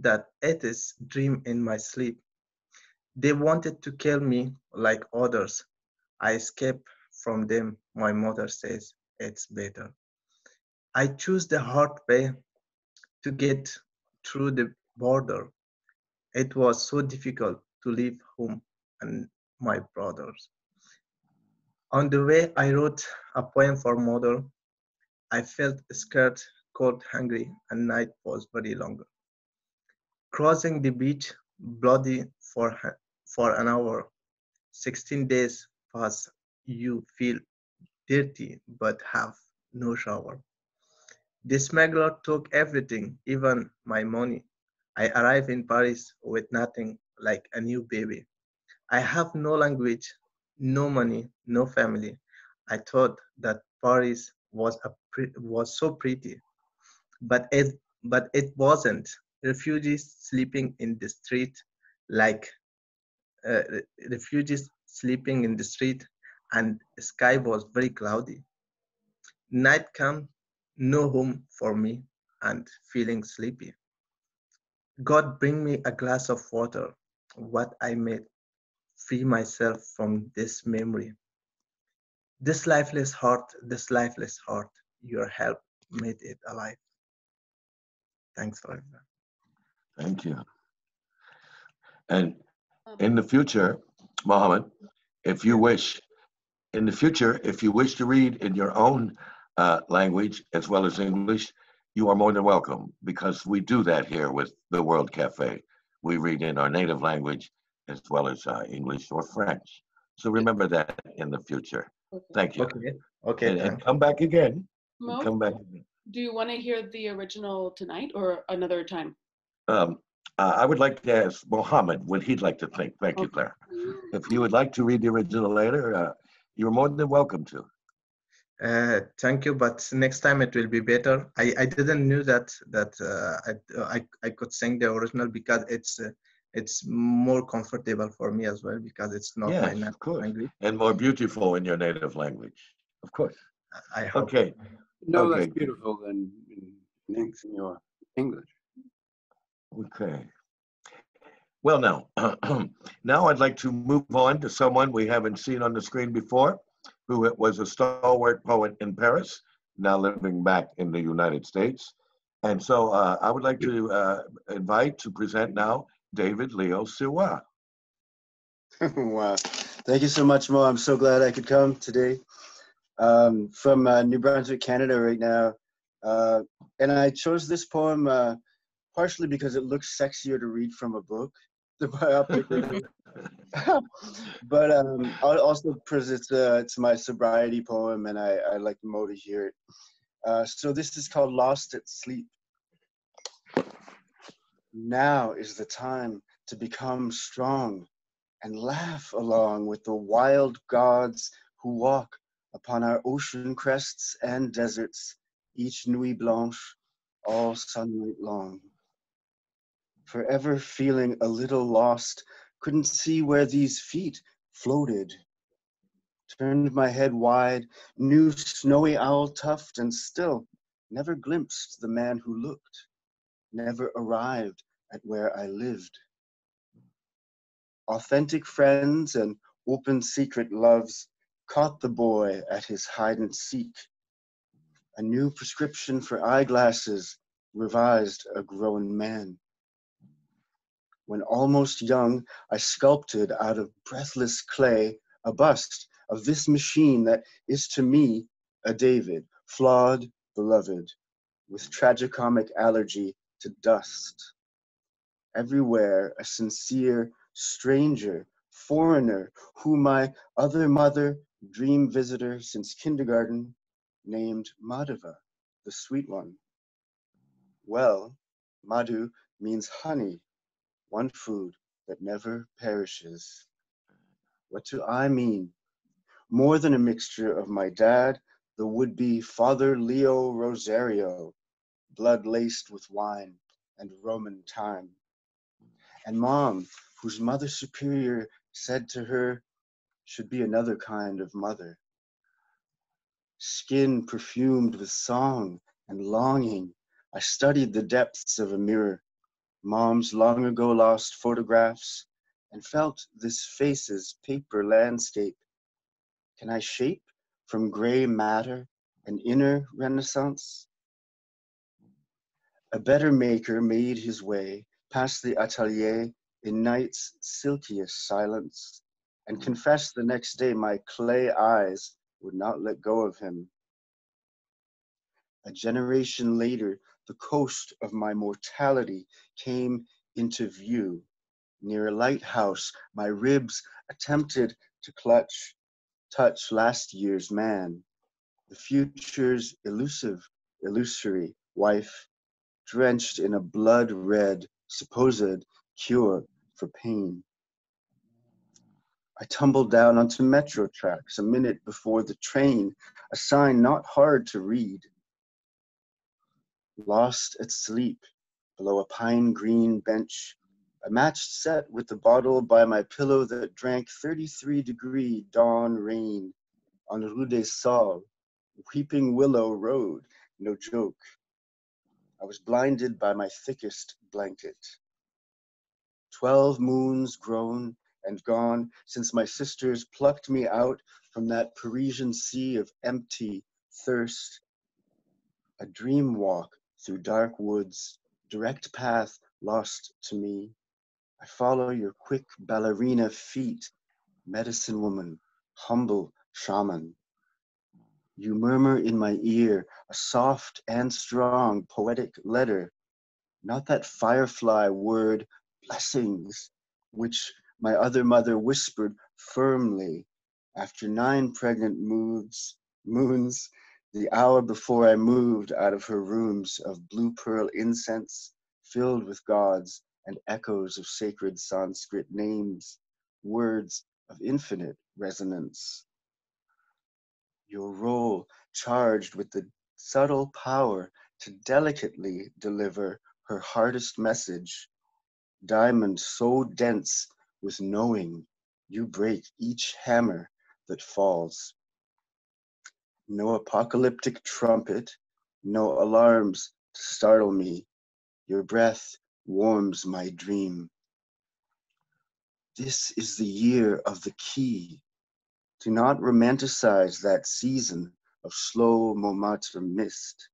S17: that it is dream in my sleep. They wanted to kill me like others. I escape from them. My mother says it's better. I choose the hard way to get through the border. It was so difficult to leave home and my brothers. On the way, I wrote a poem for mother. I felt scared, cold, hungry, and night was very long. Crossing the beach, bloody for for an hour. Sixteen days pass. You feel dirty but have no shower. The smuggler took everything, even my money. I arrive in Paris with nothing like a new baby. I have no language, no money, no family. I thought that Paris was a was so pretty, but it but it wasn't. Refugees sleeping in the street like uh, refugees sleeping in the street, and the sky was very cloudy. Night come, no home for me, and feeling sleepy. God bring me a glass of water, what I made, free myself from this memory. This lifeless heart, this lifeless heart, your help made it alive. Thanks for that.
S1: Thank you. And in the future, Mohammed, if you wish, in the future, if you wish to read in your own uh, language as well as English, you are more than welcome because we do that here with the World Cafe. We read in our native language as well as uh, English or French. So remember that in the future. Thank you.
S17: Okay. Okay.
S1: And, and come back again.
S15: Mo,
S1: Come back. again.
S15: do you want to hear the original tonight or another time?
S1: Um, uh, I would like to ask Mohammed what he'd like to think. Thank you, Claire. If you would like to read the original later, uh, you're more than welcome to.
S17: Uh, thank you, but next time it will be better. I, I didn't know that that uh, I, I I could sing the original because it's uh, it's more comfortable for me as well because it's not my native
S1: course.
S17: language.
S1: And more beautiful in your native language. Of course.
S17: I hope.
S1: Okay.
S8: No
S1: Okay.
S8: less beautiful than in, in, in your English.
S1: Okay. Well, now, now I'd like to move on to someone we haven't seen on the screen before, who was a stalwart poet in Paris, now living back in the United States. And so uh, I would like to uh, invite to present now David Leo Siwa.
S18: wow. Thank you so much, Mo. I'm so glad I could come today um, from uh, New Brunswick, Canada, right now. Uh, and I chose this poem uh, partially because it looks sexier to read from a book, the biopic. but um, al- also because it's, uh, it's my sobriety poem and I, I like Mo to hear it. Uh, so this is called Lost at Sleep. Now is the time to become strong and laugh along with the wild gods who walk upon our ocean crests and deserts, each nuit blanche, all sunlight long. Forever feeling a little lost, couldn't see where these feet floated. Turned my head wide, knew snowy owl tuft, and still never glimpsed the man who looked, never arrived at where I lived. Authentic friends and open secret loves caught the boy at his hide and seek. A new prescription for eyeglasses revised a grown man. When almost young, I sculpted out of breathless clay a bust of this machine that is to me a David, flawed, beloved, with tragicomic allergy to dust. Everywhere a sincere stranger, foreigner, who my other mother, dream visitor since kindergarten, named Madhava, the sweet one. Well, Madhu means honey, one food that never perishes. What do I mean? More than a mixture of my dad, the would be Father Leo Rosario, blood laced with wine and Roman time, and mom, whose mother superior said to her should be another kind of mother. Skin perfumed with song and longing, I studied the depths of a mirror, mom's long ago lost photographs, and felt this face's paper landscape. Can I shape from gray matter an inner renaissance? A better maker made his way past the atelier in night's silkiest silence and confessed the next day my clay eyes would not let go of him. A generation later, the coast of my mortality came into view. Near a lighthouse, my ribs attempted to clutch, touch last year's man, the future's elusive, illusory wife, drenched in a blood red, supposed cure for pain. I tumbled down onto metro tracks a minute before the train, a sign not hard to read. Lost at sleep below a pine green bench, a match set with the bottle by my pillow that drank 33 degree dawn rain on Rue des Saules, Weeping Willow Road, no joke. I was blinded by my thickest blanket. Twelve moons grown and gone since my sisters plucked me out from that Parisian sea of empty thirst. A dream walk through dark woods, direct path lost to me. I follow your quick ballerina feet, medicine woman, humble shaman. You murmur in my ear a soft and strong poetic letter, not that firefly word, blessings, which my other mother whispered firmly after nine pregnant moons, moons, the hour before I moved out of her rooms of blue pearl incense filled with gods and echoes of sacred Sanskrit names, words of infinite resonance. Your role charged with the subtle power to delicately deliver her hardest message, diamond so dense with knowing you break each hammer that falls. No apocalyptic trumpet, no alarms to startle me. Your breath warms my dream. This is the year of the key. Do not romanticize that season of slow Montmartre mist.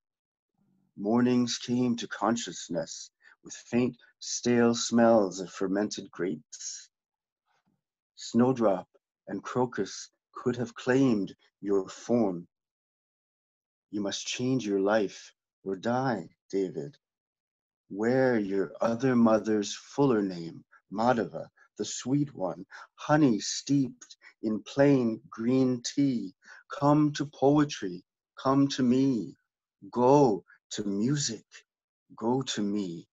S18: Mornings came to consciousness with faint, stale smells of fermented grapes. Snowdrop and crocus could have claimed your form. You must change your life or die, David. Wear your other mother's fuller name, Madhava, the sweet one, honey steeped in plain green tea. Come to poetry, come to me. Go to music, go to me.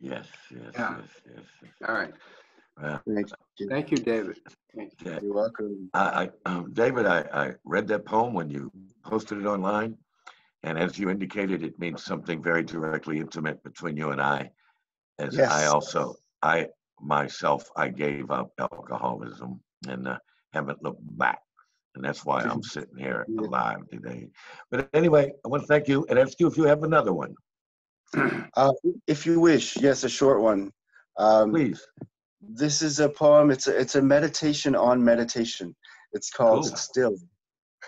S1: Yes, yes,
S8: Yeah.
S1: yes, yes. yes.
S8: All right.
S1: Well,
S18: Thank you.
S8: Thank you, David. Thank you.
S1: yeah.
S18: You're welcome.
S1: I, I um, David, I, I read that poem when you posted it online, and as you indicated, it means something very directly intimate between you and I. As I also, I myself, I gave up alcoholism and uh, haven't looked back, and that's why I'm sitting here
S18: Yeah.
S1: alive today. But anyway, I want to thank you and ask you if you have another one,
S18: Uh, if you wish, yes, a short one. Um,
S1: please.
S18: This is a poem. It's a, it's a meditation on meditation. It's called. Still.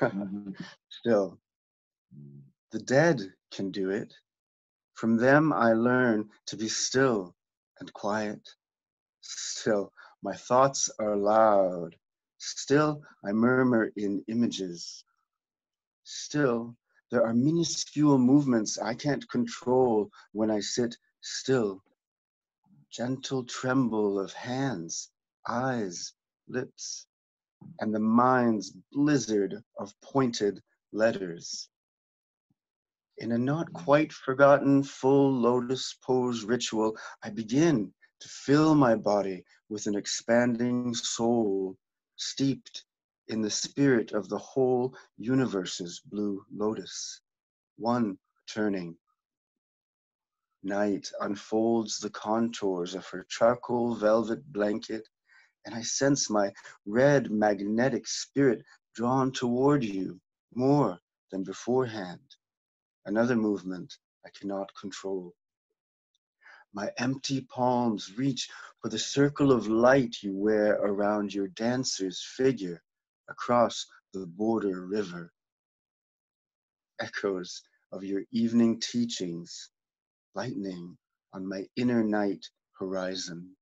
S1: Mhm.
S18: Still. The dead can do it. From them I learn to be still and quiet. Still, my thoughts are loud. Still, I murmur in images. Still, there are minuscule movements I can't control when I sit still. Gentle tremble of hands, eyes, lips, and the mind's blizzard of pointed letters. In a not quite forgotten full lotus pose ritual, I begin to fill my body with an expanding soul steeped in the spirit of the whole universe's blue lotus, one turning. Night unfolds the contours of her charcoal velvet blanket, and I sense my red magnetic spirit drawn toward you more than beforehand. Another movement I cannot control. My empty palms reach for the circle of light you wear around your dancer's figure across the border river. Echoes of your evening teachings, lightning on my inner night horizon.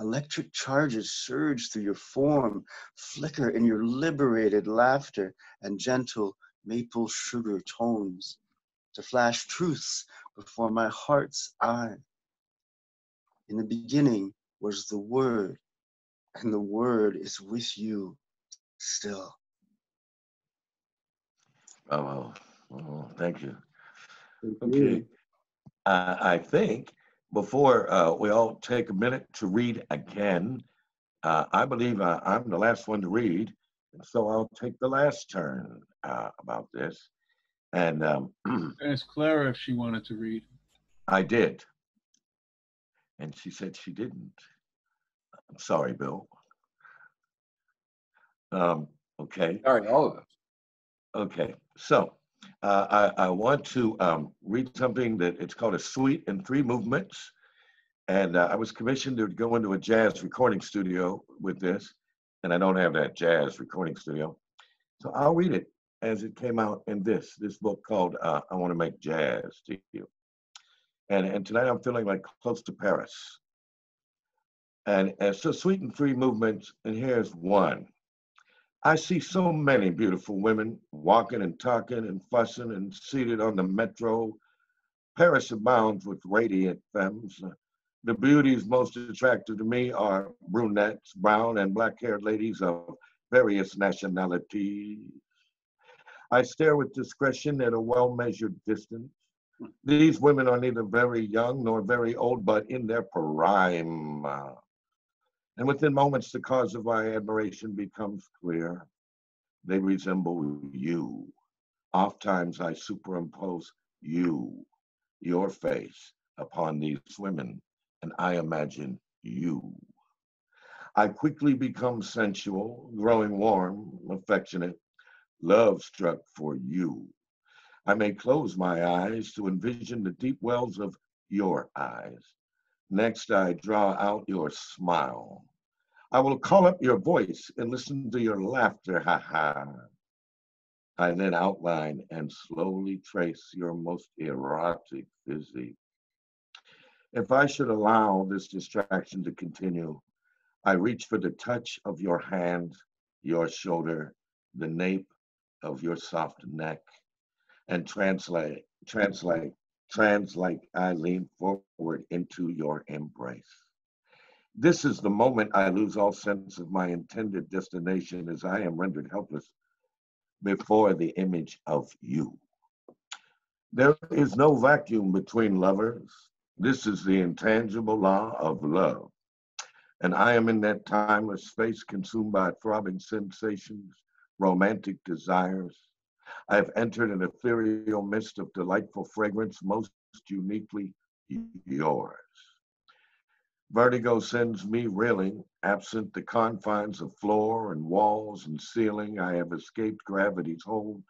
S18: Electric charges surge through your form, flicker in your liberated laughter and gentle maple sugar tones to flash truths before my heart's eye. In the beginning was the Word, and the Word is with you still.
S1: Oh, oh, oh thank you.
S18: Thank
S1: Okay.
S18: you.
S1: Uh, I think before uh, we all take a minute to read again, uh, I believe uh, I'm the last one to read, and so I'll take the last turn uh, about this. And um,
S4: Ask Clara if she wanted to read.
S1: I did. And she said she didn't. I'm sorry, Bill. Um, okay.
S8: Sorry, all of us.
S1: Okay, so uh, I, I want to um, read something that it's called a suite in three movements. And uh, I was commissioned to go into a jazz recording studio with this, and I don't have that jazz recording studio. So I'll read it as it came out in this this book called uh, "I Want to Make Jazz to You." And and tonight I'm feeling like close to Paris. And, and so suite in three movements, and here's one. I see so many beautiful women walking and talking and fussing and seated on the metro. Paris abounds with radiant femmes. The beauties most attractive to me are brunettes, brown, and black haired ladies of various nationalities. I stare with discretion at a well measured distance. These women are neither very young nor very old, but in their prime. And within moments, the cause of my admiration becomes clear. They resemble you. Oftentimes, I superimpose you, your face, upon these women, and I imagine you. I quickly become sensual, growing warm, affectionate, love struck for you. I may close my eyes to envision the deep wells of your eyes. Next, I draw out your smile. I will call up your voice and listen to your laughter, ha ha. I then outline and slowly trace your most erotic physique. If I should allow this distraction to continue, I reach for the touch of your hand, your shoulder, the nape of your soft neck, and translate, translate, translate, I lean forward into your embrace. This is the moment I lose all sense of my intended destination as I am rendered helpless before the image of you. There is no vacuum between lovers. This is the intangible law of love. And I am in that timeless space consumed by throbbing sensations, romantic desires. I have entered an ethereal mist of delightful fragrance, most uniquely yours. Vertigo sends me reeling, absent the confines of floor and walls and ceiling. I have escaped gravity's hold,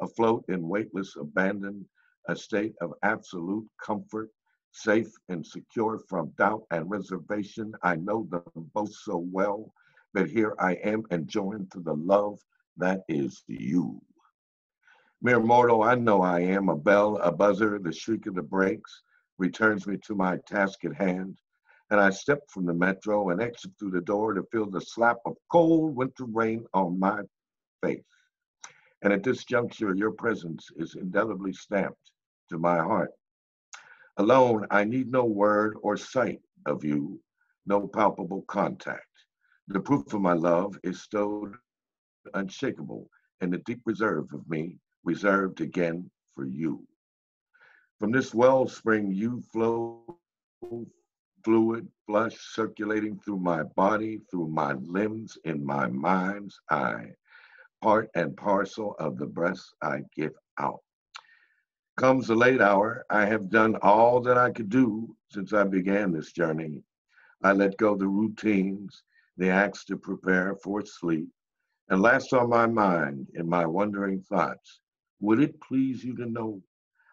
S1: afloat in weightless abandon, a state of absolute comfort, safe and secure from doubt and reservation. I know them both so well, but here I am enjoying to the love that is you. Mere mortal, I know I am a bell, a buzzer, the shriek of the brakes returns me to my task at hand and I step from the metro and exit through the door to feel the slap of cold winter rain on my face. And at this juncture, your presence is indelibly stamped to my heart. Alone, I need no word or sight of you, no palpable contact. The proof of my love is stowed unshakable in the deep reserve of me, reserved again for you. From this wellspring, you flow fluid, flush circulating through my body, through my limbs, in my mind's eye, part and parcel of the breath I give out. Comes the late hour, I have done all that I could do since I began this journey. I let go the routines, the acts to prepare for sleep, and last on my mind in my wondering thoughts, would it please you to know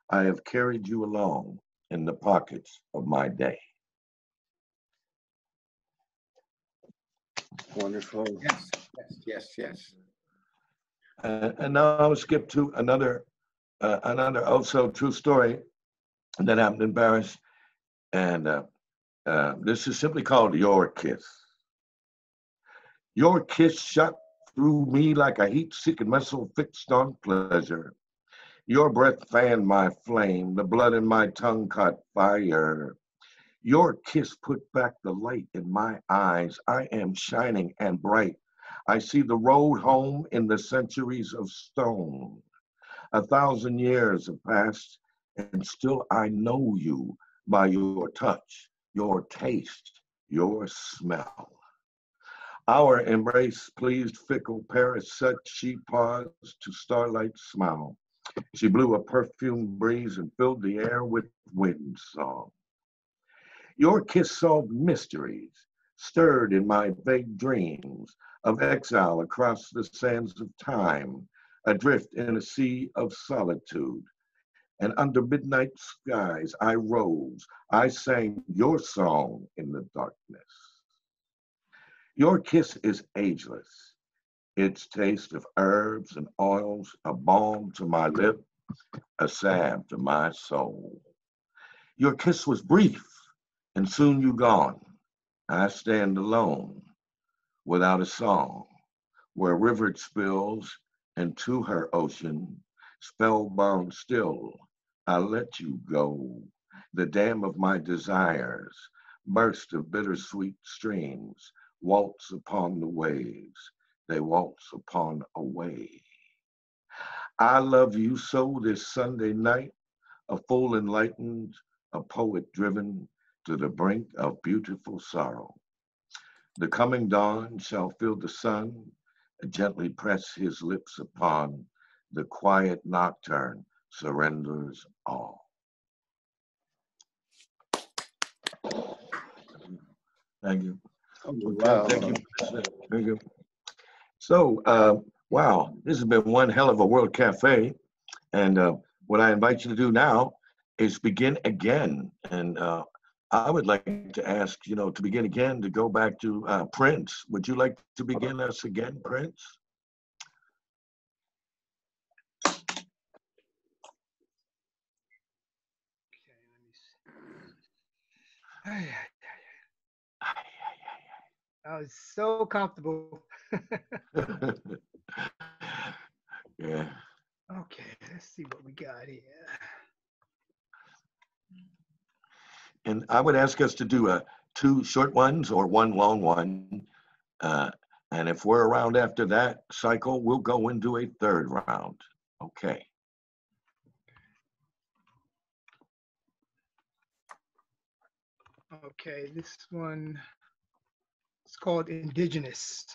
S1: I have carried you along in the pockets of my day?
S18: Wonderful.
S19: Yes, yes, yes, yes.
S1: Uh, and now I'll skip to another, uh, another also true story that happened in Paris. And uh, uh, this is simply called Your Kiss. Your kiss shot through me like a heat-seeking missile fixed on pleasure. Your breath fanned my flame, the blood in my tongue caught fire. Your kiss put back the light in my eyes. I am shining and bright. I see the road home in the centuries of stone. A thousand years have passed, and still I know you by your touch, your taste, your smell. Our embrace pleased fickle Paris, such she paused to starlight smile. She blew a perfumed breeze and filled the air with wind song. Your kiss solved mysteries, stirred in my vague dreams of exile across the sands of time, adrift in a sea of solitude. And under midnight skies I rose, I sang your song in the darkness. Your kiss is ageless, its taste of herbs and oils, a balm to my lip, a salve to my soul. Your kiss was brief, and soon you gone. I stand alone, without a song, where river spills into her ocean, spellbound still, I let you go. The dam of my desires, burst of bittersweet streams, waltz upon the waves, they waltz upon a way. I love you so this Sunday night, a fool enlightened, a poet driven to the brink of beautiful sorrow. The coming dawn shall fill the sun, gently press his lips upon the quiet nocturne surrenders all. Thank you.
S18: Oh, wow.
S1: Thank you. Thank you. So, uh, wow, this has been one hell of a World Cafe. And uh, what I invite you to do now is begin again. And uh, I would like to ask, you know, to begin again, to go back to uh, Prince. Would you like to begin us again, Prince?
S3: I was so comfortable.
S1: yeah.
S3: Okay, let's see what we got here.
S1: And I would ask us to do a two short ones or one long one. Uh, and if we're around after that cycle, we'll go into a third round. Okay.
S3: Okay, this one is called Indigenous.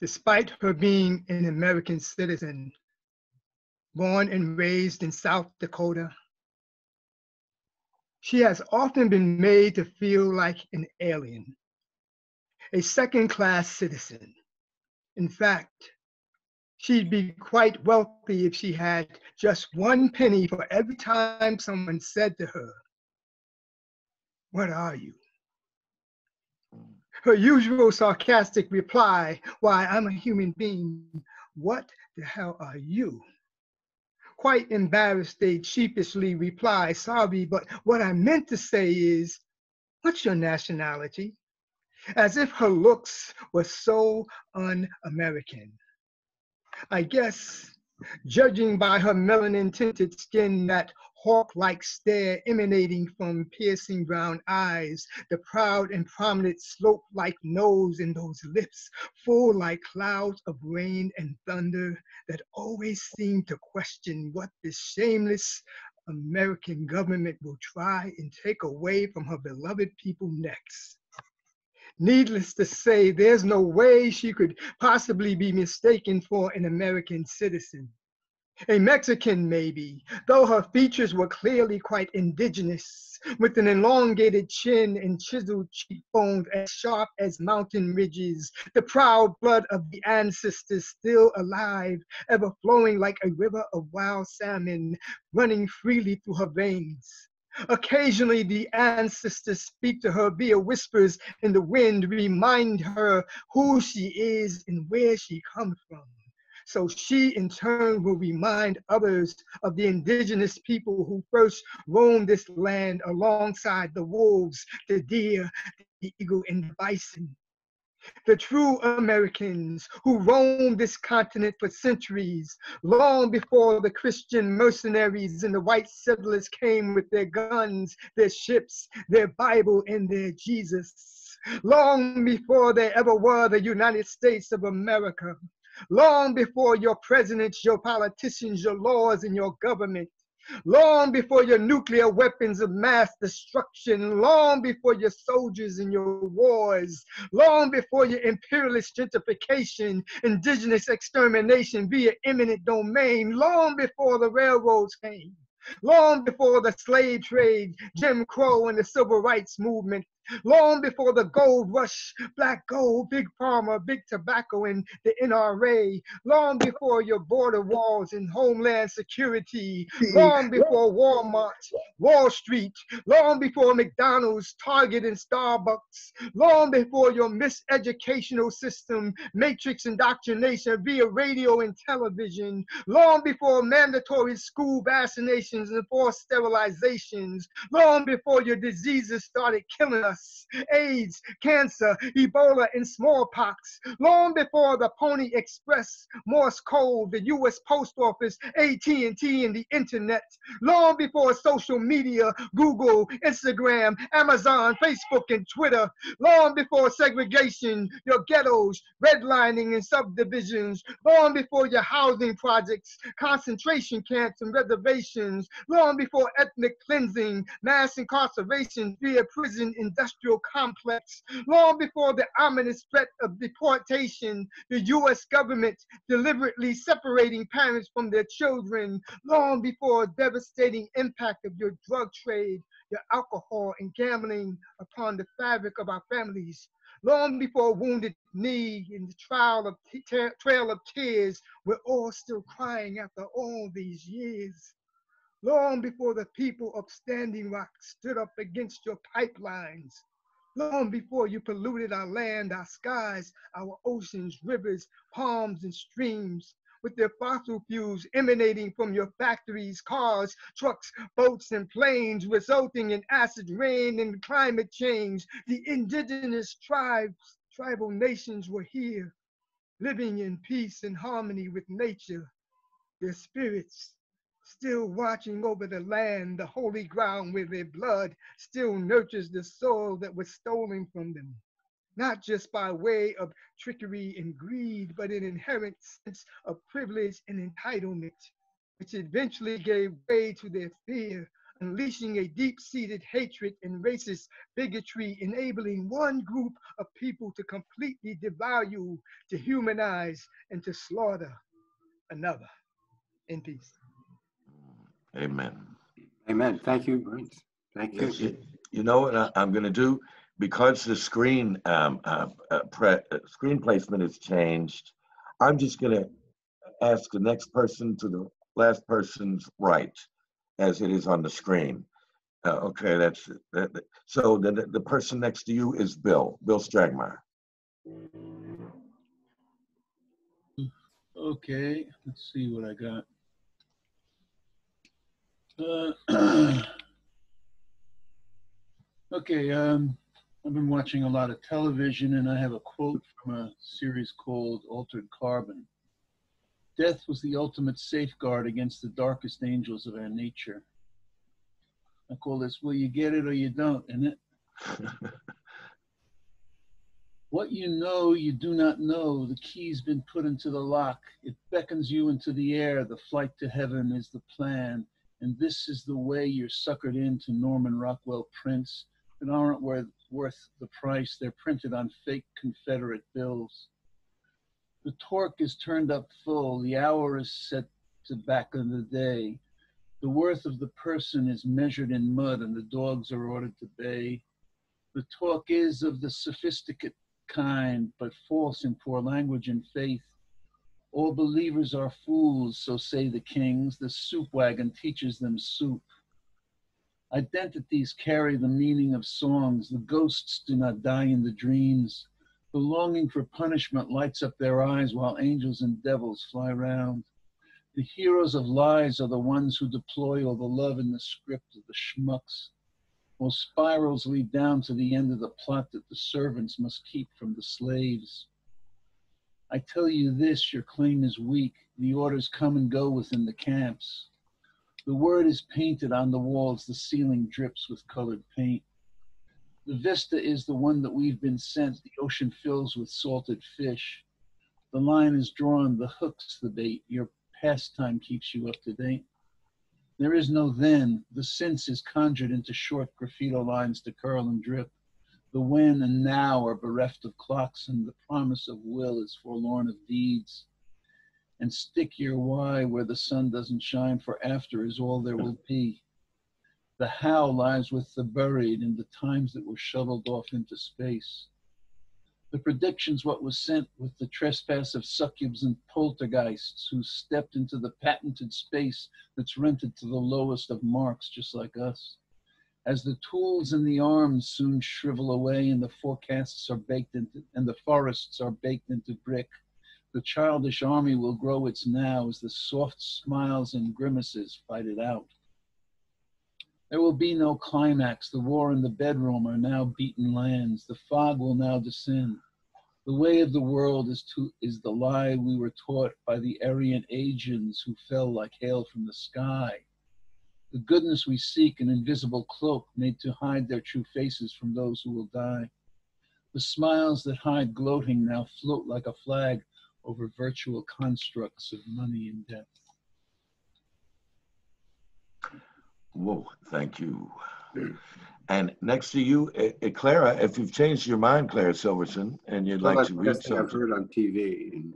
S3: Despite her being an American citizen, born and raised in South Dakota, she has often been made to feel like an alien, a second class citizen. In fact, she'd be quite wealthy if she had just one penny for every time someone said to her, What are you? Her usual sarcastic reply, Why, I'm a human being. What the hell are you? Quite embarrassed, they'd sheepishly reply, Sorry, but what I meant to say is, What's your nationality? As if her looks were so un American. I guess, judging by her melanin tinted skin, that hawk like stare emanating from piercing brown eyes, the proud and prominent slope like nose and those lips, full like clouds of rain and thunder, that always seem to question what this shameless American government will try and take away from her beloved people next. Needless to say, there's no way she could possibly be mistaken for an American citizen. A Mexican, maybe, though her features were clearly quite indigenous, with an elongated chin and chiseled cheekbones as sharp as mountain ridges, the proud blood of the ancestors still alive, ever flowing like a river of wild salmon, running freely through her veins. Occasionally, the ancestors speak to her via whispers in the wind, remind her who she is and where she comes from. So she, in turn, will remind others of the indigenous people who first roamed this land alongside the wolves, the deer, the eagle, and the bison the true Americans who roamed this continent for centuries, long before the Christian mercenaries and the white settlers came with their guns, their ships, their Bible, and their Jesus. Long before there ever were the United States of America. Long before your presidents, your politicians, your laws, and your government. Long before your nuclear weapons of mass destruction, long before your soldiers and your wars, long before your imperialist gentrification, indigenous extermination via eminent domain, long before the railroads came. Long before the slave trade, Jim Crow, and the civil rights movement, long before the gold rush, black gold, big pharma, big tobacco, and the NRA, long before your border walls and homeland security, long before Walmart, Wall Street, long before McDonald's, Target, and Starbucks, long before your miseducational system, matrix indoctrination via radio and television, long before mandatory school vaccinations and forced sterilizations, long before your diseases started killing us AIDS, cancer, Ebola, and smallpox. Long before the Pony Express, Morse code, the U.S. Post Office, AT&T, and the internet. Long before social media, Google, Instagram, Amazon, Facebook, and Twitter. Long before segregation, your ghettos, redlining, and subdivisions. Long before your housing projects, concentration camps, and reservations. Long before ethnic cleansing, mass incarceration via prison industrial industrial complex. Long before the ominous threat of deportation, the US government deliberately separating parents from their children. Long before the devastating impact of your drug trade, your alcohol and gambling upon the fabric of our families. Long before wounded knee in the trial of trail of tears, we're all still crying after all these years long before the people of Standing Rock stood up against your pipelines, long before you polluted our land, our skies, our oceans, rivers, palms, and streams, with their fossil fuels emanating from your factories, cars, trucks, boats, and planes, resulting in acid rain and climate change. The indigenous tribes, tribal nations were here, living in peace and harmony with nature. Their spirits still watching over the land, the holy ground where their blood still nurtures the soil that was stolen from them, not just by way of trickery and greed, but an inherent sense of privilege and entitlement, which eventually gave way to their fear unleashing a deep-seated hatred and racist bigotry, enabling one group of people to completely devalue, to humanize, and to slaughter another. In peace.
S1: Amen.
S8: Amen. Thank you, Prince. Thank you.
S1: You, you know what I, am going to do? Because the screen um, uh, uh, pre, uh, screen placement has changed, I'm just going to ask the next person to the last person's right, as it is on the screen. Uh, okay, that's that, that- so. The, the the person next to you is Bill, Bill Stragmeyer.
S5: Okay, let's see what I got. Uh, okay, um, I've been watching a lot of television and I have a quote from a series called Altered Carbon. Death was the ultimate safeguard against the darkest angels of our nature. I call this, well, you get it or you don't, isn't it? What you know, you do not know. The key's been put into the lock. It beckons you into the air. The flight to heaven is the plan. And this is the way you're suckered into Norman Rockwell prints that aren't worth, worth the price. They're printed on fake Confederate bills. The torque is turned up full. The hour is set to back in the day. The worth of the person is measured in mud and the dogs are ordered to bay. The talk is of the sophisticate kind, but false in poor language and faith. All believers are fools, so say the kings. The soup wagon teaches them soup. Identities carry the meaning of songs. The ghosts do not die in the dreams. The longing for punishment lights up their eyes while angels and devils fly round. The heroes of lies are the ones who deploy all the love in the script of the schmucks while spirals lead down to the end of the plot that the servants must keep from the slaves. I tell you this, your claim is weak. The orders come and go within the camps. The word is painted on the walls, the ceiling drips with colored paint. The vista is the one that we've been sent. The ocean fills with salted fish. The line is drawn, the hook's the bait. Your pastime keeps you up to date. There is no then. The sense is conjured into short graffito lines to curl and drip. The when and now are bereft of clocks, and the promise of will is forlorn of deeds. And stick your why where the sun doesn't shine, for after is all there will be. The how lies with the buried in the times that were shoveled off into space. The predictions what was sent with the trespass of succubs and poltergeists who stepped into the patented space that's rented to the lowest of marks just like us. As the tools and the arms soon shrivel away and the forecasts are baked into and the forests are baked into brick, the childish army will grow its now as the soft smiles and grimaces fight it out. There will be no climax. The war in the bedroom are now beaten lands. The fog will now descend. The way of the world is to is the lie we were taught by the Aryan Asians who fell like hail from the sky. The goodness we seek, an invisible cloak made to hide their true faces from those who will die. The smiles that hide gloating now float like a flag over virtual constructs of money and death.
S1: Whoa, thank you. And next to you, uh, uh, Clara, if you've changed your mind, Clara Silverson, and you'd
S8: Well,
S1: like to read
S8: best thing I've heard on TV. And,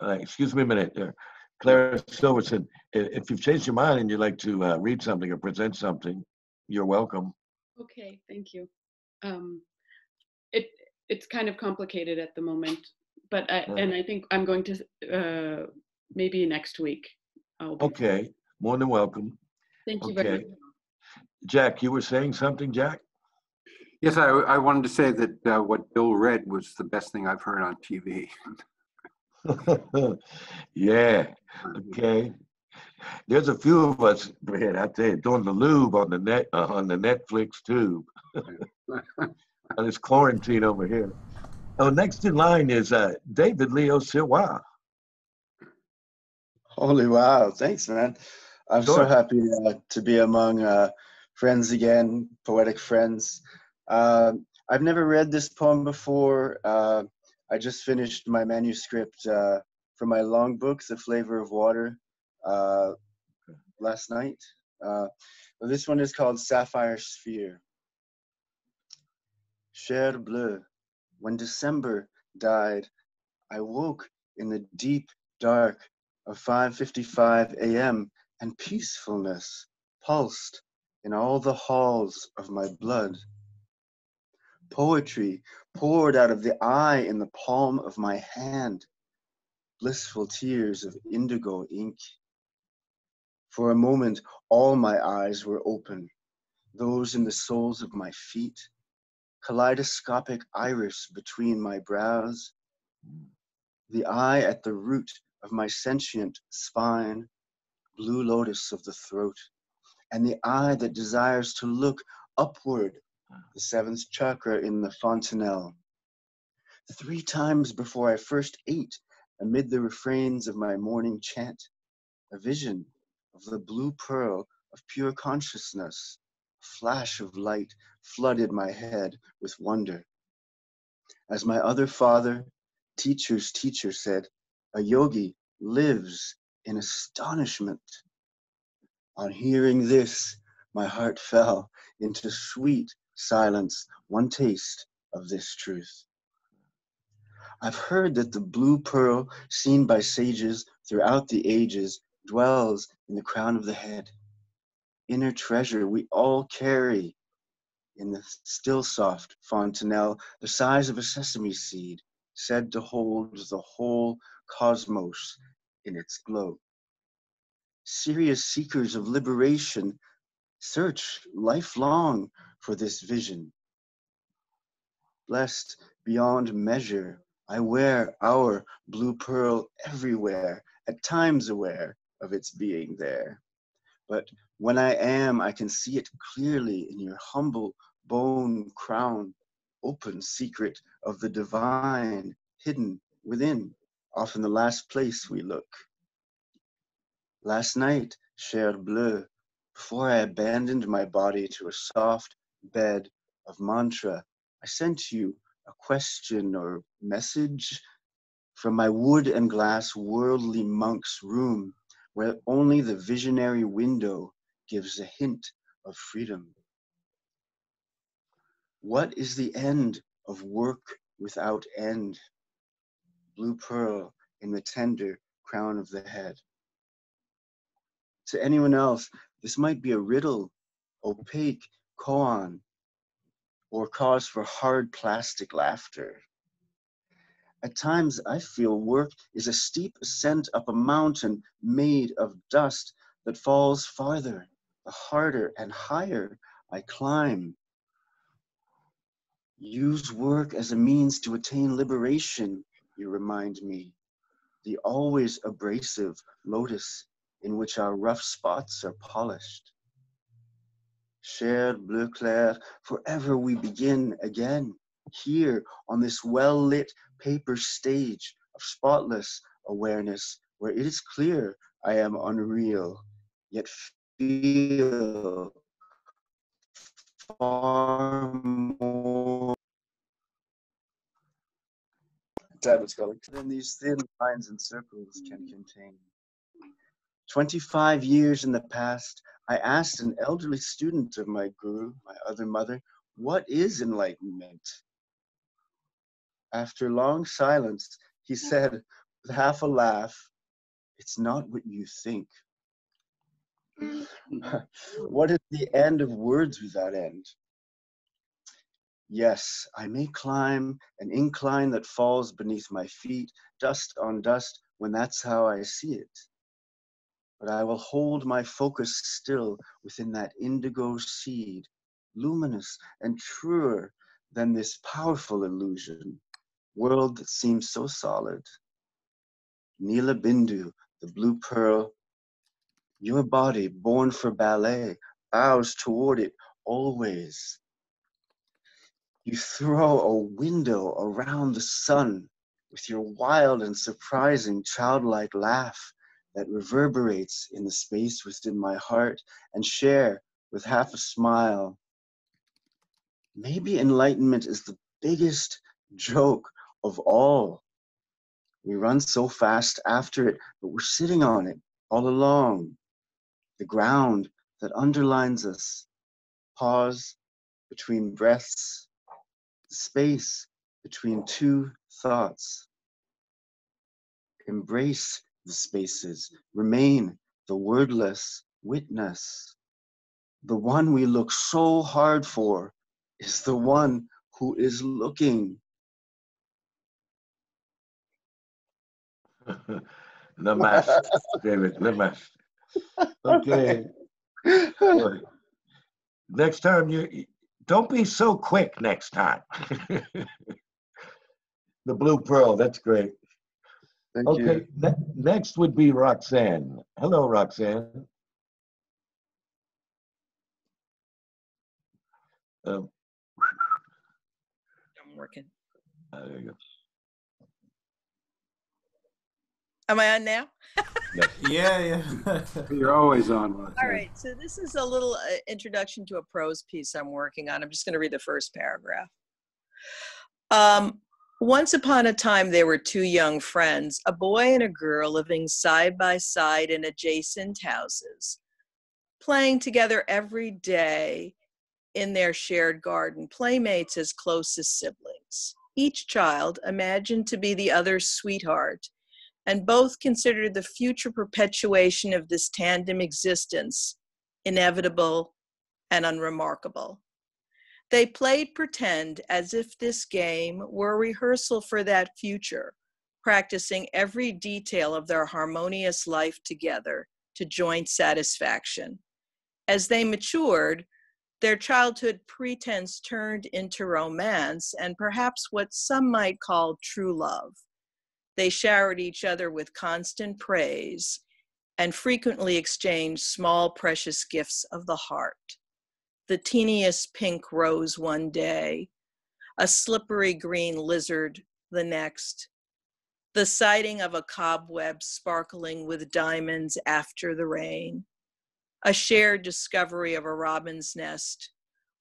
S1: Uh, excuse me a minute there. Clara Silverson, i- if you've changed your mind and you'd like to uh, read something or present something, you're welcome.
S15: Okay, thank you. Um, it it's kind of complicated at the moment, but I,
S1: Uh.
S15: and I think I'm going to uh, maybe next week. I'll be,
S1: Okay, more than welcome.
S15: Thank you very much.
S1: Jack, you were saying something, Jack?
S8: yes, I, I wanted to say that uh, what Bill read was the best thing I've heard on TV.
S1: yeah, okay. There's a few of us, Brad, I tell you, doing the lube on the net uh, on the Netflix tube. on this quarantine over here. Oh, next in line is uh, David Leo Sirois.
S18: Holy wow! Thanks, man. I'm so happy uh, to be among uh, friends again, poetic friends. Um I've never read this poem before. I just finished my manuscript uh, for my long book, The Flavor of Water, uh, last night. Uh, this one is called Sapphire Sphere. Cher bleu, when December died, I woke in the deep dark of 5:55 a.m. and peacefulness pulsed in all the halls of my blood. Poetry poured out of the eye in the palm of my hand, blissful tears of indigo ink. For a moment, all my eyes were open, those in the soles of my feet, kaleidoscopic iris between my brows, the eye at the root of my sentient spine, blue lotus of the throat, and the eye that desires to look upward, Ah. the seventh chakra in the fontanelle. Three times before I first ate, amid the refrains of my morning chant, a vision of the blue pearl of pure consciousness, a flash of light flooded my head with wonder. As my other father, teacher's teacher, said, a yogi lives in astonishment. On hearing this, my heart fell into sweet silence, one taste of this truth. I've heard that the blue pearl seen by sages throughout the ages dwells in the crown of the head. Inner treasure we all carry in the still soft fontanelle, the size of a sesame seed, said to hold the whole cosmos in its glow. Serious seekers of liberation search lifelong for this vision. Blessed beyond measure, I wear our blue pearl everywhere, at times aware of its being there. But when I am, I can see it clearly in your humble bone crown, open secret of the divine hidden within, often the last place we look. Last night, cher bleu, before I abandoned my body to a soft bed of mantra, I sent you a question or message from my wood and glass worldly monk's room, where only the visionary window gives a hint of freedom. What is the end of work without end? Blue pearl in the tender crown of the head. To anyone else, this might be a riddle, opaque koan, or cause for hard plastic laughter. At times, I feel work is a steep ascent up a mountain made of dust that falls farther, the harder and higher I climb. Use work as a means to attain liberation, you remind me. The always abrasive lotus in which our rough spots are polished. Cher bleu clair, forever we begin again, here on this well lit paper stage of spotless awareness, where it is clear I am unreal, yet feel far more than these thin lines and circles can contain. 25 years in the past, I asked an elderly student of my guru, my other mother, what is enlightenment? After long silence, he said with half a laugh, It's not what you think. what is the end of words without end? Yes, I may climb an incline that falls beneath my feet, dust on dust, when that's how I see it. But I will hold my focus still within that indigo seed, luminous and truer than this powerful illusion, world that seems so solid. Nila Bindu, the blue pearl, your body, born for ballet, bows toward it always. You throw a window around the sun with your wild and surprising childlike laugh that reverberates in the space within my heart and share with half a smile. Maybe enlightenment is the biggest joke of all. We run so fast after it, but we're sitting on it all along. The ground that underlines us. Pause between breaths, the space between two thoughts. Embrace the spaces, remain the wordless witness. The one we look so hard for is the one who is looking.
S1: Namaste, David. Namaste. Okay. Next time you- don't be so quick next time. the blue pearl, that's great.
S18: Thank
S1: okay,
S18: you.
S1: ne- next would be Roxanne. Hello, Roxanne. Um,
S9: I'm working.
S1: uh, there you go.
S9: Am I on now?
S2: Yeah, yeah.
S8: You're always on, Roxanne.
S9: All right. So this is a little uh, introduction to a prose piece I'm working on. I'm just going to read the first paragraph. Um, once upon a time, there were two young friends, a boy and a girl living side by side in adjacent houses, playing together every day in their shared garden, playmates as close as siblings. Each child imagined to be the other's sweetheart, and both considered the future perpetuation of this tandem existence inevitable and unremarkable. They played pretend as if this game were a rehearsal for that future, practicing every detail of their harmonious life together to joint satisfaction. As they matured, their childhood pretense turned into romance and perhaps what some might call true love. They showered each other with constant praise and frequently exchanged small, precious gifts of the heart. The teeniest pink rose one day, a slippery green lizard the next, the sighting of a cobweb sparkling with diamonds after the rain, a shared discovery of a robin's nest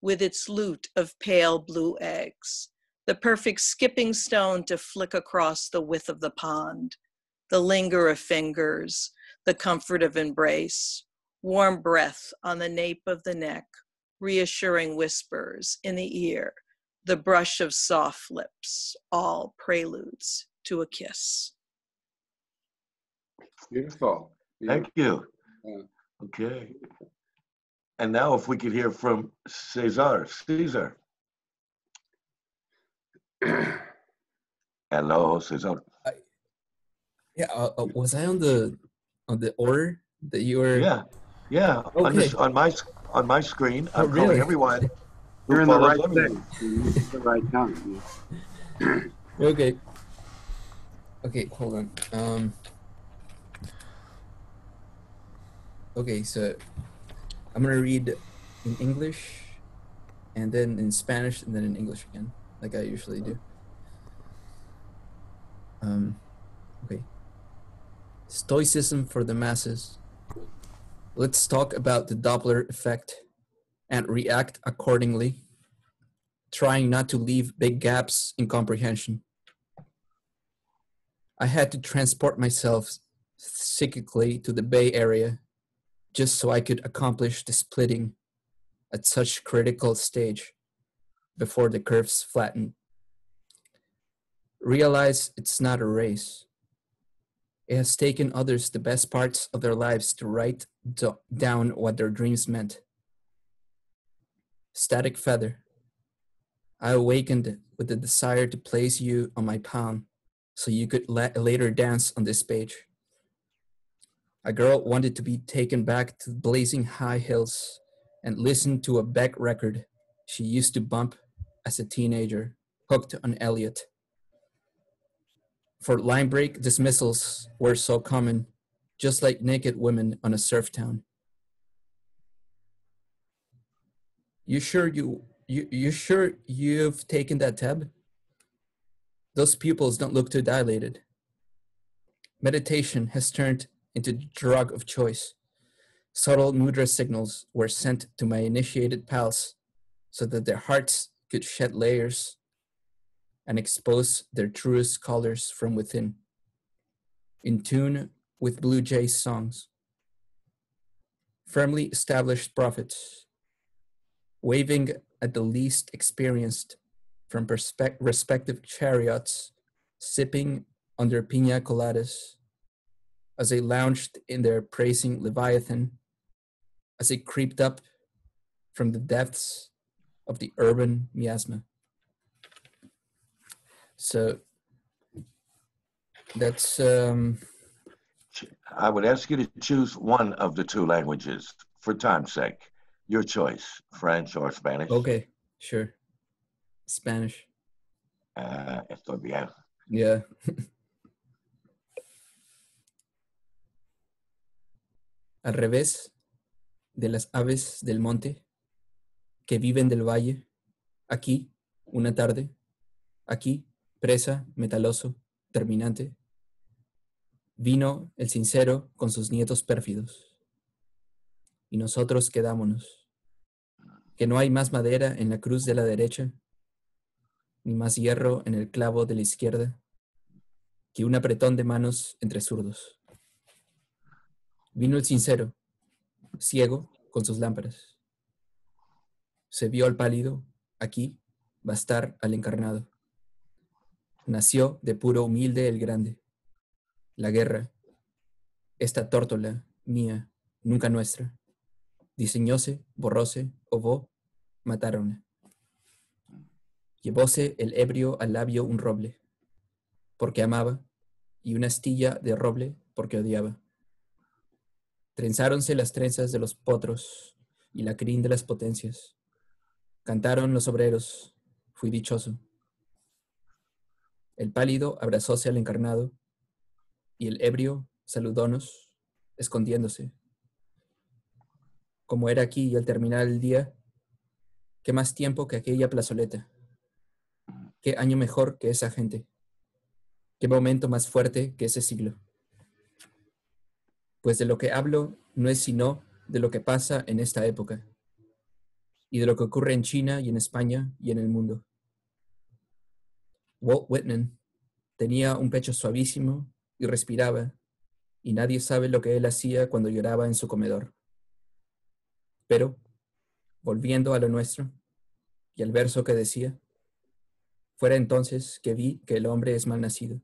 S9: with its loot of pale blue eggs, the perfect skipping stone to flick across the width of the pond, the linger of fingers, the comfort of embrace, warm breath on the nape of the neck, reassuring whispers in the ear, the brush of soft lips, all preludes to a kiss.
S8: Beautiful.
S1: Thank you.
S8: Yeah.
S1: Okay. And now if we could hear from Cesar. Caesar. Hello, Cesar.
S7: Yeah, uh, uh, was I on the on the order that you were?
S1: Yeah, yeah. On,
S7: Okay.
S1: this, on my s- on my screen,
S7: Oh,
S1: I'm calling
S7: really?
S1: everyone. who
S8: You're in the right
S1: everyone.
S8: place. You're the right time.
S7: Okay. Okay, hold on. Um. Okay, so I'm gonna read in English, and then in Spanish, and then in English again, like I usually do. Um. Okay. Stoicism for the masses. Let's talk about the Doppler effect and react accordingly, trying not to leave big gaps in comprehension. I had to transport myself psychically to the Bay Area just so I could accomplish the splitting at such critical stage before the curves flatten. Realize it's not a race. It has taken others the best parts of their lives to write do- down what their dreams meant. Static feather. I awakened with the desire to place you on my palm so you could la- later dance on this page. A girl wanted to be taken back to blazing high hills and listen to a Beck record she used to bump as a teenager, hooked on Elliot. For line break dismissals were so common, just like naked women on a surf town. You sure you you you sure you've taken that tab? Those pupils don't look too dilated. Meditation has turned into the drug of choice. Subtle mudra signals were sent to my initiated pals so that their hearts could shed layers and expose their truest colors from within. In tune with Blue Jay's songs. firmly established prophets, waving at the least experienced from perspe- respective chariots, sipping under pina coladas, as they lounged in their praising Leviathan, as they creeped up from the depths of the urban miasma. So that's um,
S1: I would ask you to choose one of the two languages for time's sake. Your choice, French or Spanish.
S7: okay, sure. Spanish.
S1: Uh, estoy bien.
S7: Yeah. Al revés de las aves del monte que viven del valle, aquí, una tarde, aquí, presa, metaloso, terminante, vino el sincero con sus nietos pérfidos. Y nosotros quedámonos, que no hay más madera en la cruz de la derecha, ni más hierro en el clavo de la izquierda, que un apretón de manos entre zurdos. Vino el sincero, ciego, con sus lámparas. Se vio al pálido, aquí, bastar al encarnado. Nació de puro humilde el grande. La guerra, esta tórtola mía, nunca nuestra, diseñóse, borróse, ovó, mataron. Llevóse el ebrio al labio un roble, porque amaba, y una astilla de roble, porque odiaba. Trenzáronse las trenzas de los potros y la crin de las potencias. Cantaron los obreros, fui dichoso. El pálido abrazóse al encarnado, y el ebrio saludónos, escondiéndose. Como era aquí y al terminar el día, qué más tiempo que aquella plazoleta. Qué año mejor que esa gente. Qué momento más fuerte que ese siglo. Pues de lo que hablo no es sino de lo que pasa en esta época y de lo que ocurre en China y en España y en el mundo. Walt Whitman tenía un pecho suavísimo y respiraba, y nadie sabe lo que él hacía cuando lloraba en su comedor. Pero, volviendo a lo nuestro, y al verso que decía, fuera entonces que vi que el hombre es mal nacido,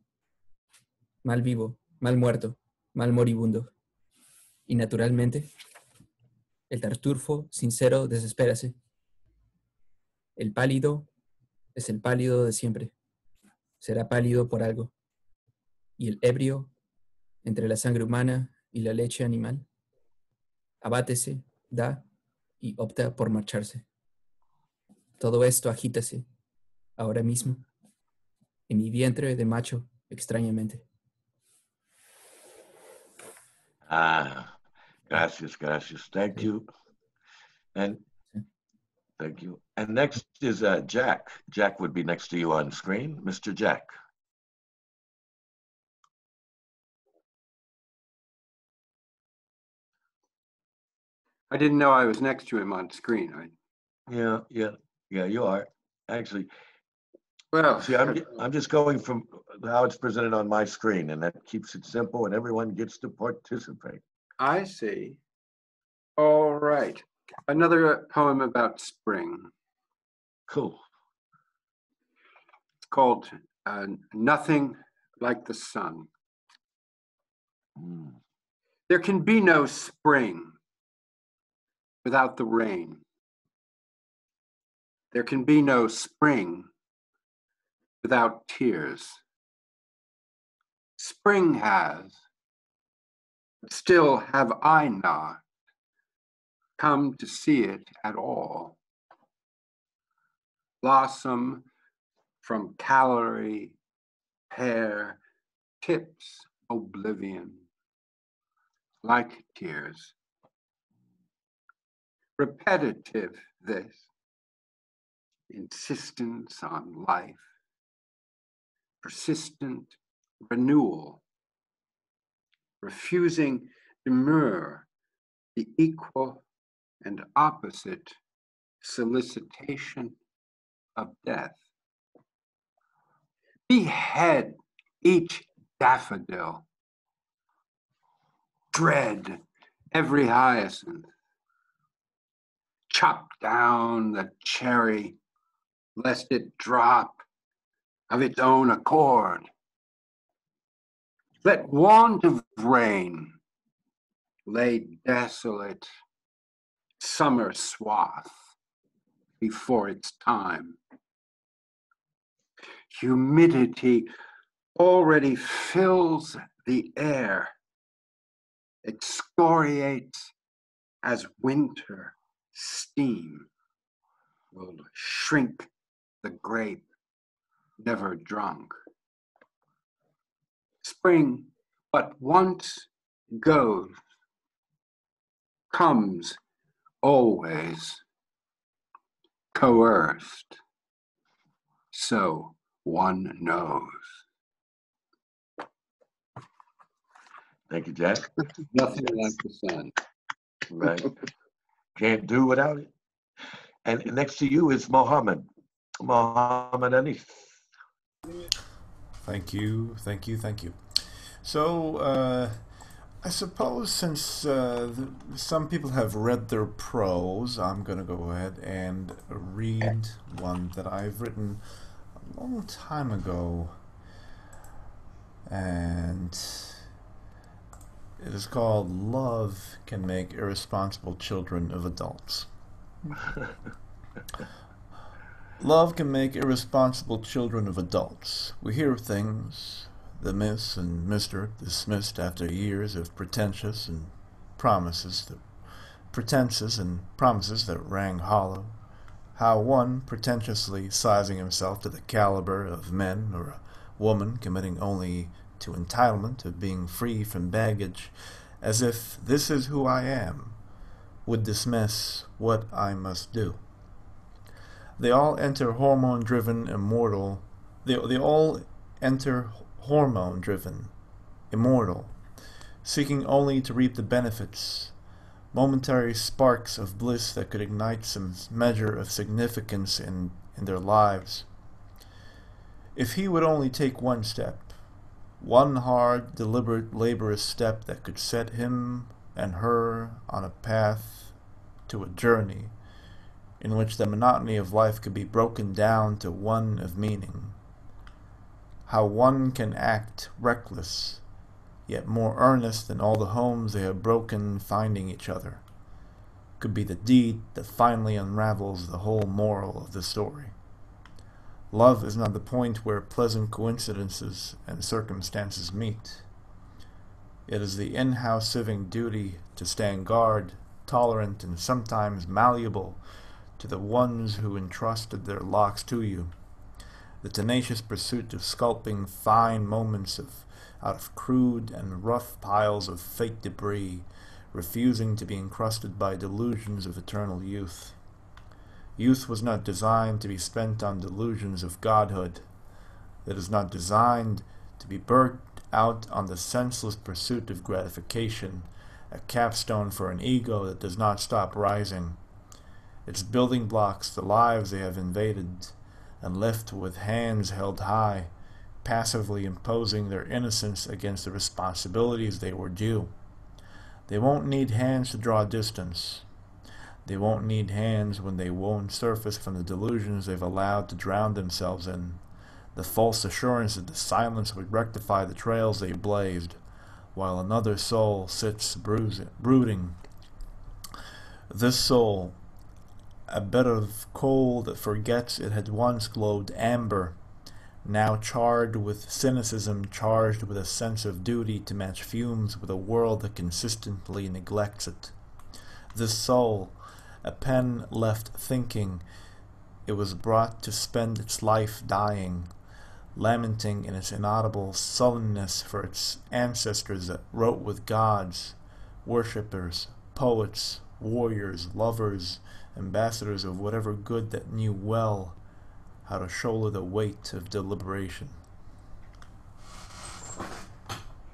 S7: mal vivo, mal muerto, mal moribundo, y naturalmente, el tartufo sincero desespérase. El pálido es el pálido de siempre, será pálido por algo, y el ebrio, entre la sangre humana y la leche animal, abátese, da y opta por marcharse. Todo esto agítase, ahora mismo, en mi vientre de macho, extrañamente.
S1: Ah, gracias, gracias. Thank you. Thank you. And next is uh, Jack. Jack would be next to you on screen. Mr. Jack.
S8: I didn't know I was next to him on screen. I,
S1: Yeah, yeah, yeah, you are. Actually,
S8: well,
S1: see, I'm, I'm just going from how it's presented on my screen and that keeps it simple and everyone gets to participate.
S8: I see. All right. Another poem about spring.
S1: Cool.
S8: It's called uh, Nothing Like the Sun. There can be no spring without the rain. There can be no spring without tears. Spring has, but still have I not come to see it at all. Blossom from calorie, pear, tips oblivion, like tears. Repetitive this, insistence on life, persistent renewal, refusing demur, the equal and opposite solicitation of death. Behead each daffodil. Dread every hyacinth. Chop down the cherry, lest it drop of its own accord. Let want of rain lay desolate summer swath before its time. Humidity already fills the air, excoriates as winter steam will shrink the grape never drunk. Spring but once goes, comes always coerced. So one knows.
S1: Thank you, Jack.
S8: Nothing like the sun.
S1: Right. Can't do without it. And next to you is Mohammed. Mohammed Anif.
S2: Thank you, thank you, thank you. So, uh, I suppose since uh, the, some people have read their prose, I'm going to go ahead and read one that I've written a long time ago. And it is called Love Can Make Irresponsible Children of Adults. Love can make irresponsible children of adults. We hear of things, the Miss and Mr. dismissed after years of pretentious and promises that pretenses and promises that rang hollow. How one pretentiously sizing himself to the caliber of men or a woman committing only to entitlement of being free from baggage, as if this is who I am, would dismiss what I must do. They all enter hormone driven immortal. They, they all enter hormone driven, immortal, seeking only to reap the benefits, momentary sparks of bliss that could ignite some measure of significance in, in their lives. If he would only take one step, one hard, deliberate, laborious step that could set him and her on a path to a journey in which the monotony of life could be broken down to one of meaning. How one can act reckless, yet more earnest than all the homes they have broken finding each other, could be the deed that finally unravels the whole moral of the story. Love is not the point where pleasant coincidences and circumstances meet. It is the in-house civic duty to stand guard, tolerant and sometimes malleable to the ones who entrusted their locks to you. The tenacious pursuit of sculpting fine moments of, out of crude and rough piles of fake debris, refusing to be encrusted by delusions of eternal youth. Youth was not designed to be spent on delusions of godhood. It is not designed to be burnt out on the senseless pursuit of gratification, a capstone for an ego that does not stop rising its building blocks the lives they have invaded, and left with hands held high, passively imposing their innocence against the responsibilities they were due. They won't need hands to draw distance. They won't need hands when they won't surface from the delusions they've allowed to drown themselves in, the false assurance that the silence would rectify the trails they blazed, while another soul sits brooding. This soul, a bit of coal that forgets it had once glowed amber, now charred with cynicism, charged with a sense of duty to match fumes with a world that consistently neglects it. This soul, a pen left thinking, it was brought to spend its life dying, lamenting in its inaudible sullenness for its ancestors that wrote with gods, worshippers, poets, warriors, lovers, ambassadors of whatever good that knew well how to shoulder the weight of deliberation.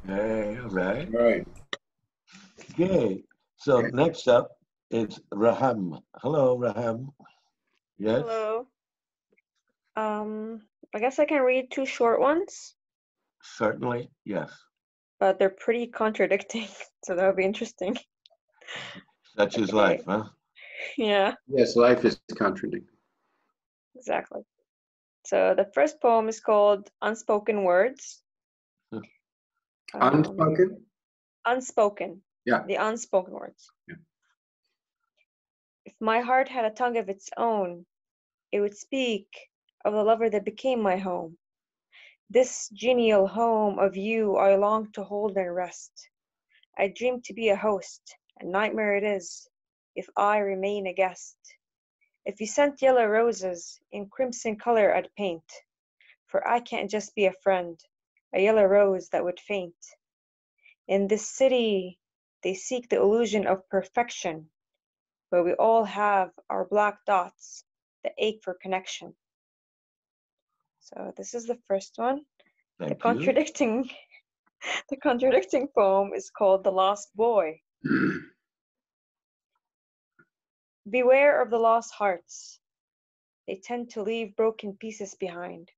S1: Okay, all right.
S8: Right.
S1: Okay. So next up is Raham. Hello, Raham. Yes.
S20: Hello. Um, I guess I can read two short ones,
S1: Certainly. Yes.
S20: but they're pretty contradicting, so that would be interesting.
S1: Such is
S14: Okay.
S1: life, huh?
S14: Yeah,
S8: Yes, life is contradictory.
S14: exactly. So the first poem is called Unspoken Words. Um,
S8: Unspoken?
S14: unspoken.
S8: Yeah.
S14: The unspoken words.
S8: Yeah.
S14: If my heart had a tongue of its own, it would speak of the lover that became my home. This genial home of you I long to hold and rest. I dream to be a host, a nightmare it is, if I remain a guest. If you sent yellow roses in crimson color I'd paint, for I can't just be a friend, a yellow rose that would faint. In this city, they seek the illusion of perfection, but we all have our black dots that ache for connection. So this is the first one. the
S1: Thank you.
S14: contradicting the contradicting poem is called The Lost Boy. Beware of the lost hearts. They tend to leave broken pieces behind.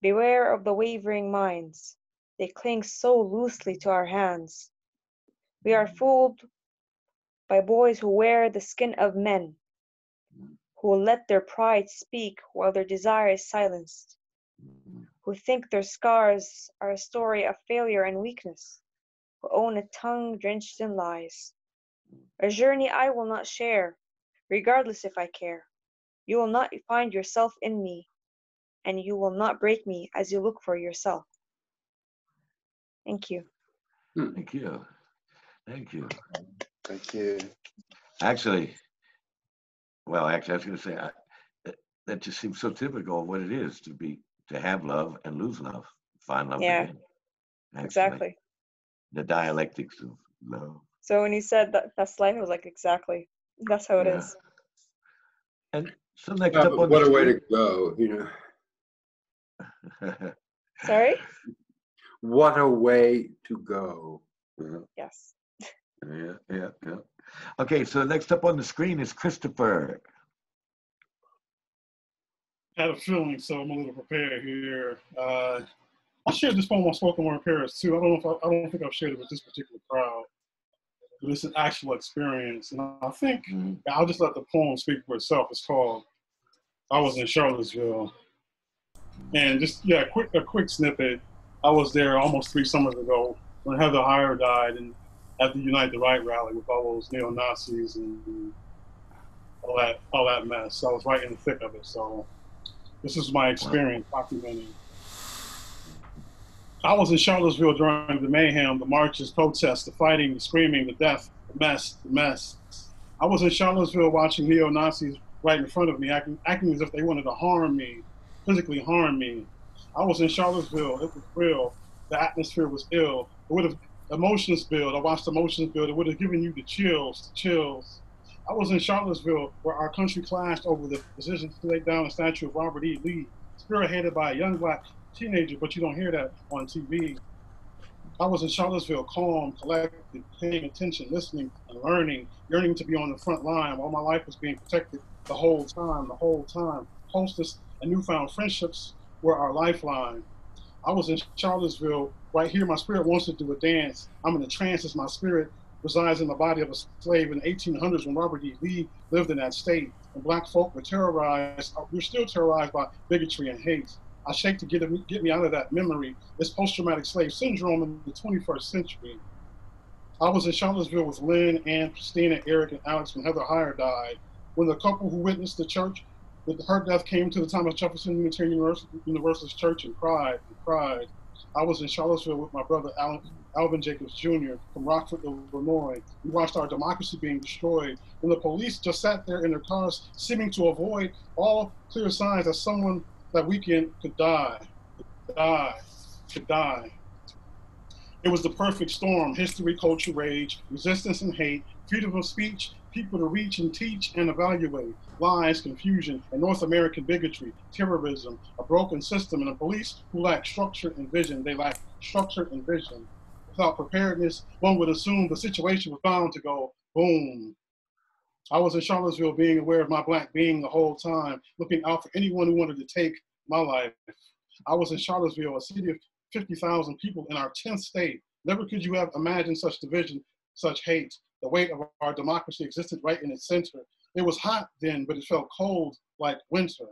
S14: Beware of the wavering minds. They cling so loosely to our hands. We are fooled by boys who wear the skin of men, who let their pride speak while their desire is silenced, who think their scars are a story of failure and weakness, who own a tongue drenched in lies. A journey I will not share, regardless if I care. You will not find yourself in me, and you will not break me as you look for yourself. Thank you.
S1: Thank you. Thank you.
S18: Thank you.
S1: Actually, well, actually, I was going to say I, that, that just seems so typical of what it is to be to have love and lose love, find love
S14: Yeah,
S1: again. Actually,
S14: exactly.
S1: The dialectics of love.
S14: So when you said that that's life, I was like, exactly. That's how it
S1: Yeah.
S14: is.
S1: And so next
S8: Yeah,
S1: up
S8: but
S1: on
S8: what
S1: the
S8: a way to go, you know.
S14: Sorry?
S8: What a way to go.
S14: Yes.
S1: Yeah, yeah, yeah. Okay, so next up on the screen is Christopher.
S4: I had a feeling, so I'm a little prepared here. Uh, I shared this poem on Spoken Word Paris too. I don't know if I, I don't think I've shared it with this particular crowd, but it's an actual experience, and I think mm-hmm. I'll just let the poem speak for itself. It's called "I Was in Charlottesville," and just yeah, quick a quick snippet. I was there almost three summers ago when Heather Heyer died, and at the Unite the Right rally with all those neo Nazis and all that all that mess. I was right in the thick of it, so this is my experience documenting. I was in Charlottesville during the mayhem, the marches, protests, the fighting, the screaming, the death, the mess, the mess. I was in Charlottesville watching neo Nazis right in front of me, acting, acting as if they wanted to harm me, physically harm me. I was in Charlottesville. It was real. The atmosphere was ill. It would have emotions build. I watched emotions build. It would have given you the chills, the chills. I was in Charlottesville where our country clashed over the decision to take down the statue of Robert E. Lee, spearheaded by a young black teenager, but you don't hear that on TV. I was in Charlottesville, calm, collected, paying attention, listening, and learning, yearning to be on the front line while my life was being protected the whole time, the whole time. Hostess and newfound friendships were our lifeline. I was in Charlottesville, right here, my spirit wants to do a dance. I'm in a trance as my spirit resides in the body of a slave in the 1800s when Robert E. Lee lived in that state. And black folk were terrorized, uh, we're still terrorized by bigotry and hate. I shake to get me, get me out of that memory, this post-traumatic slave syndrome in the 21st century. I was in Charlottesville with Lynn, Ann, Christina, Eric, and Alex when Heather Heyer died. When the couple who witnessed the church, with her death came to the Thomas Jefferson Unitarian Universal- Universalist Church and cried and cried. I was in Charlottesville with my brother Alan, Alvin Jacobs Jr. from Rockford, Illinois. We watched our democracy being destroyed. When the police just sat there in their cars, seeming to avoid all clear signs that someone that weekend could die, could die, could die. It was the perfect storm history, culture, rage, resistance and hate, freedom of speech, people to reach and teach and evaluate, lies, confusion, and North American bigotry, terrorism, a broken system, and a police who lack structure and vision. They lack structure and vision. Without preparedness, one would assume the situation was bound to go boom. I was in Charlottesville being aware of my black being the whole time, looking out for anyone who wanted to take my life. I was in Charlottesville, a city of 50,000 people in our 10th state. Never could you have imagined such division, such hate. the weight of our democracy existed right in its center. It was hot then, but it felt cold like winter.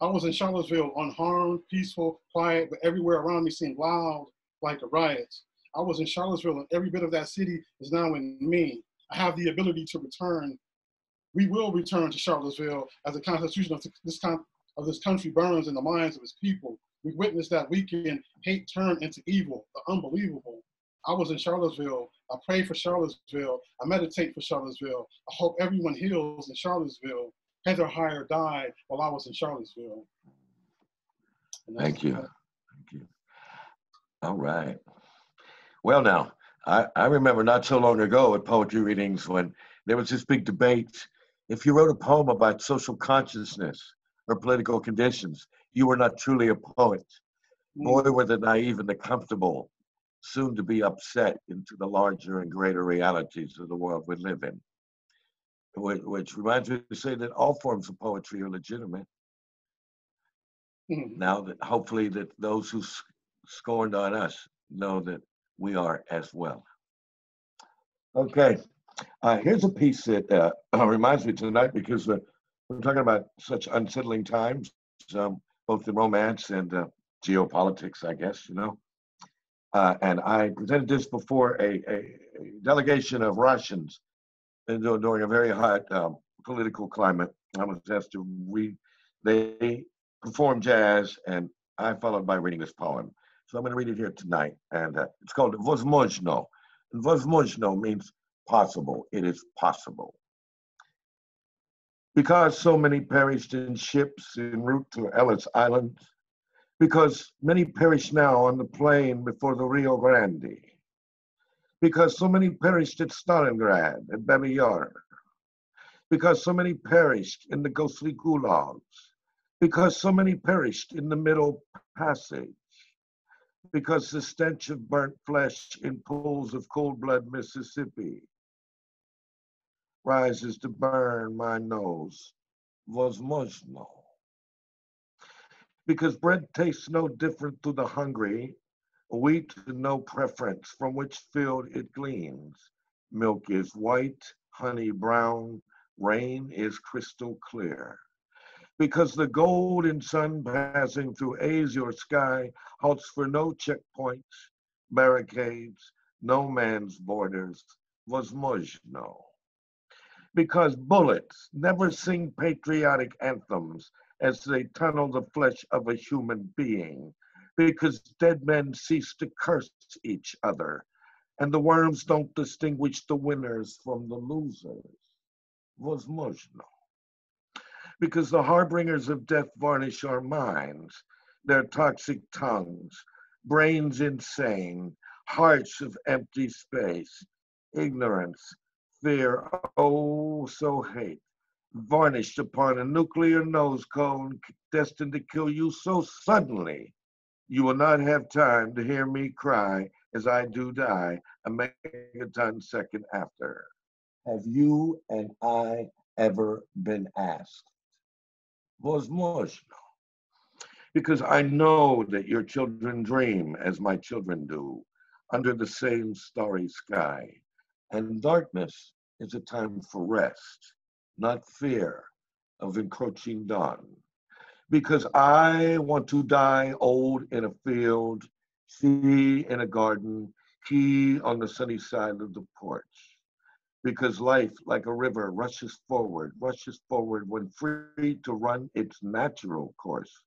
S4: I was in Charlottesville, unharmed, peaceful, quiet, but everywhere around me seemed loud like a riot. I was in Charlottesville, and every bit of that city is now in me. I have the ability to return. We will return to Charlottesville as the constitution of this, con- of this country burns in the minds of its people. We witnessed that weekend hate turn into evil, the unbelievable. I was in Charlottesville. I pray for Charlottesville. I meditate for Charlottesville. I hope everyone heals in Charlottesville. Heather Heyer died while I was in Charlottesville.
S1: Thank you. Thank you. All right. Well, now, I, I remember not so long ago at poetry readings when there was this big debate. If you wrote a poem about social consciousness or political conditions, you were not truly a poet. Boy, mm. were the naive and the comfortable soon to be upset into the larger and greater realities of the world we live in. Which, reminds me to say that all forms of poetry are legitimate. Mm-hmm. Now that hopefully that those who scorned on us know that we are as well. Okay, uh, here's a piece that uh, reminds me tonight because uh, we're talking about such unsettling times, um, both in romance and uh, geopolitics, I guess, you know. Uh, and I presented this before a, a, a delegation of Russians and dur- during a very hot um, political climate. I was asked to read, they performed jazz, and I followed by reading this poem. So I'm going to read it here tonight. And uh, it's called Возможно. And Возможно means possible. It is possible. Because so many perished in ships en route to Ellis Island, because many perish now on the plain before the Rio Grande, because so many perished at Stalingrad, and Babi Yar, because so many perished in the ghostly gulags, because so many perished in the Middle Passage, because the stench of burnt flesh in pools of cold blood Mississippi rises to burn my nose. Возможно. Because bread tastes no different to the hungry, wheat no preference from which field it gleams. Milk is white, honey brown, rain is crystal clear. Because the golden sun passing through azure sky halts for no checkpoints, barricades, no man's borders, Возможно Because bullets never sing patriotic anthems as they tunnel the flesh of a human being, because dead men cease to curse each other, and the worms don't distinguish the winners from the losers. Возможно. Because the harbingers of death varnish our minds, their toxic tongues, brains insane, hearts of empty space, ignorance, fear, oh, so hate, varnished upon a nuclear nose cone destined to kill you so suddenly you will not have time to hear me cry as I do die a megaton second after. Have you and I ever been asked? Возможно. Because I know that your children dream as my children do, under the same starry sky. And darkness is a time for rest, not fear of encroaching dawn. Because I want to die old in a field, she in a garden, he on the sunny side of the porch. Because life, like a river, rushes forward, rushes forward when free to run its natural course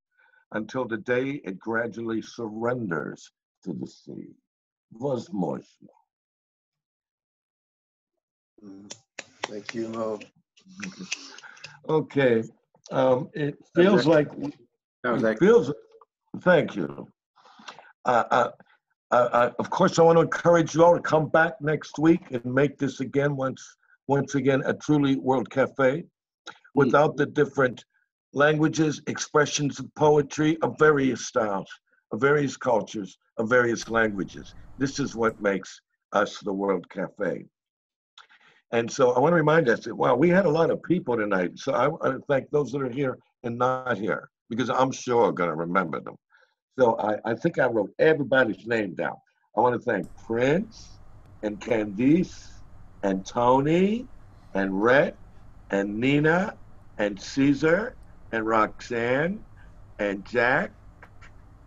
S1: until the day it gradually surrenders to the sea. Возможно.
S18: Thank you, Mo.
S1: Okay, um, it feels like, it feels, thank you. Uh, uh, uh, uh, of course, I want to encourage you all to come back next week and make this again, once, once again, a truly World Cafe without the different languages, expressions of poetry of various styles, of various cultures, of various languages. This is what makes us the World Cafe. And so I want to remind us that, wow, we had a lot of people tonight. So I want to thank those that are here and not here, because I'm sure going to remember them. So I, I think I wrote everybody's name down. I want to thank Prince and Candice and Tony and Rhett and Nina and Caesar and Roxanne and Jack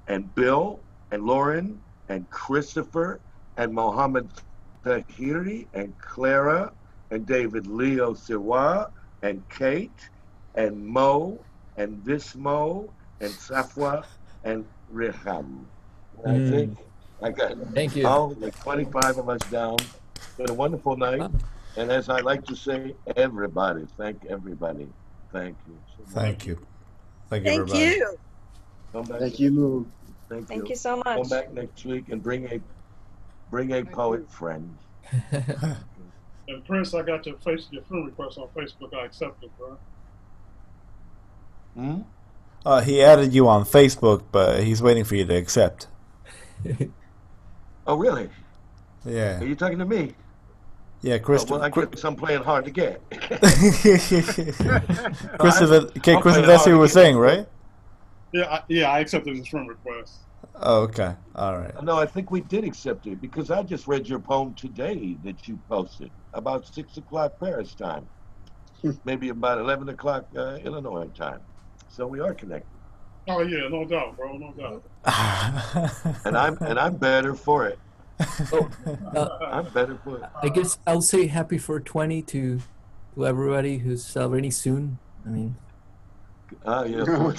S1: and Bill and Lauren and Christopher and Mohammed Tahiri and Clara and David Leo Siwa and Kate and Mo and this Mo and Safwa and Riham. I
S7: Mm.
S1: think I got
S7: Thank you.
S1: all like 25 of us down. It's been a wonderful night. And as I like to say, everybody, thank everybody. Thank you. so much.
S2: Thank you. Thank you,
S9: Thank
S2: everybody.
S9: you.
S1: Come back.
S18: Thank you, Moo.
S1: Thank,
S14: Thank
S1: you.
S14: you so much.
S1: Come back next week and bring a bring a poet friend.
S4: And Prince, I got your face your friend request on Facebook. I accepted, bro.
S1: Hmm?
S2: Uh, he added you on Facebook, but he's waiting for you to accept.
S1: Oh, really?
S2: Yeah.
S1: Are you talking to me?
S2: Yeah,
S1: Oh, well, I guess I'm playing hard to get.
S2: Christopher, okay,
S1: I'm
S2: Christopher,
S1: playing
S2: that's what you were saying, right?
S4: Yeah, I, yeah, I accepted his friend request.
S2: Oh, okay. All right.
S1: No, I think we did accept it because I just read your poem today that you posted about six o'clock Paris time, maybe about eleven o'clock uh, Illinois time. So we are connected,
S4: Oh yeah, no doubt, bro, no doubt.
S1: and I'm and I'm better for it.
S7: Oh, uh,
S1: I'm better for it.
S7: I guess I'll say happy 420 to to everybody who's celebrating soon. I mean,
S1: Ah, yeah.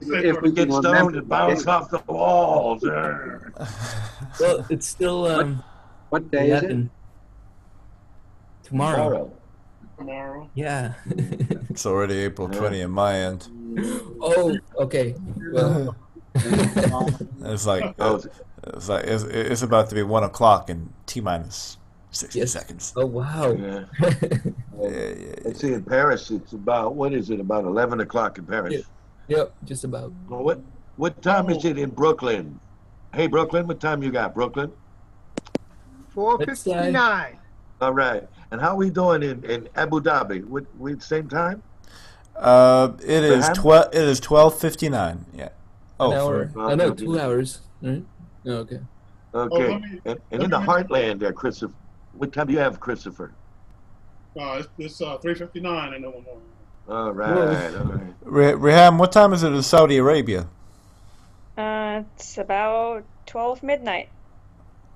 S11: If
S1: we get stoned
S11: remember-
S1: and bounce off the walls.
S7: well, it's still um,
S8: What day is it?
S7: Tomorrow.
S1: Tomorrow.
S4: Tomorrow.
S7: Yeah.
S2: It's already April 20 in my end.
S7: oh, okay. Well,
S2: It's like
S1: Oh.
S2: it's like it's, it's about to be one o'clock in t minus sixty seconds.
S7: oh wow.
S1: Yeah. Let's see, in Paris, it's about what is it? About eleven o'clock in Paris.
S7: Yep, just about.
S1: Well, what what time is it in Brooklyn? Hey, Brooklyn, what time you got, Brooklyn?
S3: Four fifty nine.
S1: All right. And how we doing in, in Abu Dhabi? We, we the same time?
S2: Uh, it is
S1: Graham?
S2: twelve. It is twelve fifty nine. Yeah. Oh,
S7: An hour. I know, two hours. Right? Oh, okay.
S1: Okay.
S4: let me-
S1: and and in the heartland there, Christopher. What time do you have, Christopher?
S4: Uh, it's, it's uh, 3:59 in Illinois.
S1: All right. All right.
S2: Re- Reham, what time is it in Saudi Arabia?
S14: Uh, it's about 12 midnight.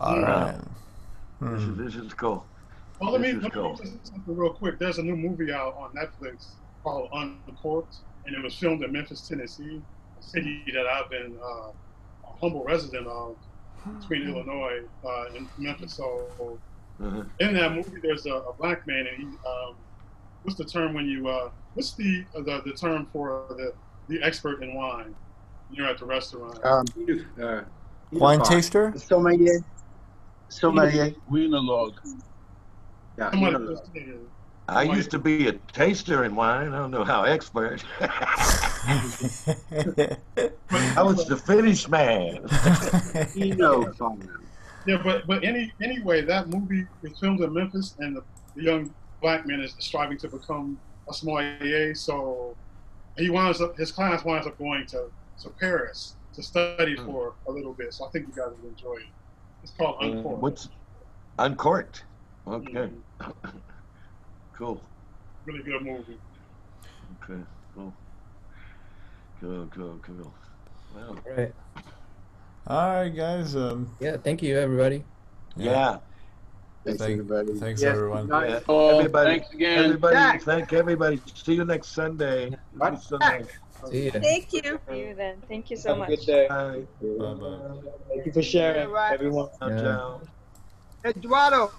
S2: All
S1: Yeah.
S2: right.
S1: This
S2: Hmm.
S1: is, this is cool.
S4: Well, let me,
S1: This is
S4: let me
S1: cool.
S4: something real quick. There's a new movie out on Netflix called Uncorked, and it was filmed in Memphis, Tennessee, a city that I've been uh, a humble resident of between Illinois uh, and Memphis. So
S1: Uh-huh.
S4: in that movie, there's a, a black man, and he, um, what's the term when you, uh, what's the, uh, the the term for the the expert in wine? You're at the restaurant.
S18: Um,
S8: Uh,
S2: Wine taster?
S18: Sommelier. Sommelier.
S5: Wienerlog.
S8: yeah,
S4: Somebody
S8: you know,
S4: just said,
S1: I used to be a taster in wine. I don't know how expert. I was the finish man.
S8: you know, fine.
S4: Yeah, but but any anyway, that movie was filmed in Memphis, and the, the young black man is striving to become a small sommelier. So he winds up his class winds up going to to Paris to study for a little bit. So I think you guys will enjoy it. It's called
S1: Uh,
S4: Uncorked.
S1: what's uncorked? Okay.
S4: Mhm.
S1: cool.
S4: Really good movie.
S1: Okay. Cool. Cool. Cool. Cool. Well,
S7: All right.
S2: All right, guys. Um,
S7: Yeah, thank you, everybody.
S1: yeah.
S18: Thanks,
S2: Thank-
S18: everybody.
S2: Thanks,
S8: Yes,
S2: everyone.
S8: good.
S1: Yeah,
S5: Oh,
S1: everybody,
S5: thanks again.
S1: everybody,
S3: Jack.
S1: thank everybody. See you next Sunday.
S8: What?
S1: Sunday.
S7: See ya.
S9: Thank you.
S14: See you then. Thank you so
S6: Have a
S14: much.
S6: good day.
S1: Bye.
S2: Bye bye.
S6: Thank you for sharing, everyone.
S7: Yeah.
S1: ciao.
S3: Eduardo,